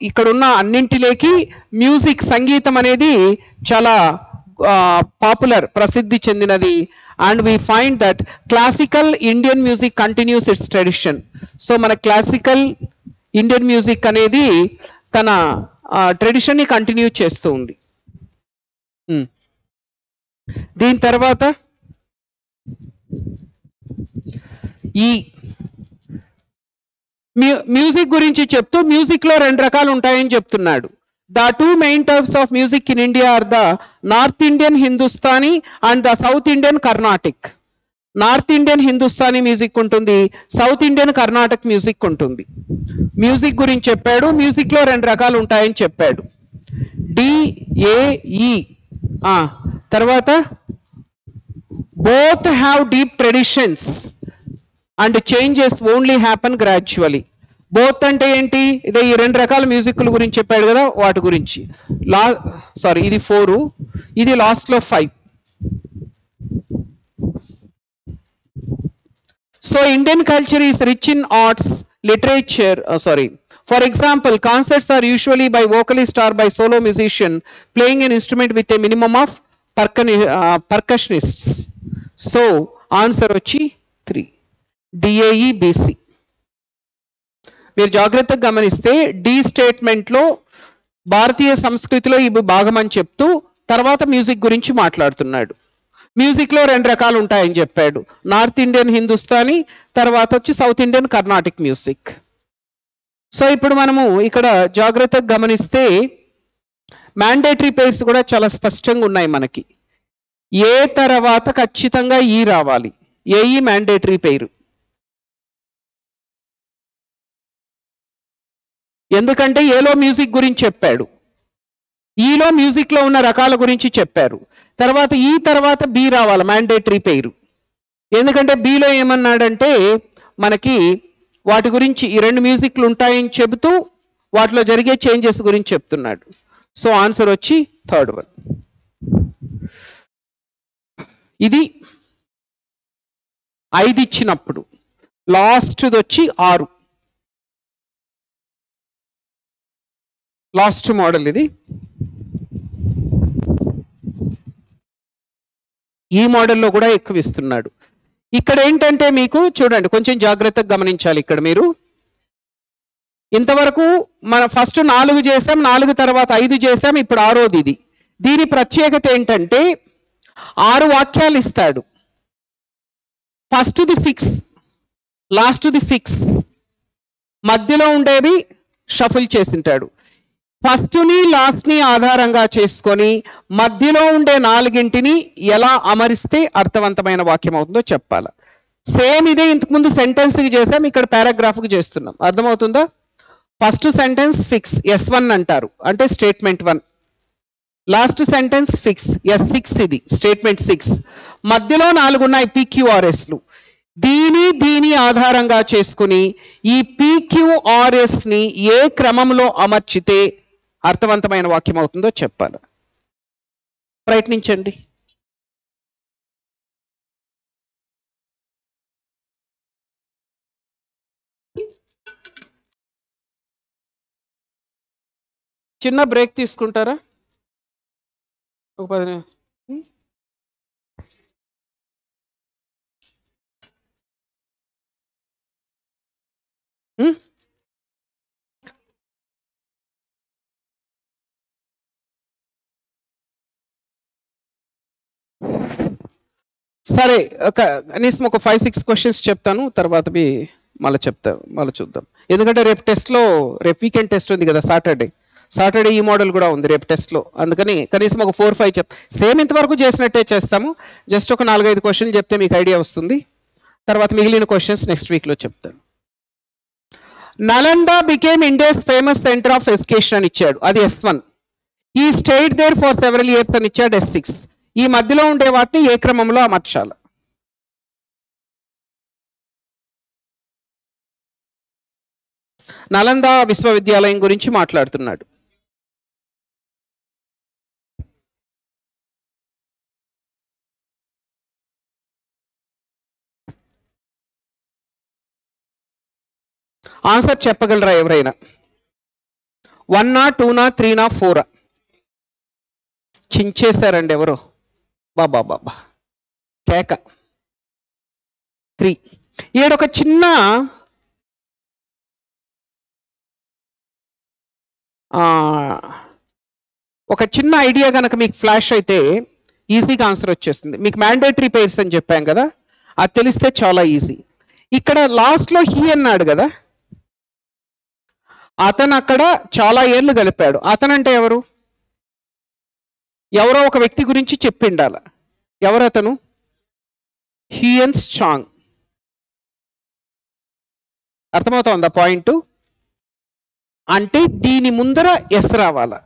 ఇక్కడున్న అన్నింటిలోకి మ్యూజిక్ సంగీతం అనేది చాలా పాపులర్ ప్రసిద్ధి చెందినది. And we find that classical Indian music continues its tradition so మన క్లాసికల్ ఇండియన్ మ్యూజిక్ అనేది తన ట్రెడిషన్ని కంటిన్యూ చేస్తూ ఉంది. Hmm. దీని తర్వాత ఈ మ్యూ- మ్యూజిక్ గురించి చెప్తూ మ్యూజిక్లో రెండు రకాలు ఉంటాయని చెప్తున్నాడు. The two main types of music in India are the north Indian Hindustani and the south Indian Carnatic north Indian Hindustani music ఉంటుంది సౌత్ ఇండియన్ కర్ణాటక మ్యూజిక్ ఉంటుంది మ్యూజిక్ గురించి చెప్పాడు మ్యూజిక్లో రెండు రకాలు ఉంటాయని చెప్పాడు డిఏఈ తర్వాత both have deep traditions and changes only happen gradually both అంటే ఏంటి? ఇదే ఈ రెండు రకాల మ్యూజిక్ల గురించి చెప్పాడు కదా వాటి గురించి. లా సారీ ఇది ఫోరు. ఇది లాస్ట్లో five. So Indian culture is rich in arts literature sorry. For example concerts are usually by vocalist or by solo musician playing an instrument with a minimum of పర్కని percussionists. So answer వచ్చి three. D A E B C మీరు జాగ్రత్తగా గమనిస్తే D స్టేట్మెంట్లో భారతీయ సంస్కృతిలో ఇవి భాగమని చెప్తూ తర్వాత music గురించి మాట్లాడుతున్నాడు. మ్యూజిక్లో రెండు రకాలు ఉంటాయని చెప్పాడు. నార్త్ ఇండియన్ హిందుస్థానీ తర్వాత వచ్చి south Indian Carnatic music so ఇప్పుడు మనము ఇక్కడ జాగ్రత్తగా గమనిస్తే మ్యాండేటరీ పేర్స్ కూడా చాలా స్పష్టంగా ఉన్నాయి మనకి. ఏ తర్వాత ఖచ్చితంగా ఈ రావాలి. ఏఈ మ్యాండేటరీ పేరు. ఎందుకంటే ఏలో మ్యూజిక్ గురించి చెప్పాడు. ఈలో మ్యూజిక్లో ఉన్న రకాల గురించి చెప్పారు. తర్వాత ఈ తర్వాత బి రావాలి మ్యాండేటరీ పేరు. ఎందుకంటే బిలో ఏమన్నాడంటే మనకి వాటి గురించి ఈ రెండు మ్యూజిక్లు ఉంటాయని చెబుతూ వాటిలో జరిగే చేంజెస్ గురించి చెప్తున్నాడు. సో ఆన్సర్ వచ్చి థర్డ్ వన్. ఇది ఐదు ఇచ్చినప్పుడు లాస్ట్ది వచ్చి ఆరు. లాస్ట్ మోడల్ ఇది. ఈ మోడల్లో కూడా ఎక్కువ ఇస్తున్నాడు. ఇక్కడ ఏంటంటే మీకు చూడండి కొంచెం జాగ్రత్తగా గమనించాలి ఇక్కడ మీరు. ఇంతవరకు మన ఫస్ట్ నాలుగు చేసాం నాలుగు తర్వాత ఐదు చేసాం ఇప్పుడు ఆరోది ఇది. దీని ప్రత్యేకత ఏంటంటే ఆరు వాక్యాలు ఇస్తాడు. First the fix last the fix మధ్యలో ఉండేవి షఫుల్ చేసింటాడు. ఫస్ట్ని లాస్ట్ని ఆధారంగా చేసుకొని మధ్యలో ఉండే నాలుగింటిని ఎలా అమరిస్తే అర్థవంతమైన వాక్యం అవుతుందో చెప్పాలి. సేమ్ ఇదే ఇంతకుముందు సెంటెన్స్కి చేసాం ఇక్కడ పారాగ్రాఫ్కి చేస్తున్నాం. అర్థమవుతుందా? First sentence fix S one అంటారు. అంటే statement one last sentence fix S six ఇది స్టేట్మెంట్ సిక్స్ మధ్యలో నాలుగు ఉన్నాయి పీక్యూఆర్ఎస్లు దీని దీని ఆధారంగా చేసుకుని ఈ పీక్యూఆర్ఎస్ని ఏ క్రమంలో అమర్చితే అర్థవంతమైన వాక్యం అవుతుందో చెప్పాలి. ప్రయత్నించండి. చిన్న బ్రేక్ తీసుకుంటారా? ఒక పది నిమిషం సరే ఒక కనీసం ఒక ఫైవ్ సిక్స్ క్వశ్చన్స్ చెప్తాను తర్వాత మళ్ళీ చెప్తా మళ్ళీ చూద్దాం. ఎందుకంటే రేపు టెస్ట్లో రేపు వీకెండ్ టెస్ట్ ఉంది కదా సాటర్డే సాటర్డే ఈ మోడల్ కూడా ఉంది రేపు టెస్ట్లో అందుకని కనీసం ఒక ఫోర్ ఫైవ్ చెప్ సేమ్ ఇంతవరకు చేసినట్టే చేస్తాము. జస్ట్ ఒక నాలుగైదు క్వశ్చన్లు చెప్తే మీకు ఐడియా వస్తుంది. తర్వాత మిగిలిన క్వశ్చన్స్ నెక్స్ట్ వీక్లో చెప్తాను. Nalanda became India's famous centre of education అని ఇచ్చాడు. అది S one he stayed there for several years అని ఇచ్చాడు ఎస్ సిక్స్ ఈ మధ్యలో ఉండే వాటిని ఏ క్రమంలో అమర్చాలి? నలంద విశ్వవిద్యాలయం గురించి మాట్లాడుతున్నాడు. ఆన్సర్ చెప్పగలరా ఎవరైనా? వన్నా టూనా త్రీనా ఫోరా చించేశారండి ఎవరు. బాబా బాబా కేక. త్రీ. ఈడొక చిన్న ఒక చిన్న ఐడియా కనుక మీకు ఫ్లాష్ అయితే ఈజీగా ఆన్సర్ వచ్చేస్తుంది. మీకు మ్యాండేటరీ పేర్స్ అని చెప్పాం కదా అది తెలిస్తే చాలా ఈజీ. ఇక్కడ లాస్ట్లో హీ అన్నాడు కదా అతను అక్కడ చాలా ఏళ్ళు గలిపాడు. అతనంటే ఎవరు? ఎవరో ఒక వ్యక్తి గురించి చెప్పిండాల. ఎవరతను? హియన్స్ చాంగ్. అర్థమవుతోందా పాయింట్? అంటే దీని ముందర ఎస్ రావాల.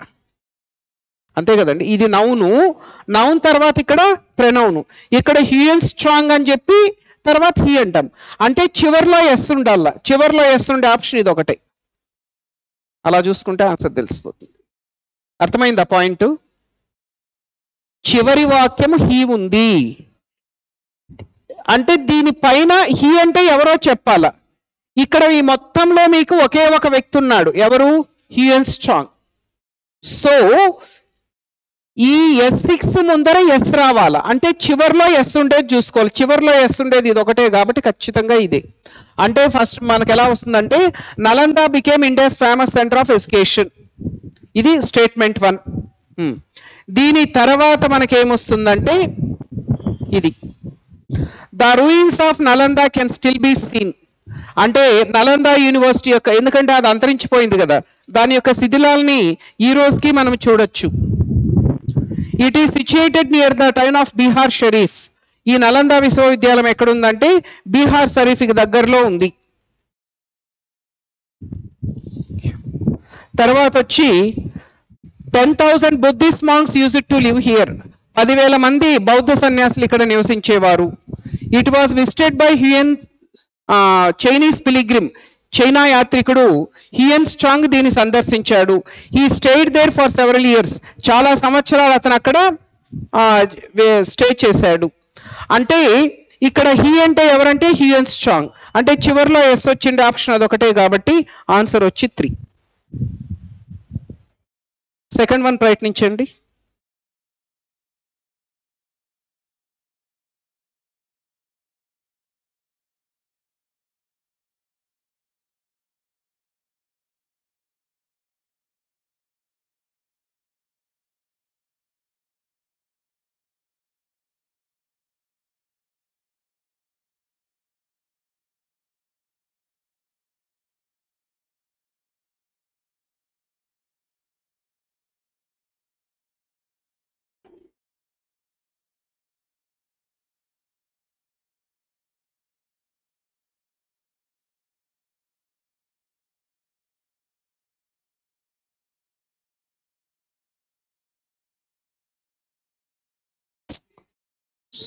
అంతే కదండి. ఇది నౌను. నౌన్ తర్వాత ఇక్కడ ప్రనౌను ఇక్కడ హ్యూయన్స్ చాంగ్ అని చెప్పి తర్వాత హీ అంటాం. అంటే చివరిలో ఎస్ ఉండాల. చివరిలో ఎస్ ఉండే ఆప్షన్ ఇది ఒకటే. అలా చూసుకుంటే ఆన్సర్ తెలిసిపోతుంది. అర్థమైందా పాయింట్? చివరి వాక్యం హీ ఉంది. అంటే దీనిపైన హీ అంటే ఎవరో చెప్పాల. ఇక్కడ ఈ మొత్తంలో మీకు ఒకే ఒక వ్యక్తి ఉన్నాడు. ఎవరు? Hiuen Tsang. సో ఈ ఎస్ సిక్స్ ముందర ఎస్ రావాలా. అంటే చివరిలో ఎస్ ఉండేది చూసుకోవాలి. చివరిలో ఎస్ ఉండేది ఇది ఒకటే కాబట్టి ఖచ్చితంగా ఇదే. అంటే ఫస్ట్ మనకు ఎలా వస్తుందంటే Nalanda became India's famous centre of education ఇది స్టేట్మెంట్ వన్ దీని తర్వాత మనకేమొస్తుందంటే ఇది. The ruins of Nalanda can still be seen. అంటే నలంద యూనివర్సిటీ యొక్క ఎందుకంటే అది అంతరించిపోయింది కదా దాని యొక్క శిథిలాల్ని ఈ రోజుకి మనం చూడొచ్చు. It is situated near the town of Bihar Sharif ఈ నలంద విశ్వవిద్యాలయం ఎక్కడుందంటే బీహార్ షరీఫ్కి దగ్గరలో ఉంది. తర్వాత వచ్చి ten thousand Buddhist monks used to live here పదివేల మంది బౌద్ధ సన్యాసులు ఇక్కడ నివసించేవారు. It was visited by Hiuen Chinese pilgrim China యాత్రికుడు హియన్ strong దీన్ని సందర్శించాడు. He stayed there for several years చాలా సంవత్సరాలు అతను అక్కడ స్టే చేశాడు. అంటే ఇక్కడ హీ అంటే ఎవరంటే హ్యూయన్ స్ట్రాంగ్ అంటే చివరిలో ఎస్ వచ్చిండే ఆప్షన్ అదొకటే కాబట్టి ఆన్సర్ వచ్చి త్రీ సెకండ్ వన్ ప్రయత్నించండి.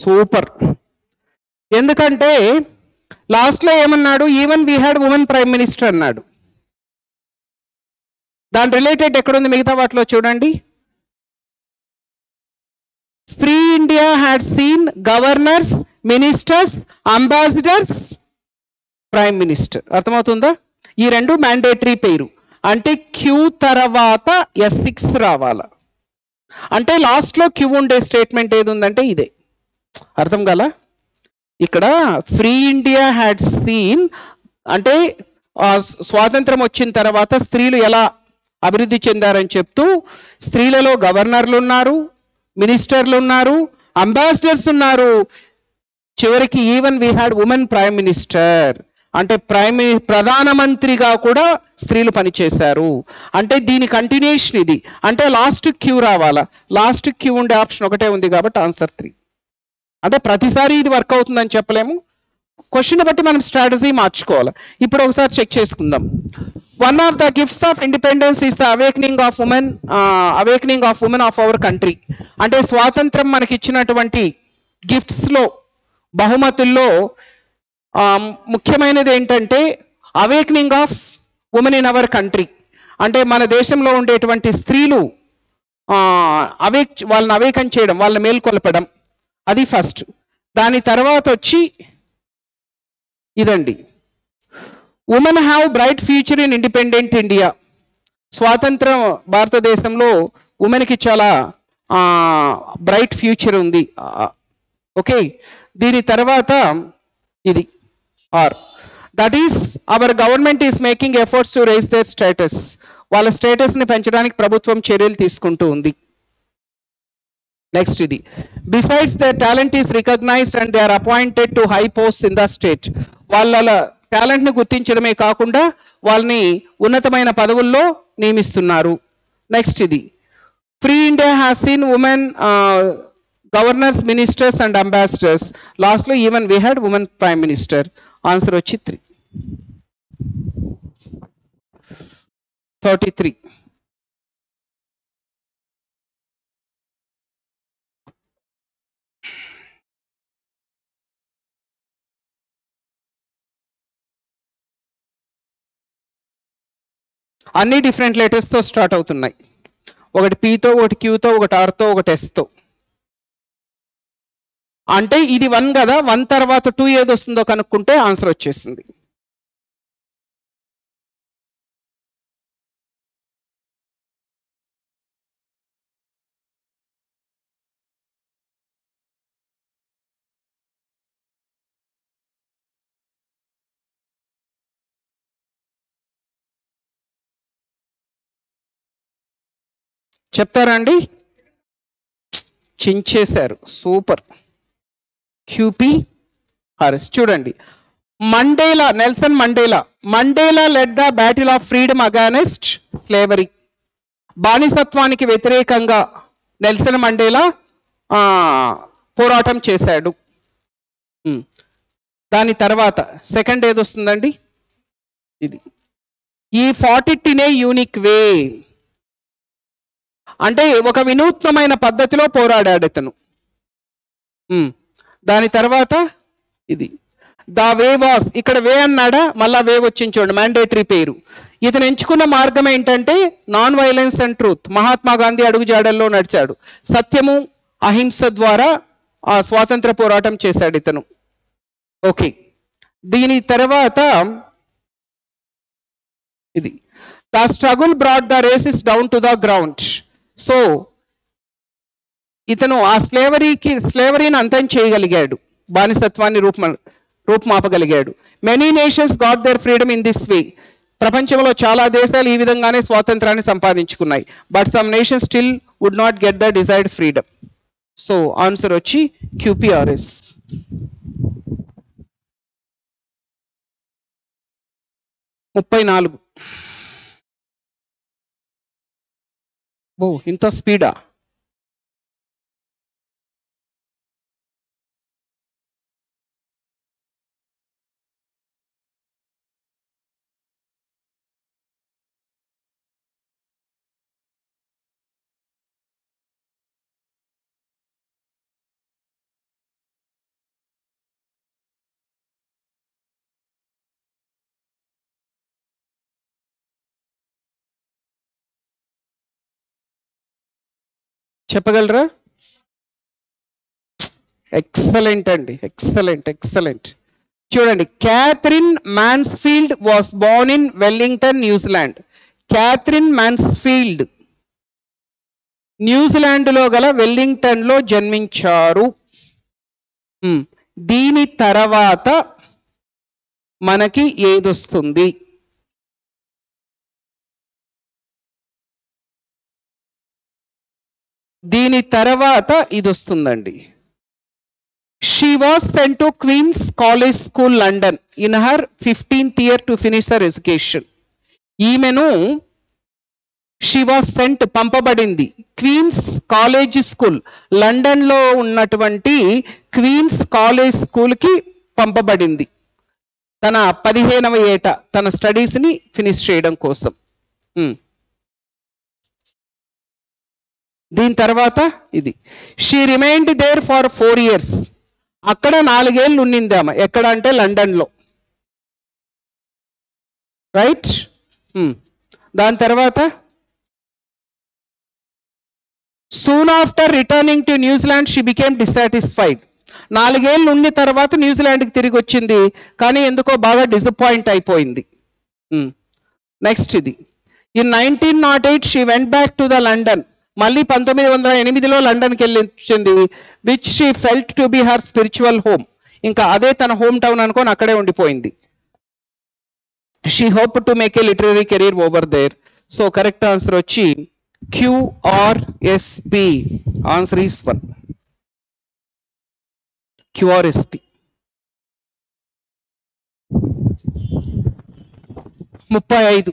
సూపర్. ఎందుకంటే లాస్ట్లో ఏమన్నాడు? Even we had women prime minister అన్నాడు. దాని రిలేటెడ్ ఎక్కడుంది మిగతా వాటిలో చూడండి. Free India had seen governors ministers ambassadors prime minister అర్థమవుతుందా? ఈ రెండు మ్యాండేటరీ పేరు. అంటే క్యూ తర్వాత ఎస్ సిక్స్ రావాలా. అంటే లాస్ట్లో క్యూ ఉండే స్టేట్మెంట్ ఏది ఉందంటే ఇదే. అర్థం కాల? ఇక్కడ ఫ్రీ ఇండియా హ్యాడ్ సీన్ అంటే స్వాతంత్రం వచ్చిన తర్వాత స్త్రీలు ఎలా అభివృద్ధి చెందారని చెప్తూ స్త్రీలలో గవర్నర్లు ఉన్నారు మినిస్టర్లు ఉన్నారు అంబాసిడర్స్ ఉన్నారు. చివరికి even we had women prime minister అంటే ప్రైమ్ ప్రధానమంత్రిగా కూడా స్త్రీలు పనిచేశారు. అంటే దీని కంటిన్యూషన్ ఇది. అంటే లాస్ట్ క్యూ రావాలా. లాస్ట్ క్యూ ఉండే ఆప్షన్ ఒకటే ఉంది కాబట్టి ఆన్సర్ త్రీ అంటే ప్రతిసారి ఇది వర్క్ అవుతుందని చెప్పలేము. క్వశ్చన్ బట్టి మనం స్ట్రాటజీ మార్చుకోవాలి. ఇప్పుడు ఒకసారి చెక్ చేసుకుందాం. One of the gifts of independence is the awakening of women awakening of women of our country అంటే స్వాతంత్రం మనకి ఇచ్చినటువంటి గిఫ్ట్స్లో బహుమతుల్లో ముఖ్యమైనది ఏంటంటే awakening of women in our country అంటే మన దేశంలో ఉండేటువంటి స్త్రీలు అవేక్ వాళ్ళని అవేకం చేయడం వాళ్ళని మేల్కొల్పడం. అది ఫస్ట్ దాని తర్వాత వచ్చి ఇదండి. Women have bright future in independent India స్వాతంత్ర భారతదేశంలో ఉమెన్కి చాలా బ్రైట్ ఫ్యూచర్ ఉంది. ఓకే? దీని తర్వాత ఇది. Or that is our government is making efforts to raise their status వాళ్ళ స్టేటస్ని పెంచడానికి ప్రభుత్వం చర్యలు తీసుకుంటూ ఉంది. నెక్స్ట్ ఇది. Besides the talent is recognised and they are appointed to high post in the state వాళ్ళ టాలెంట్ని గుర్తించడమే కాకుండా వాళ్ళని ఉన్నతమైన పదవుల్లో నియమిస్తున్నారు. నెక్స్ట్ ఇది. Free India has seen women governors ministers and ambassadors లాస్ట్లో even we had women prime minister answer వచ్చి త్రీ థర్టీ త్రీ అన్ని డిఫరెంట్ లెటర్స్తో స్టార్ట్ అవుతున్నాయి. ఒకటి పీతో ఒకటి క్యూతో ఒకటి ఆర్తో ఒకటి ఎస్తో అంటే ఇది వన్ కదా వన్ తర్వాత టూ ఏది వస్తుందో కనుక్కుంటే ఆన్సర్ వచ్చేసింది. చెప్తారా అండి చించేశారు. సూపర్. QP Harris. చూడండి. Mandela Nelson Mandela. Mandela led the battle of freedom against slavery బానిసత్వానికి వ్యతిరేకంగా నెల్సన్ మండేలా పోరాటం చేశాడు. దాని తర్వాత సెకండ్ ఏది వస్తుందండి ఇది. ఈ ఫార్టీ టినే యూనిక్ వే. అంటే ఒక వినూత్నమైన పద్ధతిలో పోరాడాడు ఇతను. దాని తర్వాత ఇది. The way was. ఇక్కడ వే అన్నాడా? మళ్ళా వే వచ్చింది చూడండి మ్యాండేటరీ పేరు. ఇతను ఎంచుకున్న మార్గం ఏంటంటే non violence and truth Mahatma Gandhi అడుగుజాడల్లో నడిచాడు. సత్యము అహింస ద్వారా ఆ స్వాతంత్ర పోరాటం చేశాడు ఇతను. ఓకే. దీని తర్వాత ఇది. The struggle brought the races down to the ground so ఇతను ఆ స్లేవరీకి స్లేవరీని అంతం చేయగలిగాడు. బానిసత్వాన్ని రూప రూపుమాపగలిగాడు. Many nations got their freedom in this way ప్రపంచంలో చాలా దేశాలు ఈ విధంగానే స్వాతంత్రాన్ని సంపాదించుకున్నాయి. But some nation still would not get the desired freedom so answer వచ్చి క్యూపీఆర్ఎస్ ముప్పై నాలుగు. ఓ ఇంత స్పీడా చెప్పగలరా? ఎక్సలెంట్ అండి. ఎక్సలెంట్ ఎక్సలెంట్ చూడండి Katherine Mansfield was born in Wellington New Zealand Katherine Mansfield న్యూజిలాండ్లో గల వెల్లింగ్టన్లో జన్మించారు. దీని తర్వాత మనకి ఏదొస్తుంది? దీని తర్వాత ఇది వస్తుందండి she was sent to Queen's College school London in her fifteenth year to finish her education ఈమెను షీ వాస్ సెంట్ పంపబడింది. క్వీన్స్ కాలేజ్ స్కూల్ లండన్లో ఉన్నటువంటి క్వీన్స్ కాలేజ్ స్కూల్కి పంపబడింది. తన పదిహేనవ ఏట తన స్టడీస్ని ఫినిష్ చేయడం కోసం. దీని తర్వాత ఇది. She remained there for four years అక్కడ నాలుగేళ్ళు ఉండింది ఆమె. ఎక్కడ అంటే లండన్లో రైట్ hmm. దాని తర్వాత soon after returning to New Zealand she became dissatisfied నాలుగేళ్ళు ఉండి తర్వాత న్యూజిలాండ్కి తిరిగి వచ్చింది. కానీ ఎందుకో బాగా డిసప్పాయింట్ అయిపోయింది. Hmm. నెక్స్ట్ ఇది. In nineteen nought eight she went back to the London మళ్ళీ పంతొమ్మిది వందల ఎనిమిదిలో లండన్కి వెళ్ళించింది which she felt to be her spiritual home ఇంకా అదే తన హోమ్ టౌన్ అనుకొని అక్కడే ఉండిపోయింది. She hope to make a literary career over there so correct answer వచ్చి QRSP answer is one QRSP ముప్పై ఐదు.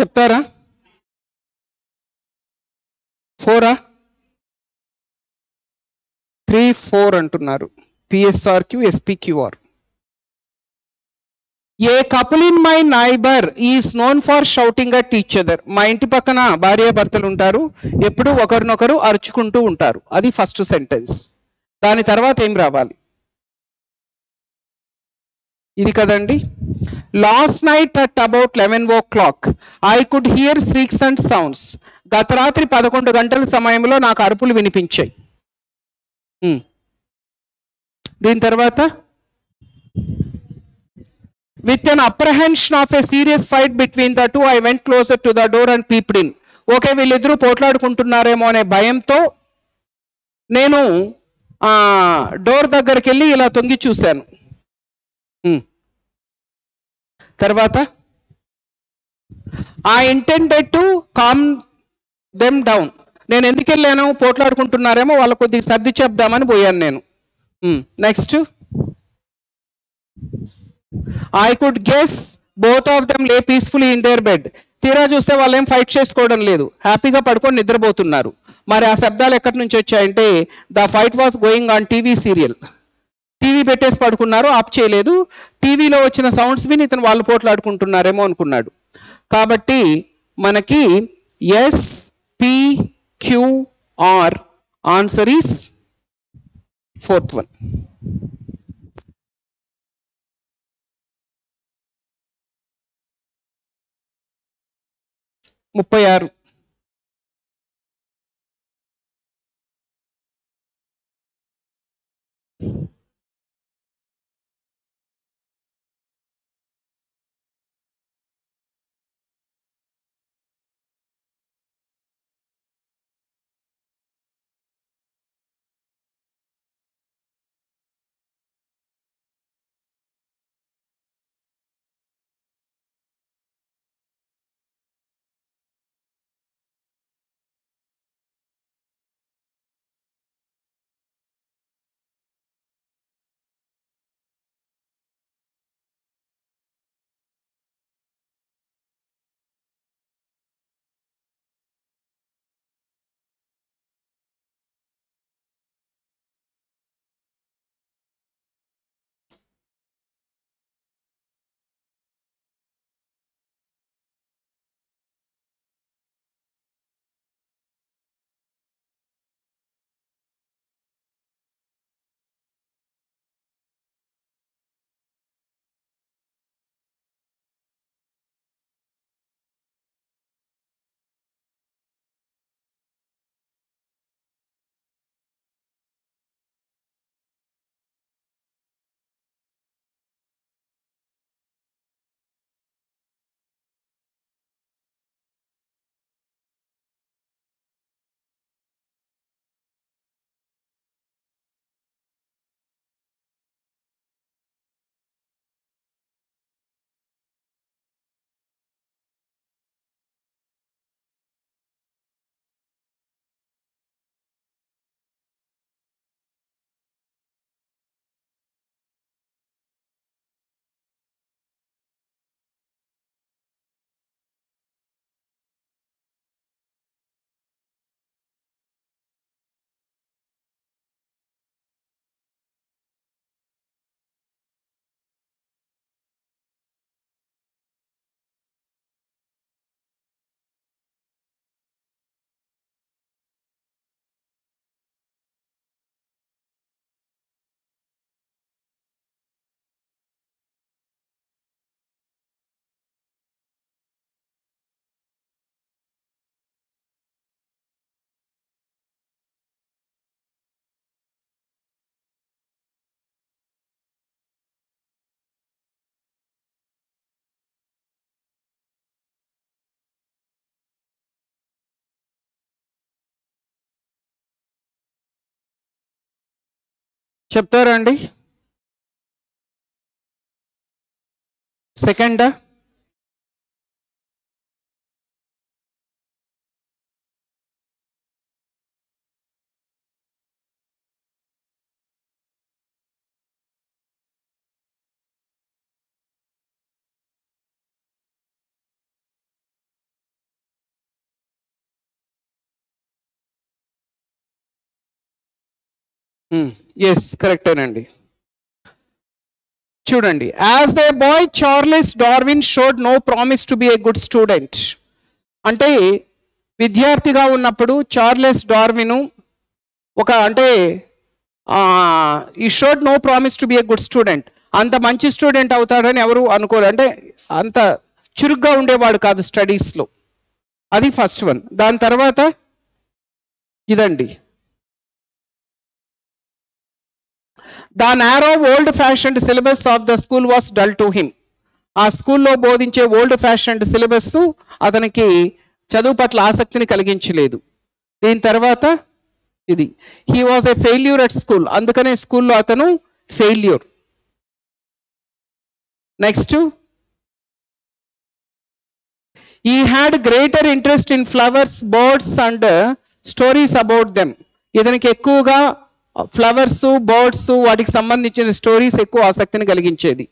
చెప్తారా? ఫోరా? త్రీ ఫోర్ అంటున్నారు. PSR Q SPQR a couple in my neighbour is known for shouting at each other. మా ఇంటి పక్కన భార్య భర్తలు ఉంటారు. ఎప్పుడు ఒకరినొకరు అరుచుకుంటూ ఉంటారు. అది ఫస్ట్ సెంటెన్స్. దాని తర్వాత ఏం రావాలి? ఇది కదండి? Last night at about eleven o'clock I could hear shrieks and sounds గత రాత్రి పదకొండు గంటల సమయంలో నాకు అరుపులు వినిపించాయి. Hmm. దీని తర్వాత? With an apprehension of a serious fight between the two I went closer to the door and peeped in okay వీళ్ళిద్దరూ పోట్లాడుకుంటున్నారేమో అనే భయంతో నేను డోర్ దగ్గరికి వెళ్ళి ఇలా తొంగి చూశాను. తర్వాత I intended to calm them down నేను ఎందుకు వెళ్ళాను? పోట్లాడుకుంటున్నారేమో వాళ్ళ కొద్దిగా సర్ది చెప్దామని పోయాను నేను. Next I could guess both of them lay peacefully in their bed తీరా చూస్తే వాళ్ళు ఏం ఫైట్ చేసుకోవడం లేదు. హ్యాపీగా పడుకొని నిద్రపోతున్నారు. మరి ఆ శబ్దాలు ఎక్కడి నుంచి వచ్చాయంటే the fight was going on TV serial TV పెట్టేసి పడుకున్నారు ఆప్ చేయలేదు. టీవీలో వచ్చిన సౌండ్స్ విని ఇతను వాళ్ళు పోట్లాడుకుంటున్నారేమో అనుకున్నాడు. కాబట్టి మనకి S P QR answer is fourth one ముప్పై ఆరు. చెప్తారా అండి? సెకండా Hmm. ఎస్ కరెక్టేనండి చూడండి as the boy Charles Darwin showed no promise to be a good student అంటే విద్యార్థిగా ఉన్నప్పుడు చార్లెస్ డార్విను ఒక అంటే ఈ showed no promise to be a good student అంత మంచి స్టూడెంట్ అవుతాడని ఎవరు అనుకోరు. అంటే అంత చురుగ్గా ఉండేవాడు కాదు స్టడీస్లో అది ఫస్ట్ వన్ దాని తర్వాత ఇదండి. The narrow old fashioned syllabus of the school was dull to him. ఆ స్కూల్లో బోధించే ఓల్డ్ ఫ్యాషన్డ్ సిలబస్ అతనికి చదువు పట్ల ఆసక్తిని కలిగించలేదు. దీని తర్వాత ఇది he was a failure at school అందుకనే స్కూల్లో అతను failure next he had greater interest in flowers birds and stories about them ఇతనికి ఎక్కువగా ఫ్లవర్స్ బర్డ్స్ వాటికి సంబంధించిన స్టోరీస్ ఎక్కువ ఆసక్తిని కలిగించేది.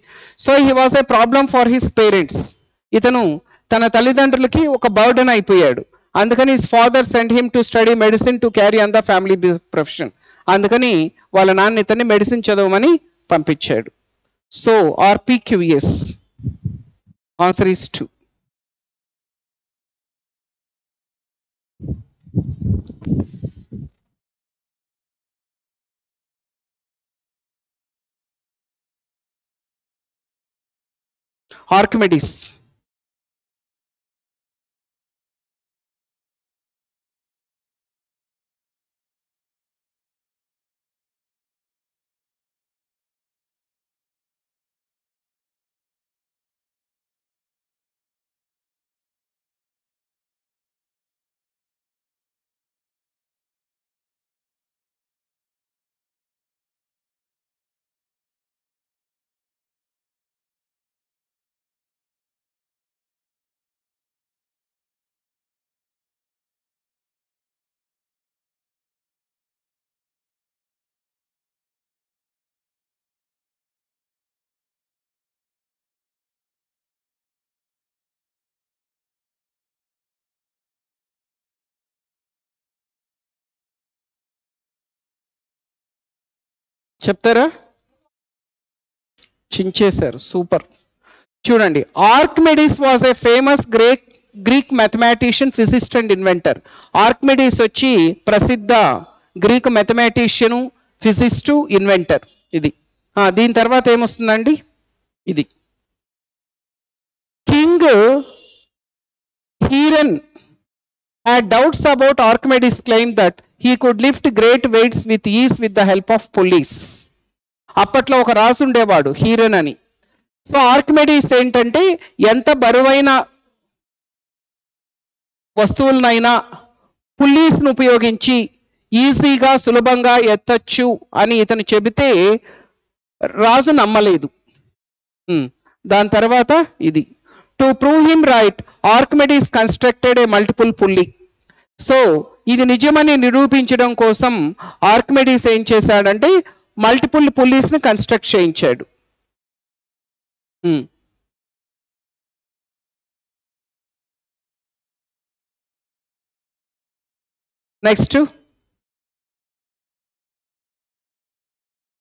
So he was a problem for his parents ఇతను తన తల్లిదండ్రులకి ఒక బర్డన్ అయిపోయాడు. అందుకని his father send him to study medicine to carry on the family profession అందుకని వాళ్ళ నాన్న ఇతన్ని మెడిసిన్ చదవమని పంపించాడు. So RPQS answer is two Archimedes చెప్తారా? చించేశారు. సూపర్. చూడండి Archimedes was a famous Greek Greek mathematician physicist and inventor. Archimedes వచ్చి ప్రసిద్ధ గ్రీక్ మ్యాథమెటిషియను ఫిజిస్టు ఇన్వెంటర్. ఇది. దీని తర్వాత ఏమొస్తుందండి? ఇది. King Hieron had doubts about Archimedes claim that he could lift great weights with his with the help of pulleys. అప్పట్లో ఒక రాజు ఉండేవాడు హీరన్ అని. సో ఆర్కిమెడీస్ ఏంటంటే ఎంత బరువైన వస్తువులనైనా పుల్లీస్ను ఉపయోగించి ఈజీగా సులభంగా ఎత్తచ్చు అని ఇతను చెబితే రాజు నమ్మలేదు. దాని తర్వాత ఇది. To prove him right Archimedes constructed a multiple pulley so ఇది నిజమని నిరూపించడం కోసం ఆర్కిమెడీస్ ఏం చేశాడంటే మల్టిపుల్ పుల్లీస్ని కన్స్ట్రక్ట్ చేయించాడు. నెక్స్ట్.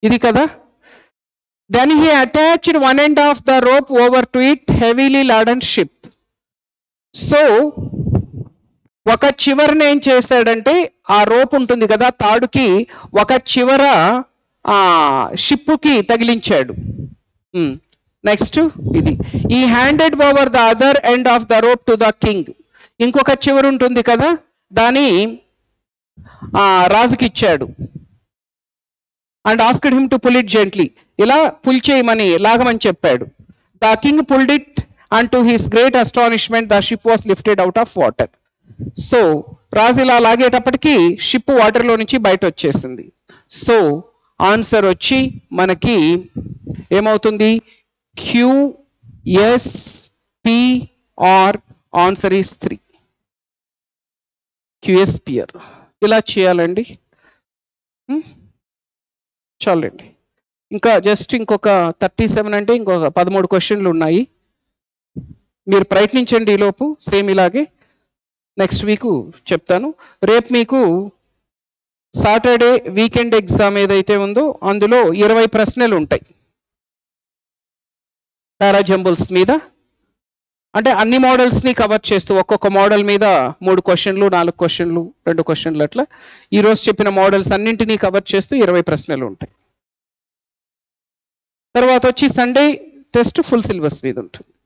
ఇది కదా? Then he attached one end of the rope over to it heavily laden ship so ఒక చివరన ఏం చేశాడంటే ఆ రోప్ ఉంటుంది కదా తాడుకి ఒక చివర ఆ షిప్పుకి తగిలించాడు. నెక్స్ట్ ఇది. He handed over the other end of the rope to the king ఇంకొక చివరి ఉంటుంది కదా దాని ఆ, రాజుకి ఇచ్చాడు and asked him to pull it gently ఇలా పుల్ చేయమని లాగమని చెప్పాడు. The king pulled it and to his great astonishment the ship was lifted out of water so రాజు ఇలా లాగేటప్పటికి షిప్ వాటర్లో నుంచి బయట వచ్చేసింది సో ఆన్సర్ వచ్చి మనకి ఏమవుతుంది? QS PR answer is three. QSPR ఇలా చేయాలండి. చాలండి. ఇంకా జస్ట్ ఇంకొక థర్టీ సెవెన్ అంటే ఇంకొక పదమూడు క్వశ్చన్లు ఉన్నాయి. మీరు ప్రయత్నించండి ఈలోపు సేమ్ ఇలాగే. నెక్స్ట్ వీక్ చెప్తాను. రేపు మీకు సాటర్డే వీకెండ్ ఎగ్జామ్ ఏదైతే ఉందో అందులో ఇరవై ప్రశ్నలు ఉంటాయి. పారాజంబుల్స్ మీద. అంటే అన్ని మోడల్స్ని కవర్ చేస్తూ ఒక్కొక్క మోడల్ మీద మూడు క్వశ్చన్లు నాలుగు క్వశ్చన్లు రెండు క్వశ్చన్లు అట్లా. ఈరోజు చెప్పిన మోడల్స్ అన్నింటినీ కవర్ చేస్తూ ఇరవై ప్రశ్నలు ఉంటాయి. తర్వాత వచ్చి సండే టెస్ట్ ఫుల్ సిలబస్ మీద ఉంటుంది.